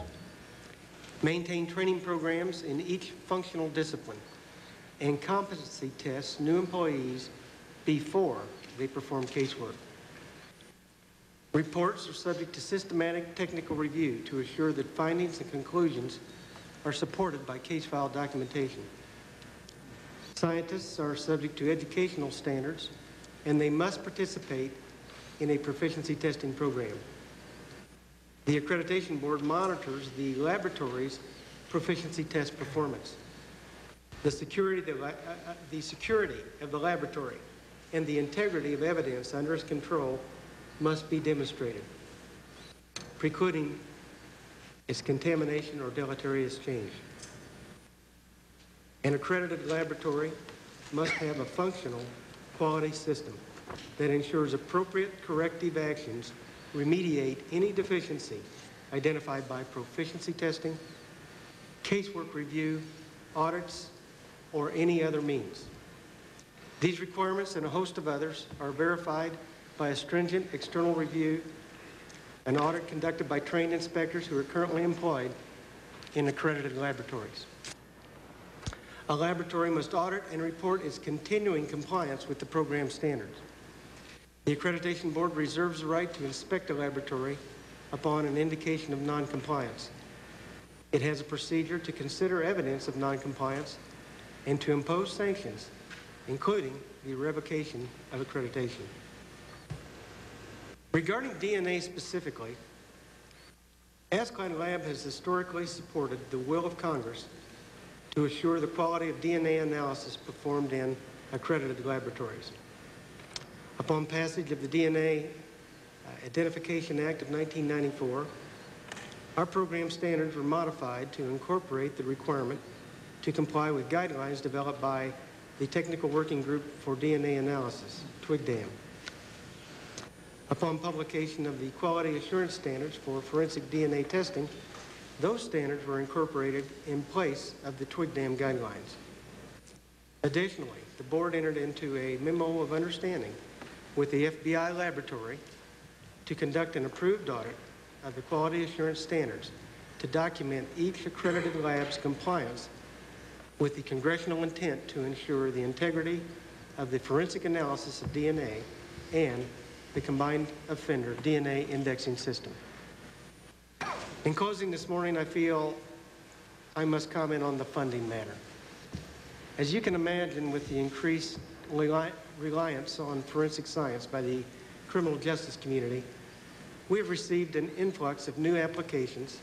Maintain training programs in each functional discipline, and competency test new employees before they perform casework. Reports are subject to systematic technical review to assure that findings and conclusions are supported by case file documentation. Scientists are subject to educational standards, and they must participate in a proficiency testing program. The Accreditation Board monitors the laboratory's proficiency test performance. The security, the, uh, uh, the security of the laboratory and the integrity of evidence under its control must be demonstrated, precluding its contamination or deleterious change. An accredited laboratory must have a functional quality system that ensures appropriate corrective actions remediate any deficiency identified by proficiency testing, casework review, audits, or any other means. These requirements and a host of others are verified by a stringent external review, an audit conducted by trained inspectors who are currently employed in accredited laboratories. A laboratory must audit and report its continuing compliance with the program standards. The Accreditation Board reserves the right to inspect a laboratory upon an indication of noncompliance. It has a procedure to consider evidence of noncompliance and to impose sanctions, including the revocation of accreditation. Regarding DNA specifically, ASCLD Lab has historically supported the will of Congress to assure the quality of DNA analysis performed in accredited laboratories. Upon passage of the DNA uh, Identification Act of 1994, our program standards were modified to incorporate the requirement to comply with guidelines developed by the Technical Working Group for DNA Analysis, TWGDAM. Upon publication of the Quality Assurance Standards for Forensic DNA Testing, those standards were incorporated in place of the TWGDAM guidelines. Additionally, the board entered into a memo of understanding with the FBI laboratory to conduct an approved audit of the quality assurance standards to document each accredited lab's compliance with the congressional intent to ensure the integrity of the forensic analysis of DNA and the combined offender DNA indexing system. In closing this morning, I feel I must comment on the funding matter. As you can imagine, with the increased reliance on forensic science by the criminal justice community, we have received an influx of new applications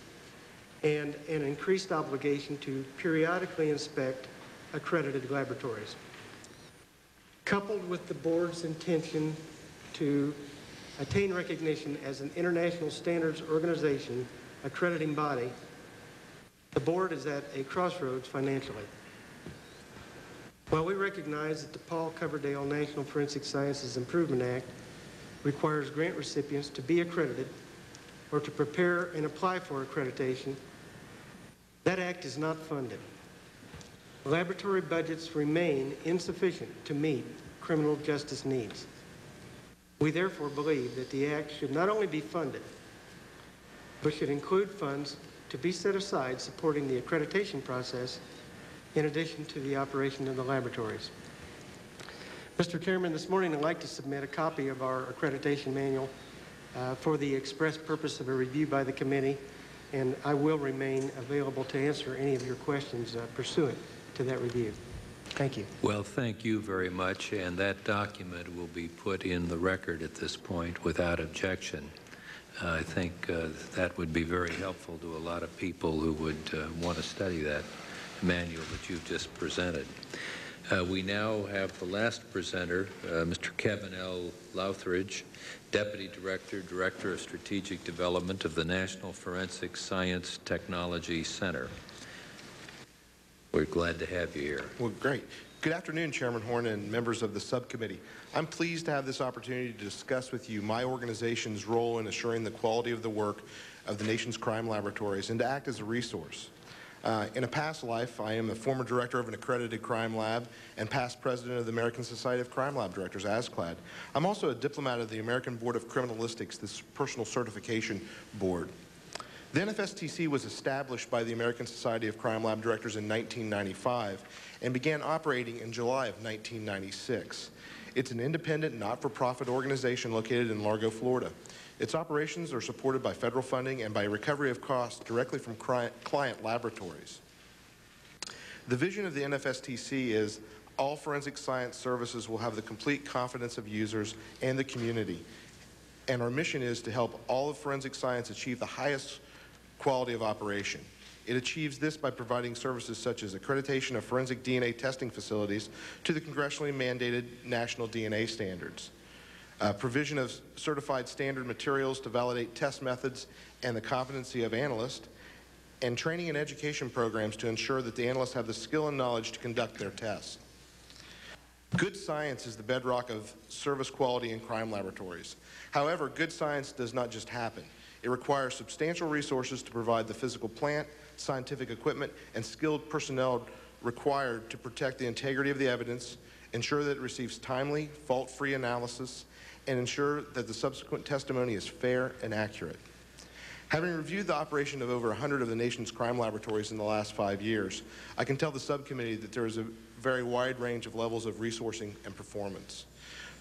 and an increased obligation to periodically inspect accredited laboratories. Coupled with the board's intention to attain recognition as an international standards organization accrediting body, the board is at a crossroads financially. While we recognize that the Paul Coverdell National Forensic Sciences Improvement Act requires grant recipients to be accredited or to prepare and apply for accreditation, that act is not funded. Laboratory budgets remain insufficient to meet criminal justice needs. We therefore believe that the act should not only be funded, but should include funds to be set aside supporting the accreditation process in addition to the operation of the laboratories. Mr. Chairman, this morning I'd like to submit a copy of our accreditation manual uh, for the express purpose of a review by the committee, and I will remain available to answer any of your questions uh, pursuant to that review. Thank you. Well, thank you very much, and that document will be put in the record at this point without objection. Uh, I think uh, that would be very helpful to a lot of people who would uh, want to study that manual that you've just presented. Uh, we now have the last presenter, uh, Mr. Kevin L. Lothridge, Deputy Director, Director of Strategic Development of the National Forensic Science Technology Center. We're glad to have you here. Well, great. Good afternoon, Chairman Horn and members of the subcommittee. I'm pleased to have this opportunity to discuss with you my organization's role in assuring the quality of the work of the nation's crime laboratories and to act as a resource. Uh, in a past life, I am a former director of an accredited crime lab and past president of the American Society of Crime Lab Directors, ASCLD. I'm also a diplomat of the American Board of Criminalistics, this personal certification board. The NFSTC was established by the American Society of Crime Lab Directors in 1995 and began operating in July of 1996. It's an independent, not-for-profit organization located in Largo, Florida. Its operations are supported by federal funding and by recovery of costs directly from client laboratories. The vision of the NFSTC is all forensic science services will have the complete confidence of users and the community. And our mission is to help all of forensic science achieve the highest quality of operation. It achieves this by providing services such as accreditation of forensic DNA testing facilities to the congressionally mandated national DNA standards, uh, provision of certified standard materials to validate test methods and the competency of analysts, and training and education programs to ensure that the analysts have the skill and knowledge to conduct their tests. Good science is the bedrock of service quality in crime laboratories. However, good science does not just happen. It requires substantial resources to provide the physical plant, scientific equipment, and skilled personnel required to protect the integrity of the evidence, ensure that it receives timely, fault-free analysis, and ensure that the subsequent testimony is fair and accurate. Having reviewed the operation of over 100 of the nation's crime laboratories in the last five years, I can tell the subcommittee that there is a very wide range of levels of resourcing and performance.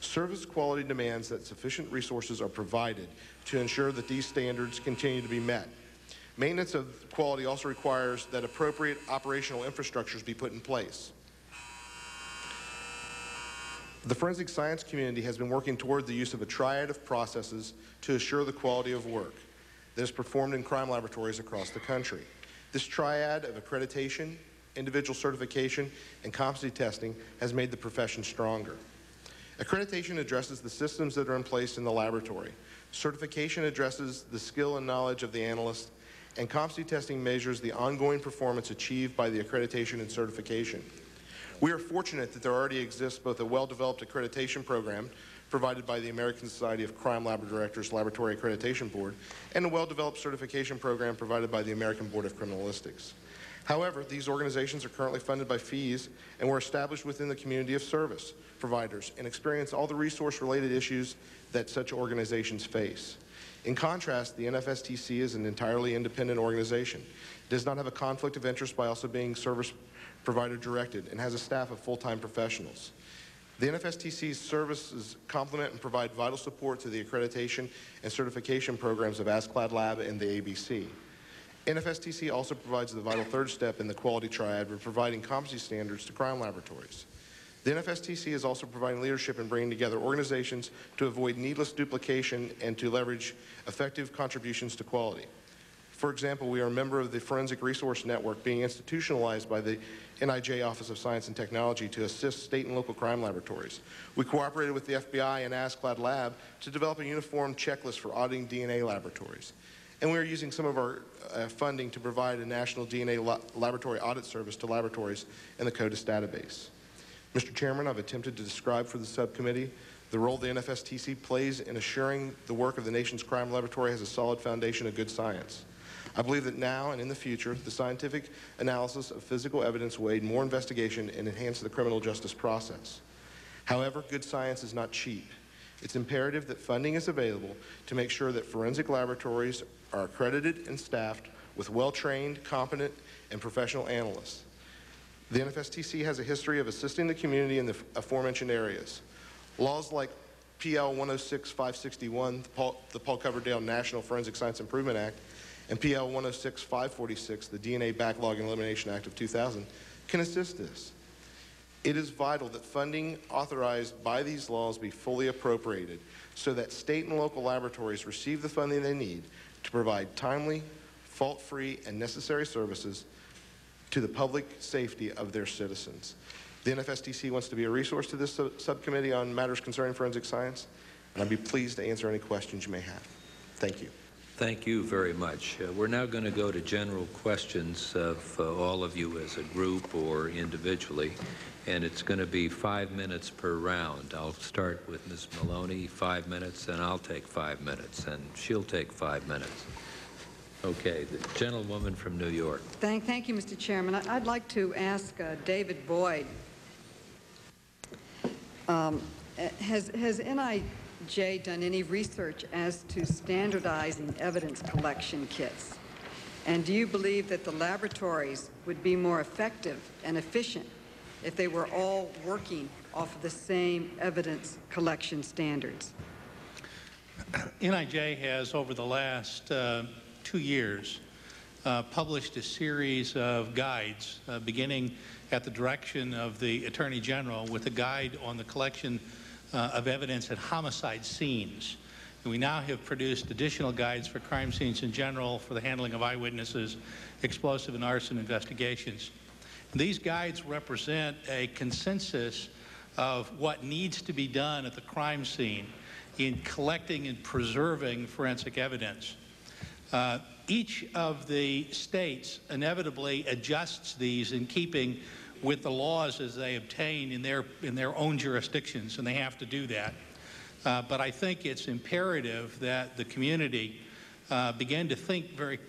Service quality demands that sufficient resources are provided to ensure that these standards continue to be met. Maintenance of quality also requires that appropriate operational infrastructures be put in place. The forensic science community has been working toward the use of a triad of processes to assure the quality of work that is performed in crime laboratories across the country. This triad of accreditation, individual certification, and competency testing has made the profession stronger. Accreditation addresses the systems that are in place in the laboratory. Certification addresses the skill and knowledge of the analyst, and competency testing measures the ongoing performance achieved by the accreditation and certification. We are fortunate that there already exists both a well-developed accreditation program provided by the American Society of Crime Lab Directors Laboratory Accreditation Board and a well-developed certification program provided by the American Board of Criminalistics. However, these organizations are currently funded by fees and were established within the community of service providers and experience all the resource-related issues that such organizations face. In contrast, the NFSTC is an entirely independent organization. Does not have a conflict of interest by also being service provider directed and has a staff of full-time professionals. The NFSTC's services complement and provide vital support to the accreditation and certification programs of ASCLD Lab and the ABC. NFSTC also provides the vital third step in the quality triad by providing competency standards to crime laboratories. The NFSTC is also providing leadership in bringing together organizations to avoid needless duplication and to leverage effective contributions to quality. For example, we are a member of the Forensic Resource Network being institutionalized by the NIJ Office of Science and Technology to assist state and local crime laboratories. We cooperated with the FBI and ASCLD Lab to develop a uniform checklist for auditing DNA laboratories. And we are using some of our uh, funding to provide a national DNA la laboratory audit service to laboratories in the CODIS database. Mr. Chairman, I've attempted to describe for the subcommittee the role the NFSTC plays in assuring the work of the nation's crime laboratory has a solid foundation of good science. I believe that now and in the future, the scientific analysis of physical evidence will aid more investigation and enhance the criminal justice process. However, good science is not cheap. It's imperative that funding is available to make sure that forensic laboratories are accredited and staffed with well-trained, competent, and professional analysts. The NFSTC has a history of assisting the community in the aforementioned areas. Laws like PL 106-561, the Paul, the Paul Coverdell National Forensic Science Improvement Act, and PL 106-546, the DNA Backlog and Elimination Act of 2000, can assist this. It is vital that funding authorized by these laws be fully appropriated so that state and local laboratories receive the funding they need to provide timely, fault-free, and necessary services to the public safety of their citizens. The NFSTC wants to be a resource to this subcommittee on matters concerning forensic science, and I'd be pleased to answer any questions you may have. Thank you. Thank you very much. Uh, we're now going to go to general questions of uh, all of you as a group or individually, and it's going to be five minutes per round. I'll start with Ms. Maloney, five minutes, and I'll take five minutes, and she'll take five minutes. Okay, the gentlewoman from New York. Thank, thank you, Mr. Chairman. I'd like to ask uh, David Boyd. Um, has, has NI Jay done any research as to standardizing evidence collection kits? And do you believe that the laboratories would be more effective and efficient if they were all working off of the same evidence collection standards? NIJ has, over the last uh, two years, uh, published a series of guides, uh, beginning at the direction of the Attorney General with a guide on the collection uh, of evidence at homicide scenes. And we now have produced additional guides for crime scenes in general, for the handling of eyewitnesses, explosive and arson investigations. These guides represent a consensus of what needs to be done at the crime scene in collecting and preserving forensic evidence. Uh, each of the states inevitably adjusts these in keeping with the laws as they obtain in their, in their own jurisdictions, and they have to do that. Uh, but I think it's imperative that the community uh, begin to think very,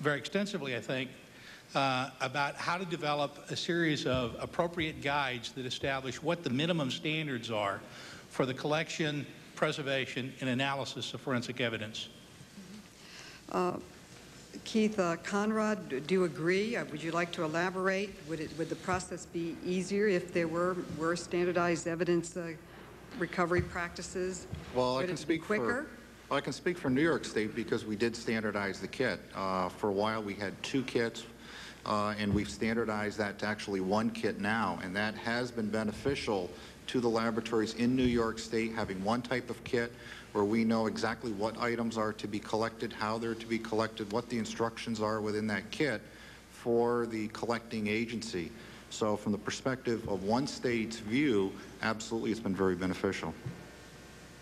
very extensively, I think, uh, about how to develop a series of appropriate guides that establish what the minimum standards are for the collection, preservation, and analysis of forensic evidence. Keith uh, Conrad, do you agree? Uh, would you like to elaborate? Would, it, would the process be easier if there were, were standardized evidence uh, recovery practices? Well, would I can speak quicker? for well, I can speak for New York State because we did standardize the kit. Uh, for a while, we had two kits, uh, and we've standardized that to actually one kit now, and that has been beneficial to the laboratories in New York State having one type of kit where we know exactly what items are to be collected, how they're to be collected, what the instructions are within that kit for the collecting agency. So from the perspective of one state's view, absolutely it's been very beneficial.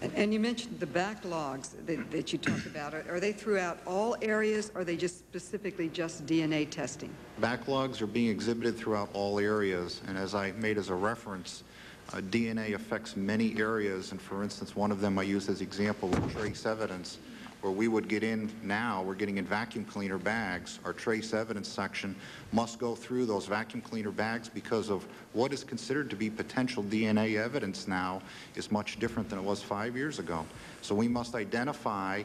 And, and you mentioned the backlogs that, that you talked about. Are, are they throughout all areas, or are they just specifically just DNA testing? Backlogs are being exhibited throughout all areas, and as I made as a reference, uh, DNA affects many areas, and for instance, one of them I use as example of trace evidence, where we would get in now, we're getting in vacuum cleaner bags. Our trace evidence section must go through those vacuum cleaner bags because of what is considered to be potential DNA evidence now is much different than it was five years ago. So we must identify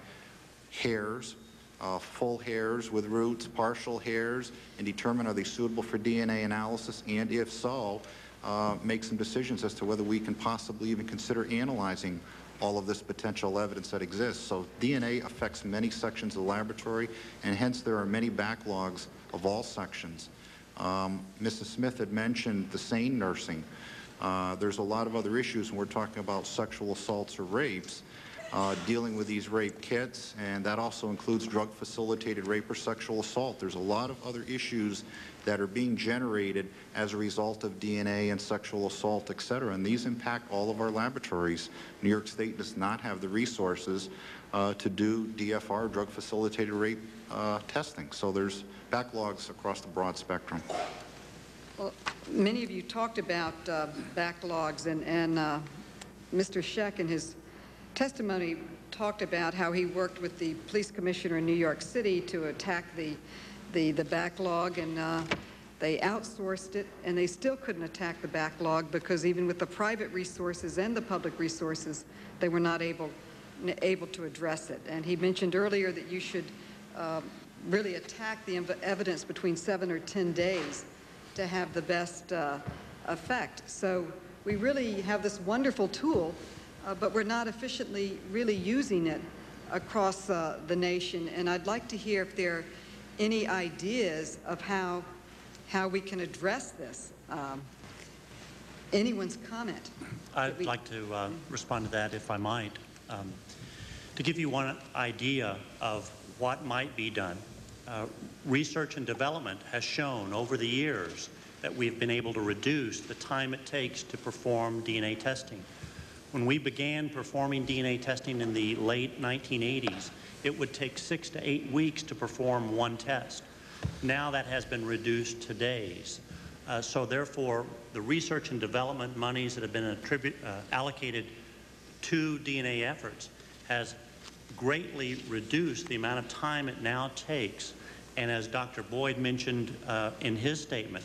hairs, uh, full hairs with roots, partial hairs, and determine are they suitable for DNA analysis, and if so, uh, make some decisions as to whether we can possibly even consider analyzing all of this potential evidence that exists. So DNA affects many sections of the laboratory, and hence there are many backlogs of all sections. Um, Mrs. Smith had mentioned the SANE nursing. Uh, there's a lot of other issues when we're talking about sexual assaults or rapes, uh, dealing with these rape kits, and that also includes drug-facilitated rape or sexual assault. There's a lot of other issues that are being generated as a result of DNA and sexual assault, et cetera. And these impact all of our laboratories. New York State does not have the resources uh, to do DFR, drug-facilitated rape uh, testing. So there's backlogs across the broad spectrum. Well, many of you talked about uh, backlogs, and, and uh, Mr. Scheck in his testimony talked about how he worked with the police commissioner in New York City to attack the the, the backlog, and uh, they outsourced it, and they still couldn't attack the backlog because even with the private resources and the public resources, they were not able, able to address it. And he mentioned earlier that you should uh, really attack the ev evidence between seven or 10 days to have the best uh, effect. So we really have this wonderful tool, uh, but we're not efficiently really using it across uh, the nation. And I'd like to hear if there any ideas of how, how we can address this. Um, anyone's comment? I'd we... like to uh, respond to that if I might. Um, to give you one idea of what might be done, uh, research and development has shown over the years that we've been able to reduce the time it takes to perform DNA testing. When we began performing DNA testing in the late 1980s, it would take six to eight weeks to perform one test. Now that has been reduced to days. Uh, so therefore, the research and development monies that have been uh, allocated to DNA efforts has greatly reduced the amount of time it now takes. And as Dr. Boyd mentioned uh, in his statement,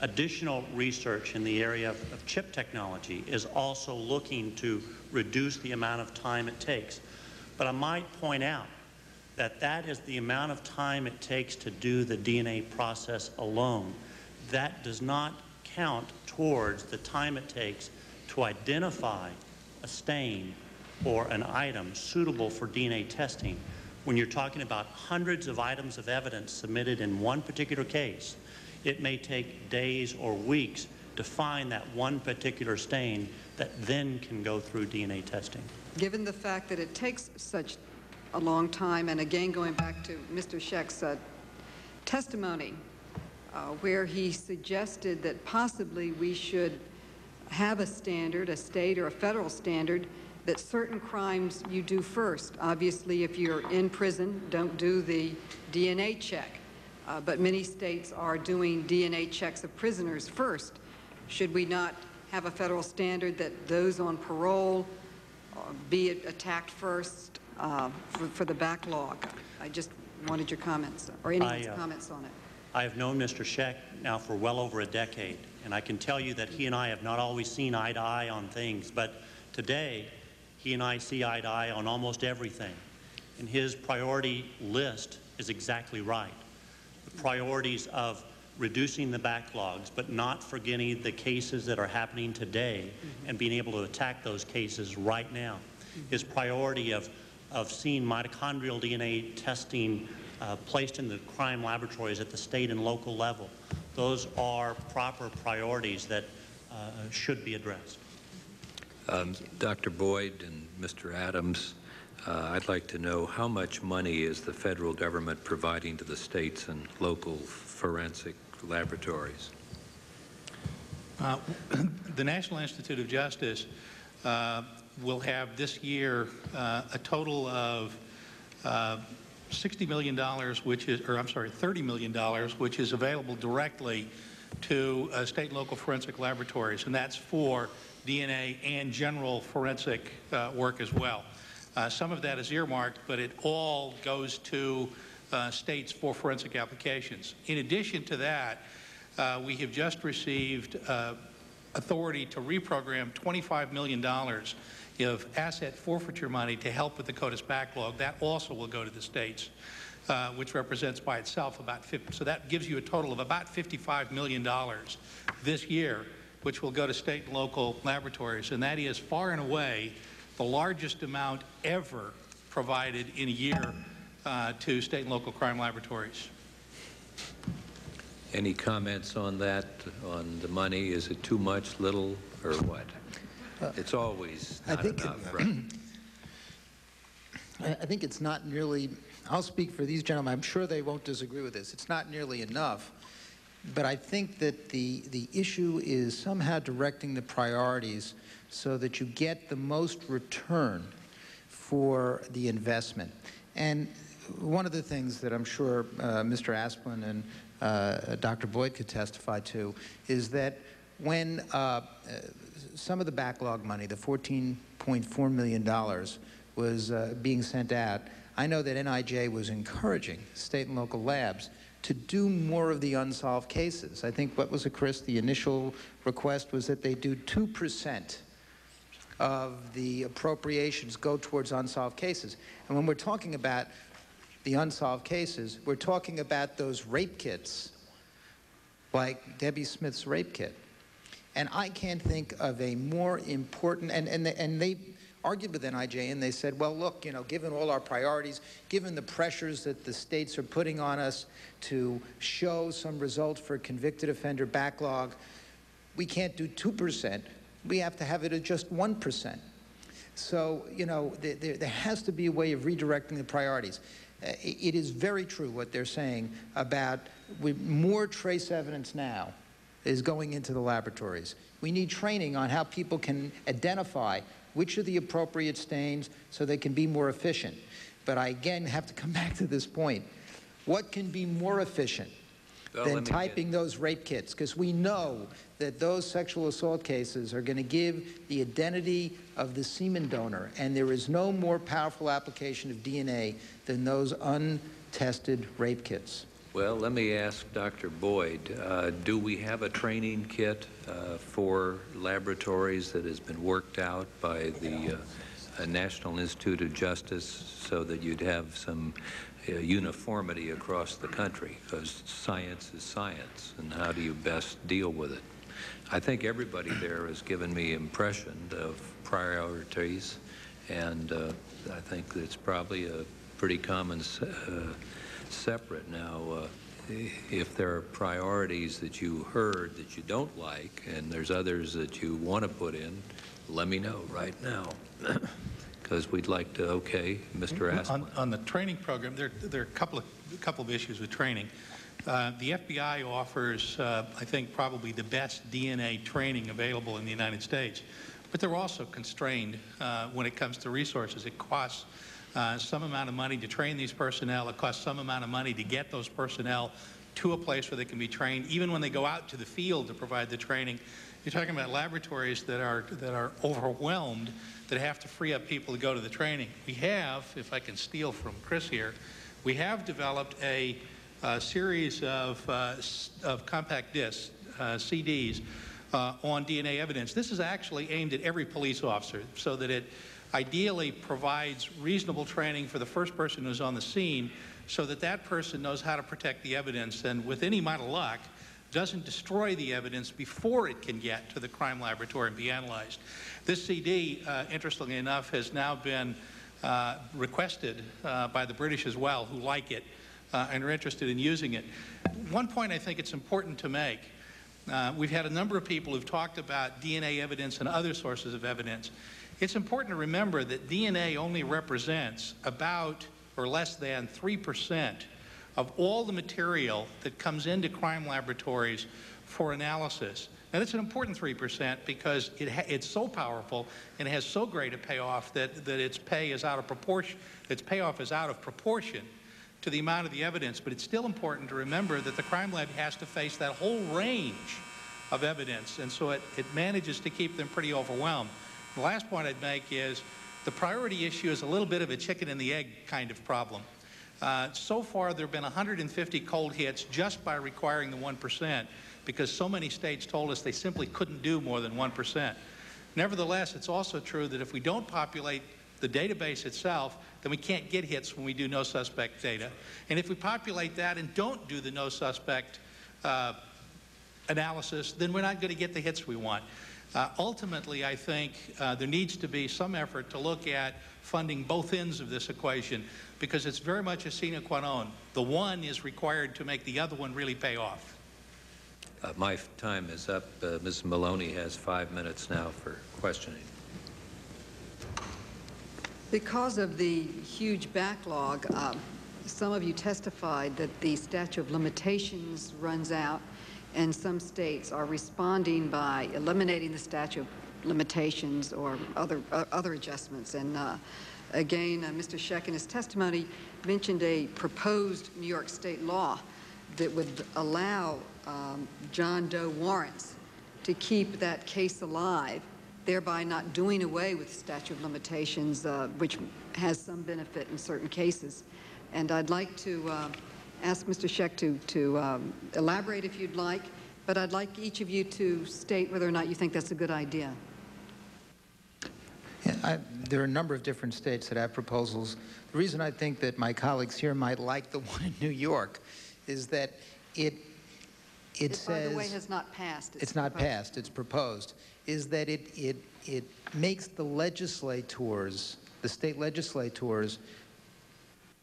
additional research in the area of, of chip technology is also looking to reduce the amount of time it takes. But I might point out that that is the amount of time it takes to do the DNA process alone. That does not count towards the time it takes to identify a stain or an item suitable for DNA testing. When you're talking about hundreds of items of evidence submitted in one particular case, it may take days or weeks to find that one particular stain that then can go through DNA testing. Given the fact that it takes such a long time, and again, going back to Mr. Scheck's uh, testimony, uh, where he suggested that possibly we should have a standard, a state or a federal standard, that certain crimes you do first. Obviously, if you're in prison, don't do the DNA check. Uh, but many states are doing DNA checks of prisoners first. Should we not have a federal standard that those on parole be attacked first uh, for, for, the backlog? I just wanted your comments, or anyone's uh, comments on it. I have known Mr. Scheck now for well over a decade, and I can tell you that he and I have not always seen eye to eye on things, but today he and I see eye to eye on almost everything. And his priority list is exactly right. The priorities of reducing the backlogs, but not forgetting the cases that are happening today mm-hmm. and being able to attack those cases right now. Mm-hmm. His priority of, of seeing mitochondrial DNA testing uh, placed in the crime laboratories at the state and local level, those are proper priorities that uh, should be addressed. Um, Dr. Boyd and Mr. Adams, uh, I'd like to know how much money is the federal government providing to the states and local forensic laboratories? Uh, the National Institute of Justice uh, will have this year uh, a total of uh, $60 million, which is, or I'm sorry, $30 million, which is available directly to uh, state and local forensic laboratories, and that's for DNA and general forensic uh, work as well. some of that is earmarked, but it all goes to uh, states for forensic applications. In addition to that, uh, we have just received uh, authority to reprogram $25 million of asset forfeiture money to help with the CODIS backlog. That also will go to the states, uh, which represents by itself about 50. So that gives you a total of about $55 million this year, which will go to state and local laboratories. And that is far and away the largest amount ever provided in a year uh, to state and local crime laboratories. Any comments on that, on the money? Is it too much, little, or what? Uh, it's always not I think enough, right? I think it's not nearly, I'll speak for these gentlemen, I'm sure they won't disagree with this. It's not nearly enough, but I think that the, the issue is somehow directing the priorities so that you get the most return for the investment. And one of the things that I'm sure uh, Mr. Asplen and uh, Dr. Boyd could testify to is that when uh, some of the backlog money, the $14.4 million, was being sent out, I know that NIJ was encouraging state and local labs to do more of the unsolved cases. I think, what was it, Chris? The initial request was that they do 2% of the appropriations go towards unsolved cases. And when we're talking about the unsolved cases, we're talking about those rape kits, like Debbie Smith's rape kit. And I can't think of a more important, and, and, and they argued with NIJ and they said, well, look, you know, given all our priorities, given the pressures that the states are putting on us to show some results for convicted offender backlog, we can't do 2%. We have to have it at just 1%. So, you know, there, there has to be a way of redirecting the priorities. Uh, it is very true what they're saying about more trace evidence now is going into the laboratories. We need training on how people can identify which are the appropriate stains so they can be more efficient. But I again have to come back to this point. What can be more efficient well, than typing get... those rape kits? Because we know that those sexual assault cases are going to give the identity of the semen donor, and there is no more powerful application of DNA than those untested rape kits. Well, let me ask Dr. Boyd, uh, do we have a training kit uh, for laboratories that has been worked out by the uh, National Institute of Justice so that you'd have some uh, uniformity across the country because science is science and how do you best deal with it. I think everybody there has given me impression of priorities and uh, I think it's probably a pretty common uh, separate now. Uh, if there are priorities that you heard that you don't like and there's others that you want to put in, let me know right now. Because we'd like to, okay, Mr. Asplen. On, on the training program, there, there are a couple of, a couple of issues with training. Uh, the FBI offers, uh, I think, probably the best DNA training available in the United States. But they're also constrained uh, when it comes to resources. It costs uh, some amount of money to train these personnel. It costs some amount of money to get those personnel to a place where they can be trained. Even when they go out to the field to provide the training, you're talking about laboratories that are, that are overwhelmed, that have to free up people to go to the training. We have, if I can steal from Chris here, we have developed a, a series of, uh, of compact discs, uh, CDs, uh, on DNA evidence. This is actually aimed at every police officer so that it ideally provides reasonable training for the first person who's on the scene so that that person knows how to protect the evidence and with any amount of luck doesn't destroy the evidence before it can get to the crime laboratory and be analyzed. This CD, uh, interestingly enough, has now been uh, requested uh, by the British as well, who like it uh, and are interested in using it. One point I think it's important to make, uh, we've had a number of people who've talked about DNA evidence and other sources of evidence. It's important to remember that DNA only represents about or less than 3% of all the material that comes into crime laboratories for analysis. Now, that's an important 3% because it it's so powerful and has so great a payoff that, that its pay is out of proportion, its payoff is out of proportion to the amount of the evidence. But it's still important to remember that the crime lab has to face that whole range of evidence, and so it, it manages to keep them pretty overwhelmed. The last point I'd make is the priority issue is a little bit of a chicken and the egg kind of problem. Uh, so far, there have been 150 cold hits just by requiring the 1% because so many states told us they simply couldn't do more than 1%. Nevertheless, it's also true that if we don't populate the database itself, then we can't get hits when we do no suspect data. And if we populate that and don't do the no suspect uh, analysis, then we're not going to get the hits we want. Uh, ultimately, I think uh, there needs to be some effort to look at funding both ends of this equation because it's very much a sine qua non. The one is required to make the other one really pay off. Uh, my time is up. Uh, Ms. Maloney has five minutes now for questioning. Because of the huge backlog, uh, some of you testified that the statute of limitations runs out and some states are responding by eliminating the statute of limitations or other uh, other adjustments. And uh, again, uh, Mr. Scheck in his testimony mentioned a proposed New York state law that would allow um, John Doe warrants to keep that case alive, thereby not doing away with statute of limitations, uh, which has some benefit in certain cases. And I'd like to uh, ask Mr. Scheck to, to um, elaborate if you'd like, but I'd like each of you to state whether or not you think that's a good idea. Yeah, I, there are a number of different states that have proposals. The reason I think that my colleagues here might like the one in New York is that it it, it says by the way has not passed. It's, it's not passed. It's proposed. Is that it it it makes the legislators, the state legislators,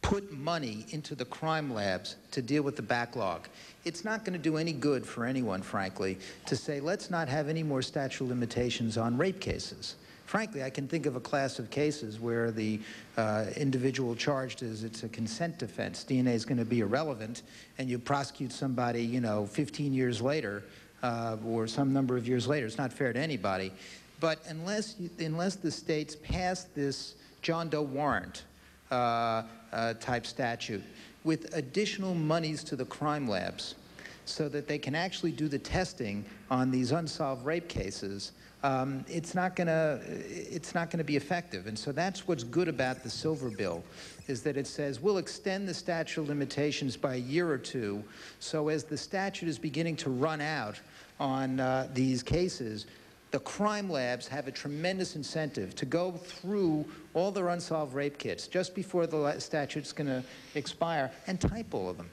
put money into the crime labs to deal with the backlog. It's not going to do any good for anyone, frankly, to say, let's not have any more statute of limitations on rape cases. Frankly, I can think of a class of cases where the uh, individual charged is it's a consent defense. DNA is going to be irrelevant, and you prosecute somebody, you know, 15 years later uh, or some number of years later. It's not fair to anybody. But unless, you, unless the states pass this John Doe warrant, uh, uh, type statute with additional monies to the crime labs so that they can actually do the testing on these unsolved rape cases, um, it's not going to it's not going to be effective. And so that's what's good about the Silver Bill, is that it says we'll extend the statute of limitations by a year or two. So as the statute is beginning to run out on uh, these cases, the crime labs have a tremendous incentive to go through all their unsolved rape kits just before the statute's going to expire and type all of them.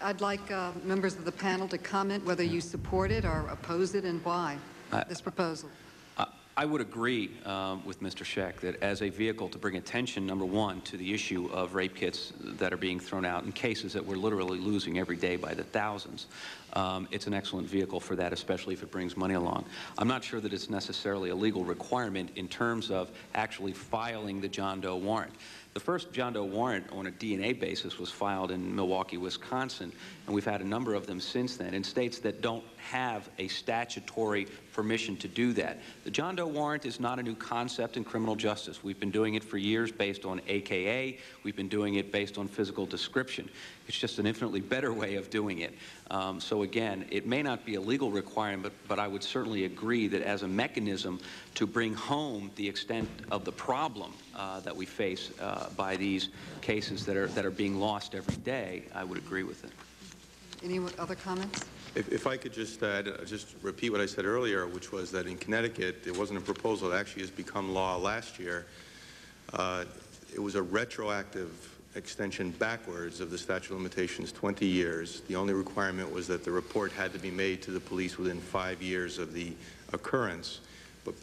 I'd like uh, members of the panel to comment whether you support it or oppose it and why, I- this proposal. I- I would agree um, with Mr. Scheck that as a vehicle to bring attention, number one, to the issue of rape kits that are being thrown out in cases that we're literally losing every day by the thousands, um, it's an excellent vehicle for that, especially if it brings money along. I'm not sure that it's necessarily a legal requirement in terms of actually filing the John Doe warrant. The first John Doe warrant on a DNA basis was filed in Milwaukee, Wisconsin, and we've had a number of them since then in states that don't have a statutory permission to do that. The John Doe warrant is not a new concept in criminal justice. We've been doing it for years based on AKA. We've been doing it based on physical description. It's just an infinitely better way of doing it. Um, so again, it may not be a legal requirement, but but I would certainly agree that as a mechanism to bring home the extent of the problem uh, that we face uh, by these cases that are, that are being lost every day, I would agree with it. Any other comments? If, if I could just add, uh, just repeat what I said earlier, which was that in Connecticut, it wasn't a proposal, it actually has become law last year. Uh, It was a retroactive extension backwards of the statute of limitations, 20 years. The only requirement was that the report had to be made to the police within five years of the occurrence. But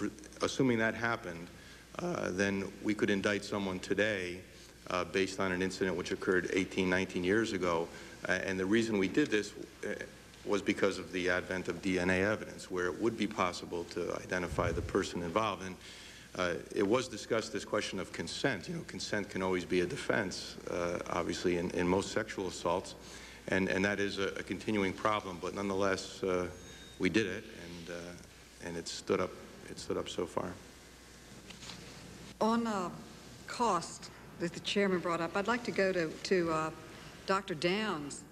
assuming that happened, uh, then we could indict someone today uh, based on an incident which occurred 18, 19 years ago. Uh, and the reason we did this uh, was because of the advent of DNA evidence, where it would be possible to identify the person involved. And uh, it was discussed this question of consent. You know, consent can always be a defense, uh, obviously, in, in most sexual assaults, and, and that is a, a continuing problem. But nonetheless, uh, we did it, and, uh, and it stood up. It stood up so far. On cost that the chairman brought up, I'd like to go to, to Dr. Downs.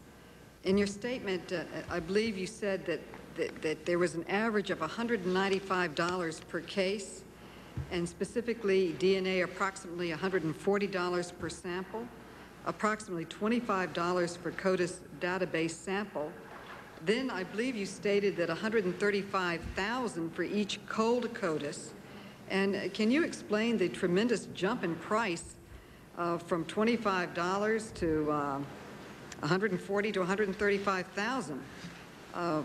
In your statement, uh, I believe you said that, that, that there was an average of $195 per case, and specifically DNA approximately $140 per sample, approximately $25 for CODIS database sample. Then I believe you stated that 135,000 for each cold CODIS. And uh, can you explain the tremendous jump in price uh, from $25 to uh, 140 to 135,000? Uh,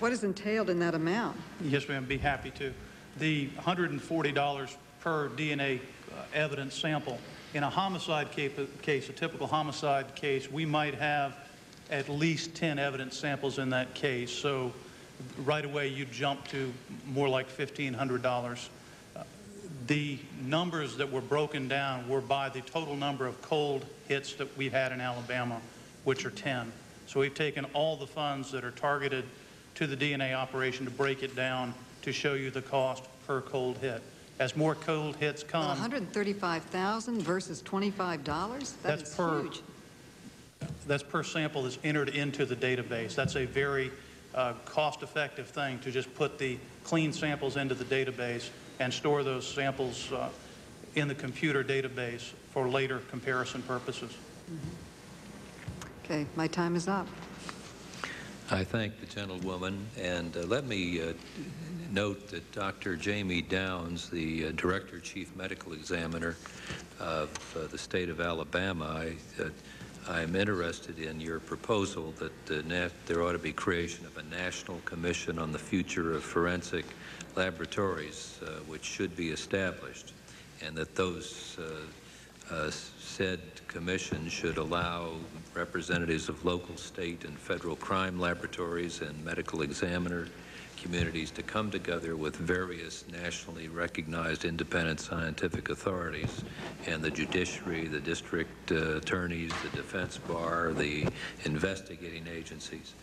What is entailed in that amount? Yes, ma'am, be happy to. The $140 per DNA uh, evidence sample, in a homicide capa- case, a typical homicide case, we might have at least 10 evidence samples in that case. So right away, you jump to more like $1,500. Uh, The numbers that were broken down were by the total number of cold hits that we've had in Alabama, which are 10. So we've taken all the funds that are targeted to the DNA operation to break it down to show you the cost per cold hit. As more cold hits Well, come, 135,000 versus $25? That That's per- huge. that's per sample that's entered into the database. That's a very uh, cost-effective thing to just put the clean samples into the database and store those samples uh, in the computer database for later comparison purposes. Okay, my time is up. I thank the gentlewoman, and uh, let me uh, note that Dr. Jamie Downs, the uh, Director Chief Medical Examiner of uh, the state of Alabama, I, I'm interested in your proposal that there ought to be creation of a national commission on the future of forensic laboratories, uh, which should be established, and that those uh, said commission should allow representatives of local, state, and federal crime laboratories and medical examiner communities to come together with various nationally recognized independent scientific authorities and the judiciary, the district uh, attorneys, the defense bar, the investigating agencies.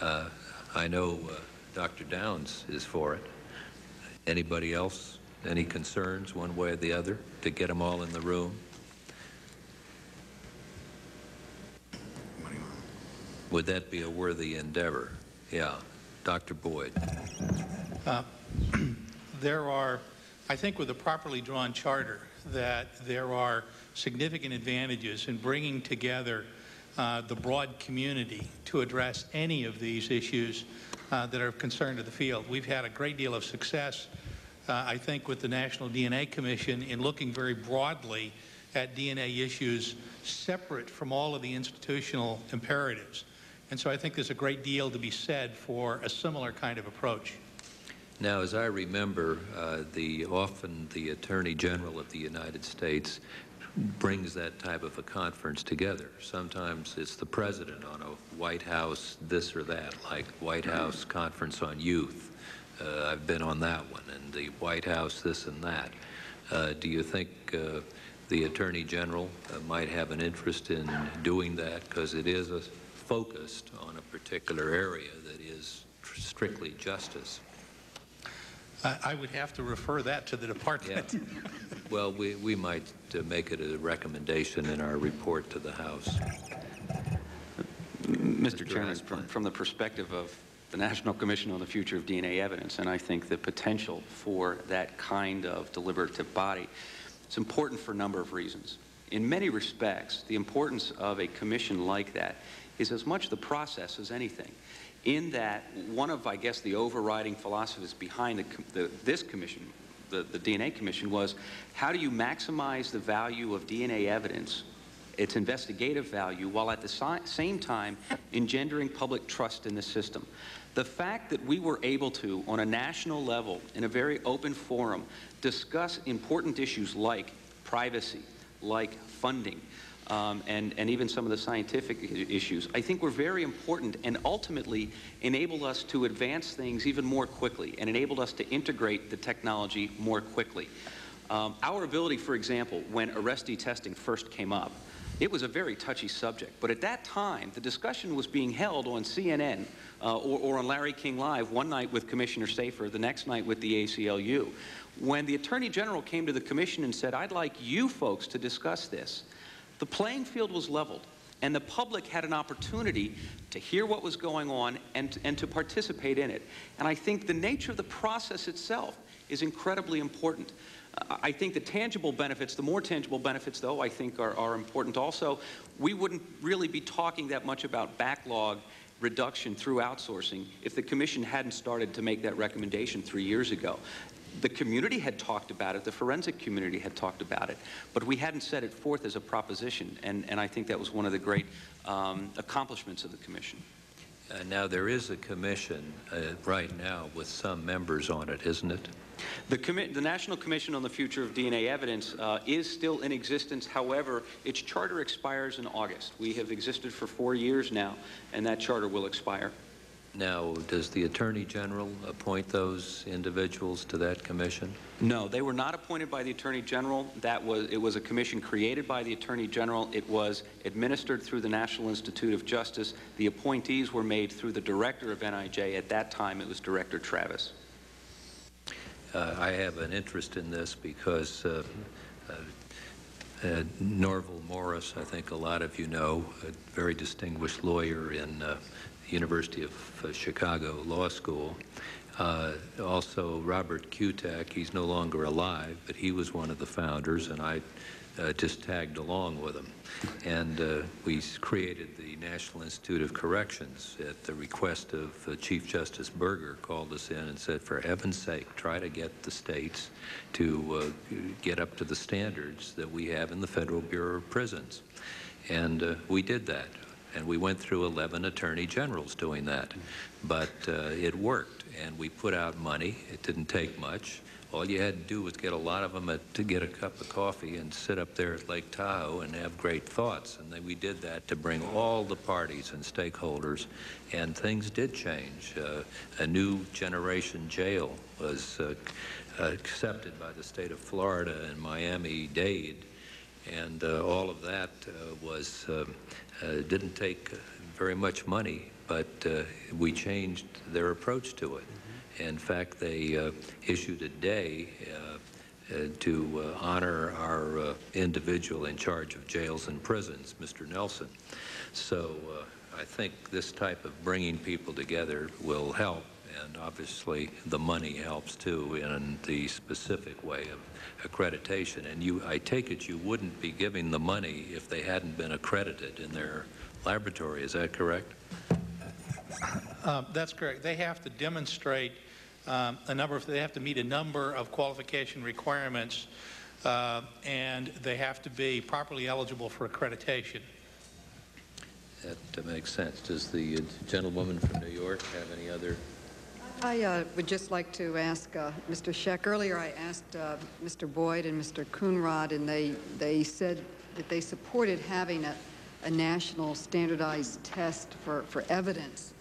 Uh, I know uh, Dr. Downs is for it. Anybody else? Any concerns one way or the other to get them all in the room? Would that be a worthy endeavor? Yeah. Dr. Boyd. Uh, There are, I think with a properly drawn charter, that there are significant advantages in bringing together uh, the broad community to address any of these issues uh, that are of concern to the field. We've had a great deal of success, uh, I think, with the National DNA Commission in looking very broadly at DNA issues separate from all of the institutional imperatives. And so I think there's a great deal to be said for a similar kind of approach. Now, as I remember, uh, the often the Attorney General of the United States brings that type of a conference together. Sometimes it's the president on a White House this or that, like White House Conference on Youth. Uh, I've been on that one, and the White House this and that. Uh, do you think uh, the Attorney General uh, might have an interest in doing that because it is a, focused on a particular area that is strictly justice? I, I would have to refer that to the department. Yeah. Well, we, we might uh, make it a recommendation in our report to the House. Mr. Chairman, from, from the perspective of the National Commission on the Future of DNA Evidence, and I think the potential for that kind of deliberative body, it's important for a number of reasons. In many respects, the importance of a commission like that is as much the process as anything. In that, one of, I guess, the overriding philosophies behind the, the, this commission, the, the DNA Commission, was how do you maximize the value of DNA evidence its investigative value while at the si same time engendering public trust in the system. The fact that we were able to, on a national level, in a very open forum, discuss important issues like privacy, like funding, um, and, and even some of the scientific issues, I think were very important and ultimately enabled us to advance things even more quickly and enabled us to integrate the technology more quickly. Um, our ability, for example, when arrestee testing first came up, it was a very touchy subject, but at that time, the discussion was being held on CNN uh, or, or, on Larry King Live, one night with Commissioner Safir, the next night with the ACLU. When the Attorney General came to the Commission and said, I'd like you folks to discuss this, the playing field was leveled, and the public had an opportunity to hear what was going on and, and to participate in it. And I think the nature of the process itself is incredibly important. Uh, I think the tangible benefits, the more tangible benefits, though, I think are, are important also. We wouldn't really be talking that much about backlog reduction through outsourcing if the Commission hadn't started to make that recommendation three years ago. The community had talked about it, the forensic community had talked about it, but we hadn't set it forth as a proposition, and, and I think that was one of the great um, accomplishments of the Commission. Uh, now, there is a commission uh, right now with some members on it, isn't it? The, the, National Commission on the Future of DNA Evidence uh, is still in existence. However, its charter expires in August. We have existed for four years now, and that charter will expire. Now, does the Attorney General appoint those individuals to that commission? No, they were not appointed by the Attorney General. That was it was a commission created by the Attorney General. It was administered through the National Institute of Justice. The appointees were made through the director of NIJ. At that time, it was Director Travis. Uh, I have an interest in this because uh, uh, uh, Norval Morris, I think a lot of you know, a very distinguished lawyer in uh, University of uh, Chicago Law School. Uh, also, Robert Kutak, he's no longer alive, but he was one of the founders, and I uh, just tagged along with him. And uh, we created the National Institute of Corrections at the request of uh, Chief Justice Burger called us in and said, for heaven's sake, try to get the states to uh, get up to the standards that we have in the Federal Bureau of Prisons. And we did that. And we went through 11 attorney generals doing that. But uh, it worked, and we put out money. It didn't take much. All you had to do was get a lot of them at, to get a cup of coffee and sit up there at Lake Tahoe and have great thoughts. And then we did that to bring all the parties and stakeholders, and things did change. Uh, a new generation jail was uh, accepted by the state of Florida and Miami-Dade, and uh, all of that uh, was um, uh, didn't take very much money, but uh, we changed their approach to it. In fact, they uh, issued a day uh, uh, to honor our individual in charge of jails and prisons, Mr. Nelson. So I think this type of bringing people together will help and obviously the money helps too in the specific way of accreditation. And you, I take it you wouldn't be giving the money if they hadn't been accredited in their laboratory. Is that correct? Um, That's correct. They have to demonstrate um, a number of, they have to meet a number of qualification requirements, uh, and they have to be properly eligible for accreditation. That uh, makes sense. Does the uh, gentlewoman from New York have any other? I uh, would just like to ask uh, Mr. Scheck. Earlier, I asked uh, Mr. Boyd and Mr. Coonrod, and they, they said that they supported having a, a national standardized test for, for evidence.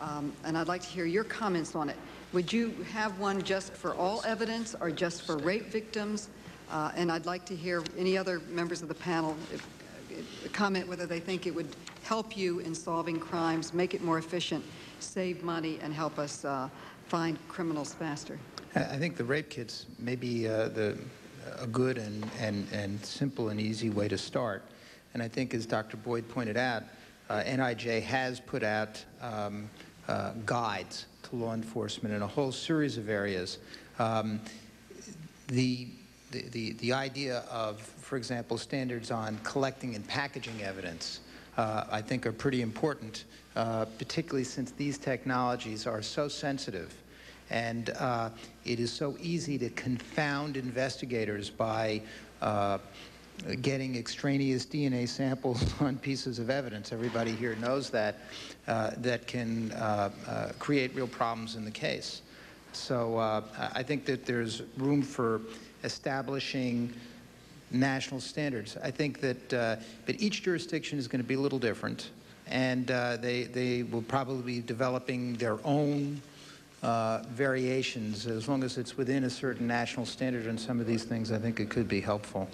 Um, and I'd like to hear your comments on it. Would you have one just for all evidence or just for rape victims? Uh, and I'd like to hear any other members of the panel if, if, comment whether they think it would help you in solving crimes, make it more efficient, save money, and help us uh, find criminals faster. I think the rape kits may be uh, the, a good and, and, and simple and easy way to start. And I think, as Dr. Boyd pointed out, uh, NIJ has put out um, uh, guides to law enforcement in a whole series of areas. Um, the, the, the, the idea of, for example, standards on collecting and packaging evidence, uh, I think are pretty important, uh, particularly since these technologies are so sensitive. And uh, it is so easy to confound investigators by uh, getting extraneous DNA samples on pieces of evidence. Everybody here knows that. Uh, that can uh, create real problems in the case. So I think that there's room for establishing national standards. I think that but each jurisdiction is going to be a little different, and uh, they they will probably be developing their own uh, variations. As long as it's within a certain national standard on some of these things, I think it could be helpful.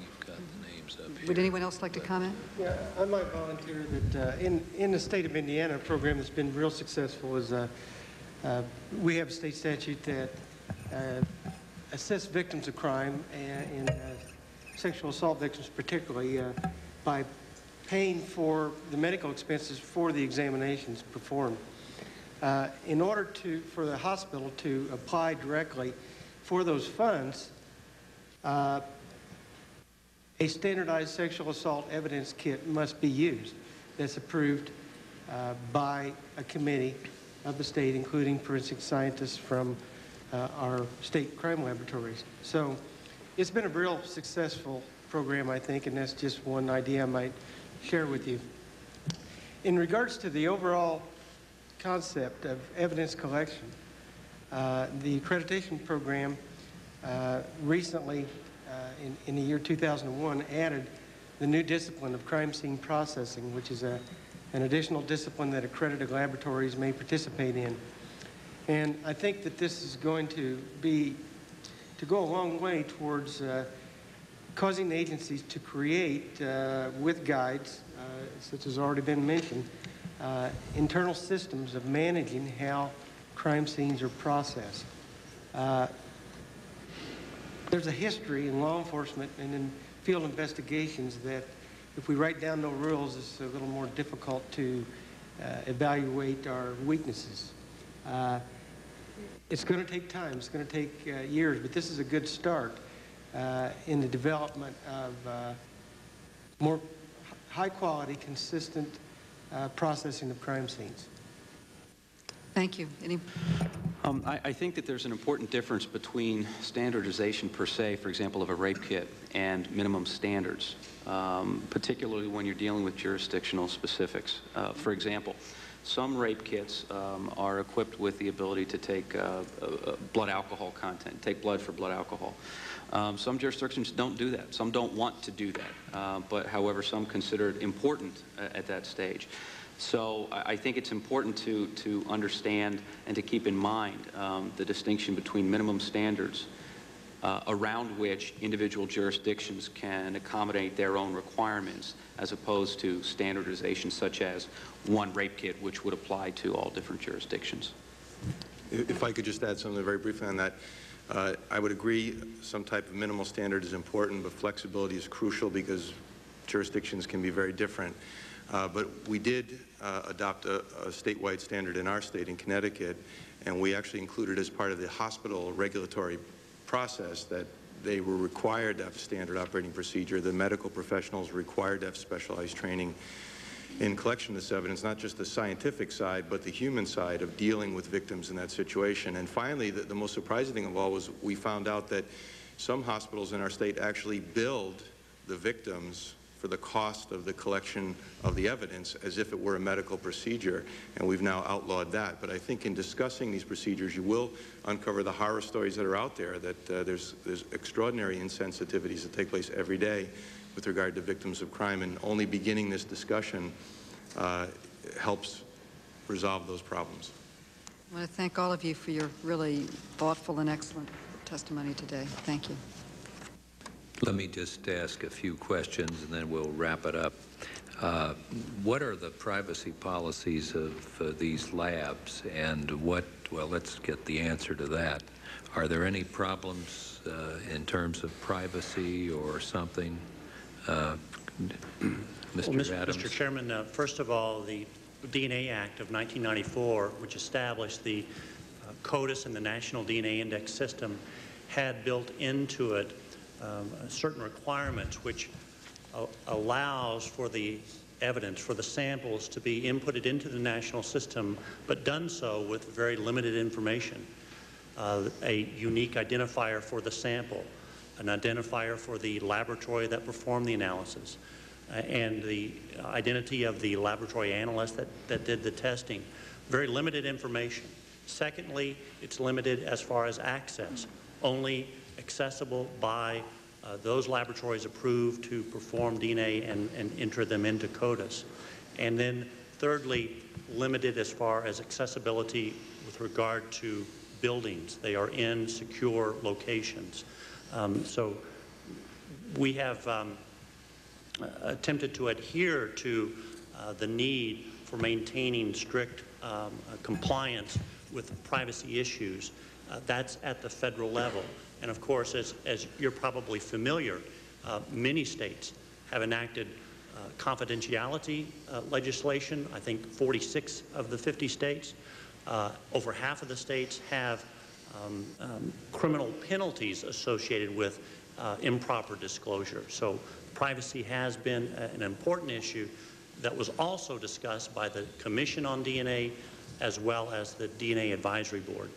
Would anyone else like to comment? Yeah, I might volunteer that uh, in, in the state of Indiana, a program that's been real successful is uh, uh, we have a state statute that uh, assists victims of crime and, and uh, sexual assault victims particularly uh, by paying for the medical expenses for the examinations performed. Uh, in order to, for the hospital to apply directly for those funds, uh, a standardized sexual assault evidence kit must be used that's approved uh, by a committee of the state, including forensic scientists from uh, our state crime laboratories. So it's been a real successful program, I think, and that's just one idea I might share with you. In regards to the overall concept of evidence collection, uh, the accreditation program uh, recently uh, in, in the year 2001 added the new discipline of crime scene processing, which is a, an additional discipline that accredited laboratories may participate in. And I think that this is going to be, to go a long way towards causing agencies to create, uh, with guides, uh, such as already been mentioned, uh, internal systems of managing how crime scenes are processed. Uh, there's a history in law enforcement and in field investigations that if we write down no rules, it's a little more difficult to uh, evaluate our weaknesses. Uh, it's going to take time. It's going to take years, but this is a good start in the development of uh, more high quality, consistent uh, processing of crime scenes. Thank you. Any? Um, I, I, think that there's an important difference between standardization per se, for example, of a rape kit, and minimum standards, um, particularly when you're dealing with jurisdictional specifics. Uh, for example, some rape kits um, are equipped with the ability to take uh, uh, blood alcohol content, take blood for blood alcohol. Um, some jurisdictions don't do that. Some don't want to do that. Uh, but however, some consider it important uh, at that stage. So I think it's important to, to understand and to keep in mind um, the distinction between minimum standards uh, around which individual jurisdictions can accommodate their own requirements as opposed to standardization such as one rape kit which would apply to all different jurisdictions. If I could just add something very briefly on that. Uh, I would agree some type of minimal standard is important, but flexibility is crucial because jurisdictions can be very different. Uh, but we did uh, adopt a, a, statewide standard in our state, in Connecticut, and we actually included as part of the hospital regulatory process that they were required to have a standard operating procedure. The medical professionals required to have specialized training. In collection of this evidence, not just the scientific side, but the human side of dealing with victims in that situation. And finally, the, the most surprising thing of all was we found out that some hospitals in our state actually billed the victims for the cost of the collection of the evidence as if it were a medical procedure, and we've now outlawed that. But I think in discussing these procedures, you will uncover the horror stories that are out there, that uh, there's, there's extraordinary insensitivities that take place every day with regard to victims of crime, and only beginning this discussion uh, helps resolve those problems. I want to thank all of you for your really thoughtful and excellent testimony today. Thank you. Let me just ask a few questions and then we'll wrap it up. Uh, What are the privacy policies of uh, these labs and what, well, let's get the answer to that. Are there any problems uh, in terms of privacy or something? Uh, Well, Mr. Mr. Adams? Mr. Chairman, uh, first of all, the DNA Act of 1994, which established the uh, CODIS and the National DNA Index System, had built into it um, certain requirements which uh, allows for the evidence, for the samples to be inputted into the national system, but done so with very limited information. Uh, a unique identifier for the sample, an identifier for the laboratory that performed the analysis, uh, and the identity of the laboratory analyst that, that did the testing. Very limited information. Secondly, it's limited as far as access, only accessible by uh, those laboratories approved to perform DNA and, and enter them into CODIS. And then thirdly, limited as far as accessibility with regard to buildings. They are in secure locations. Um, so we have um, attempted to adhere to uh, the need for maintaining strict um, uh, compliance with privacy issues. Uh, that's at the federal level. And of course, as, as you're probably familiar, uh, many states have enacted uh, confidentiality uh, legislation. I think 46 of the 50 states. Uh, over half of the states have um, um, criminal penalties associated with uh, improper disclosure. So privacy has been an important issue that was also discussed by the Commission on DNA as well as the DNA Advisory Board.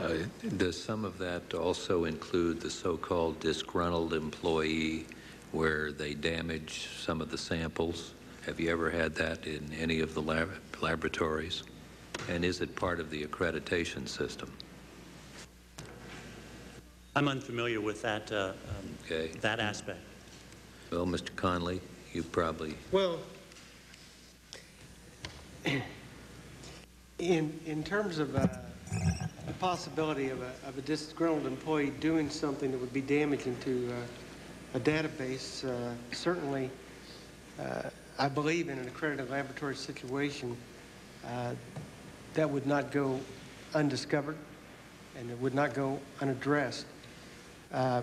Uh, Does some of that also include the so-called disgruntled employee where they damage some of the samples? Have you ever had that in any of the lab laboratories? And is it part of the accreditation system? I'm unfamiliar with that, uh, um, Okay. that aspect. Well, Mr. Conley, you probably, Well, in, in terms of uh, the possibility of a, of a disgruntled employee doing something that would be damaging to uh, a database, uh, certainly uh, I believe in an accredited laboratory situation, uh, that would not go undiscovered and it would not go unaddressed. Uh,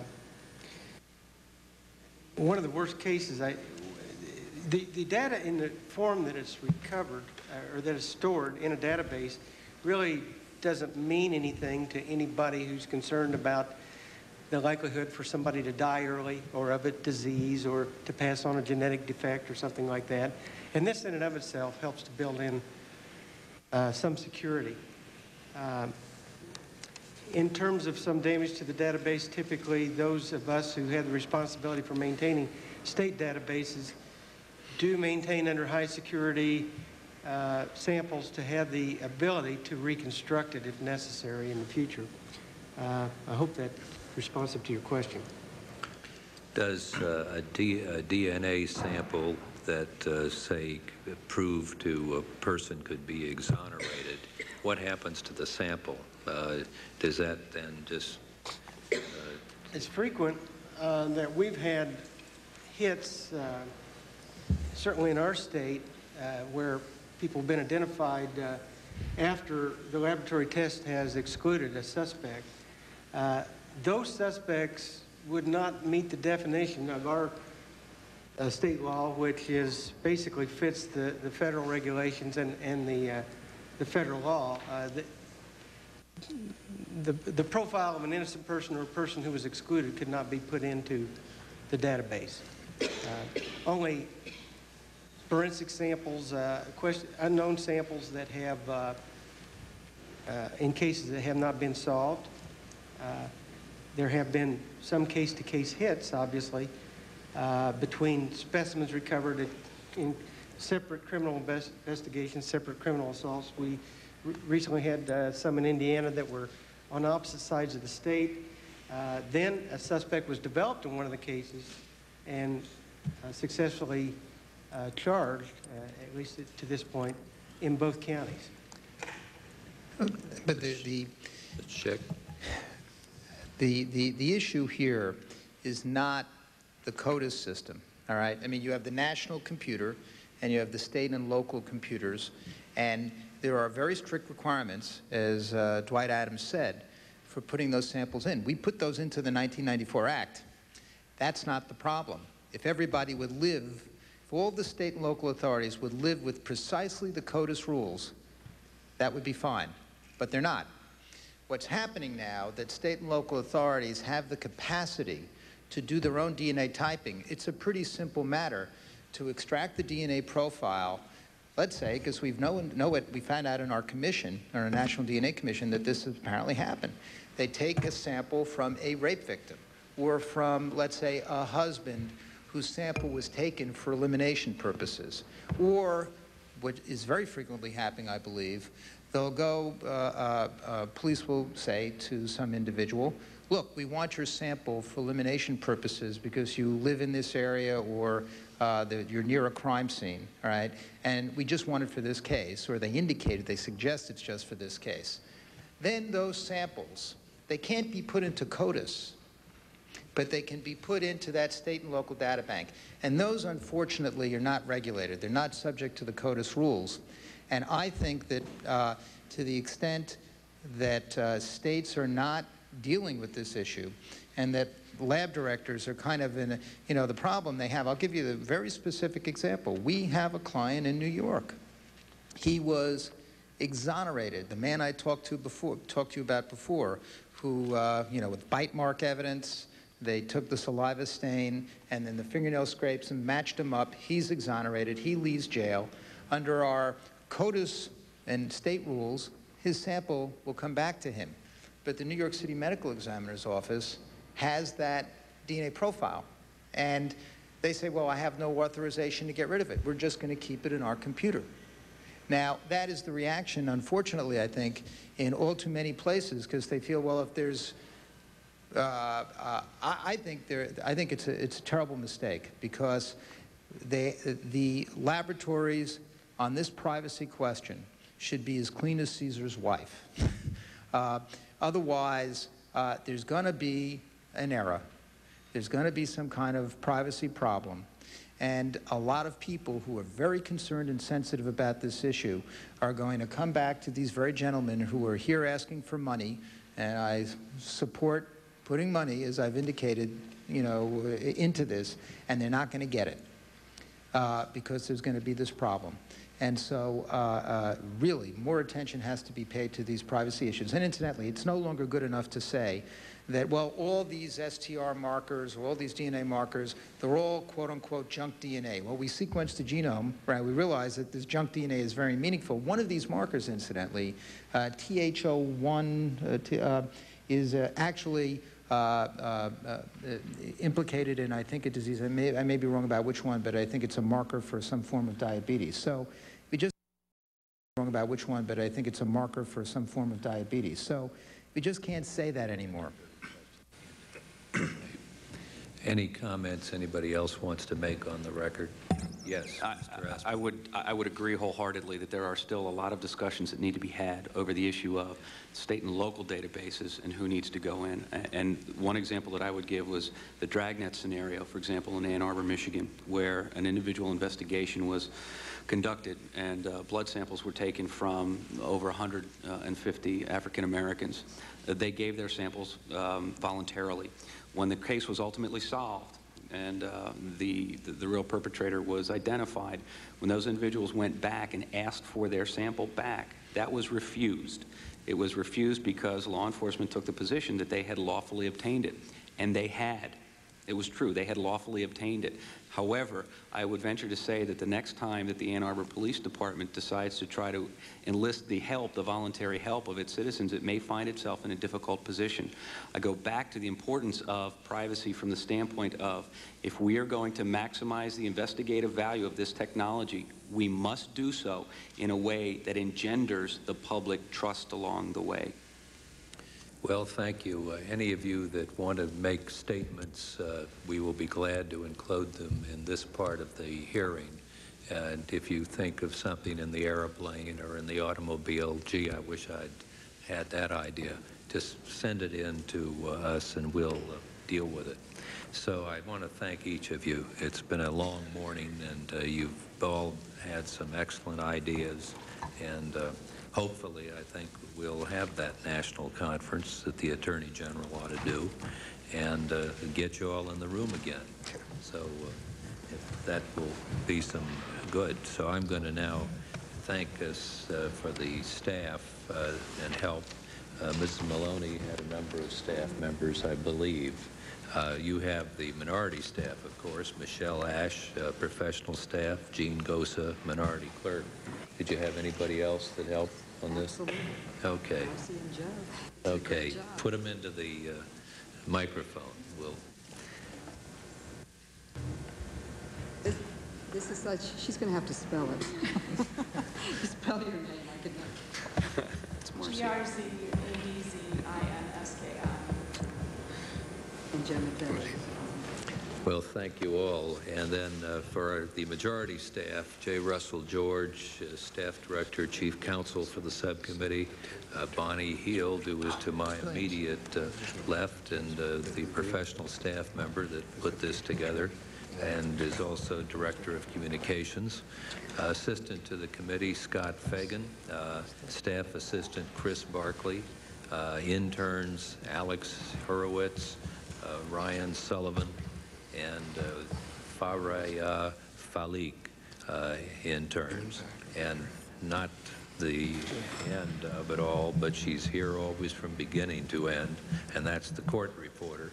one of the worst cases, I, the, the data in the form that it's recovered uh, or that is stored in a database really doesn't mean anything to anybody who's concerned about the likelihood for somebody to die early or of a disease or to pass on a genetic defect or something like that. And this in and of itself helps to build in uh, some security. Um, in terms of some damage to the database, typically those of us who have the responsibility for maintaining state databases do maintain under high security uh, samples to have the ability to reconstruct it if necessary in the future. Uh, I hope that responsive to your question. does uh, a, D, a DNA sample that, uh, say, prove to a person could be exonerated, what happens to the sample? Uh, does that then just It's frequent uh, that we've had hits, uh, certainly in our state, uh, where people have been identified uh, after the laboratory test has excluded a suspect. Uh, those suspects would not meet the definition of our uh, state law, which is basically fits the, the federal regulations and, and the, uh, the federal law. Uh, the, the, the profile of an innocent person or a person who was excluded could not be put into the database. Uh, only forensic samples, uh, question, unknown samples that have, uh, uh, in cases that have not been solved. Uh, There have been some case-to-case hits, obviously, uh, between specimens recovered in separate criminal invest- investigations, separate criminal assaults. We re- recently had uh, some in Indiana that were on opposite sides of the state. Uh, Then a suspect was developed in one of the cases and uh, successfully uh, charged, uh, at least to this point, in both counties. But the, the, Scheck. the, the, the issue here is not the CODIS system, all right? I mean, you have the national computer, and you have the state and local computers, and there are very strict requirements, as uh, Dwight Adams said, for putting those samples in. We put those into the 1994 Act. That's not the problem. If everybody would live, if all the state and local authorities would live with precisely the CODIS rules, that would be fine. But they're not. What's happening now that state and local authorities have the capacity to do their own DNA typing, it's a pretty simple matter to extract the DNA profile, let's say, because we've known, know it, we found out in our commission, our National DNA Commission, that this has apparently happened. They take a sample from a rape victim or from, let's say, a husband whose sample was taken for elimination purposes, or what is very frequently happening, I believe, they'll go, uh, uh, uh, police will say to some individual, look, we want your sample for elimination purposes because you live in this area or uh, the, you're near a crime scene, all right? And we just wanted for this case, or they indicated, they suggest it's just for this case. Then those samples, they can't be put into CODIS, but they can be put into that state and local data bank. And those, unfortunately, are not regulated. They're not subject to the CODIS rules. And I think that uh, to the extent that uh, states are not dealing with this issue and that lab directors are kind of in a, you know, the problem they have, I'll give you a very specific example. We have a client in New York. He was exonerated, the man I talked to before, talked to you about before, who, uh, you know, with bite mark evidence, they took the saliva stain and then the fingernail scrapes and matched him up. He's exonerated. He leaves jail. Under our CODIS and state rules, his sample will come back to him. But the New York City Medical Examiner's Office has that DNA profile. And they say, well, I have no authorization to get rid of it. We're just going to keep it in our computer. Now, that is the reaction, unfortunately, I think, in all too many places, because they feel, well, if there's uh, uh, I, I think there, I think it's a, it's a terrible mistake because they, the laboratories on this privacy question should be as clean as Caesar's wife. uh, otherwise, uh, there's going to be an error. There's going to be some kind of privacy problem. And a lot of people who are very concerned and sensitive about this issue are going to come back to these very gentlemen who are here asking for money, and I support putting money, as I've indicated, you know, into this, and they're not going to get it uh, because there's going to be this problem. And so, uh, uh, really, more attention has to be paid to these privacy issues. And incidentally, it's no longer good enough to say that, well, all these STR markers, or all these DNA markers, they're all quote-unquote junk DNA. Well, we sequenced the genome, right? We realize that this junk DNA is very meaningful. One of these markers, incidentally, uh, TH01, uh, uh, is uh, actually uh, uh, implicated in, I think, a disease. I may, I may be wrong about which one, but I think it's a marker for some form of diabetes. So we just wrong about which one, but I think it's a marker for some form of diabetes. So we just can't say that anymore. Any comments anybody else wants to make on the record? Yes, I. Asplen. I would, I would agree wholeheartedly that there are still a lot of discussions that need to be had over the issue of state and local databases and who needs to go in. And one example that I would give was the Dragnet scenario, for example, in Ann Arbor, Michigan, where an individual investigation was conducted and uh, blood samples were taken from over 150 African Americans. Uh, They gave their samples um, voluntarily. When the case was ultimately solved, and uh, the, the, the real perpetrator was identified. When those individuals went back and asked for their sample back, that was refused. It was refused because law enforcement took the position that they had lawfully obtained it, and they had. It was true. They had lawfully obtained it. However, I would venture to say that the next time that the Ann Arbor Police Department decides to try to enlist the help, the voluntary help of its citizens, it may find itself in a difficult position. I go back to the importance of privacy from the standpoint of if we are going to maximize the investigative value of this technology, we must do so in a way that engenders the public trust along the way. Well, thank you. Uh, Any of you that want to make statements, uh, we will be glad to include them in this part of the hearing. And if you think of something in the airplane or in the automobile, gee, I wish I'd had that idea, just send it in to uh, us and we'll uh, deal with it. So I want to thank each of you. It's been a long morning and uh, you've all had some excellent ideas and uh, hopefully I think we'll have that national conference that the Attorney General ought to do and uh, get you all in the room again. So uh, that will be some good. So I'm going to now thank us uh, for the staff uh, and help. Uh, Mrs. Maloney had a number of staff members, I believe. Uh, you have the minority staff, of course, Michelle Ash, professional staff, Jean Gosa, minority clerk. Did you have anybody else that helped on this? Absolutely. Okay. Marcy and Joe. Okay, Good job. put them into the uh, microphone. We'll, This- This is such, she's going to have to spell it. You spell your name, I could not. G-R-Z-A-D-Z-I-N-S-K-I. And Jim McDermott. Well, thank you all. And then uh, for the majority staff, J. Russell George, uh, Staff Director, Chief Counsel for the subcommittee, uh, Bonnie Heald, who is to my immediate uh, left, and uh, the professional staff member that put this together, and is also Director of Communications. Uh, Assistant to the committee, Scott Fagan. Uh, Staff Assistant, Chris Barkley. Uh, Interns, Alex Hurwitz, uh, Ryan Sullivan, and uh, Faraya Falik uh, interns. And not the end of it all, but she's here always from beginning to end, and that's the court reporter,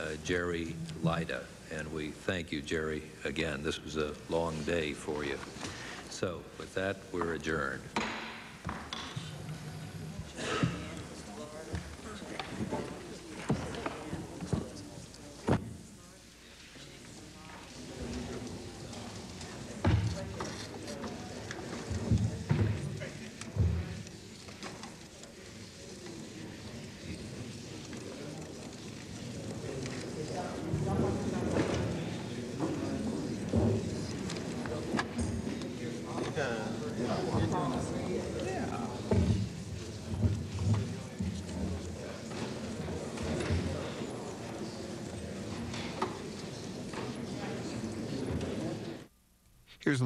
uh, Jerry Lida. And we thank you, Jerry, again. This was a long day for you. So with that, we're adjourned.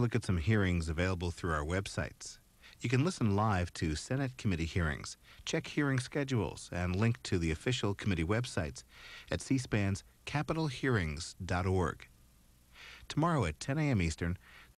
Look at some hearings available through our websites. You can listen live to Senate committee hearings, check hearing schedules, and link to the official committee websites at C-SPAN's capitolhearings.org. Tomorrow at 10 a.m. Eastern,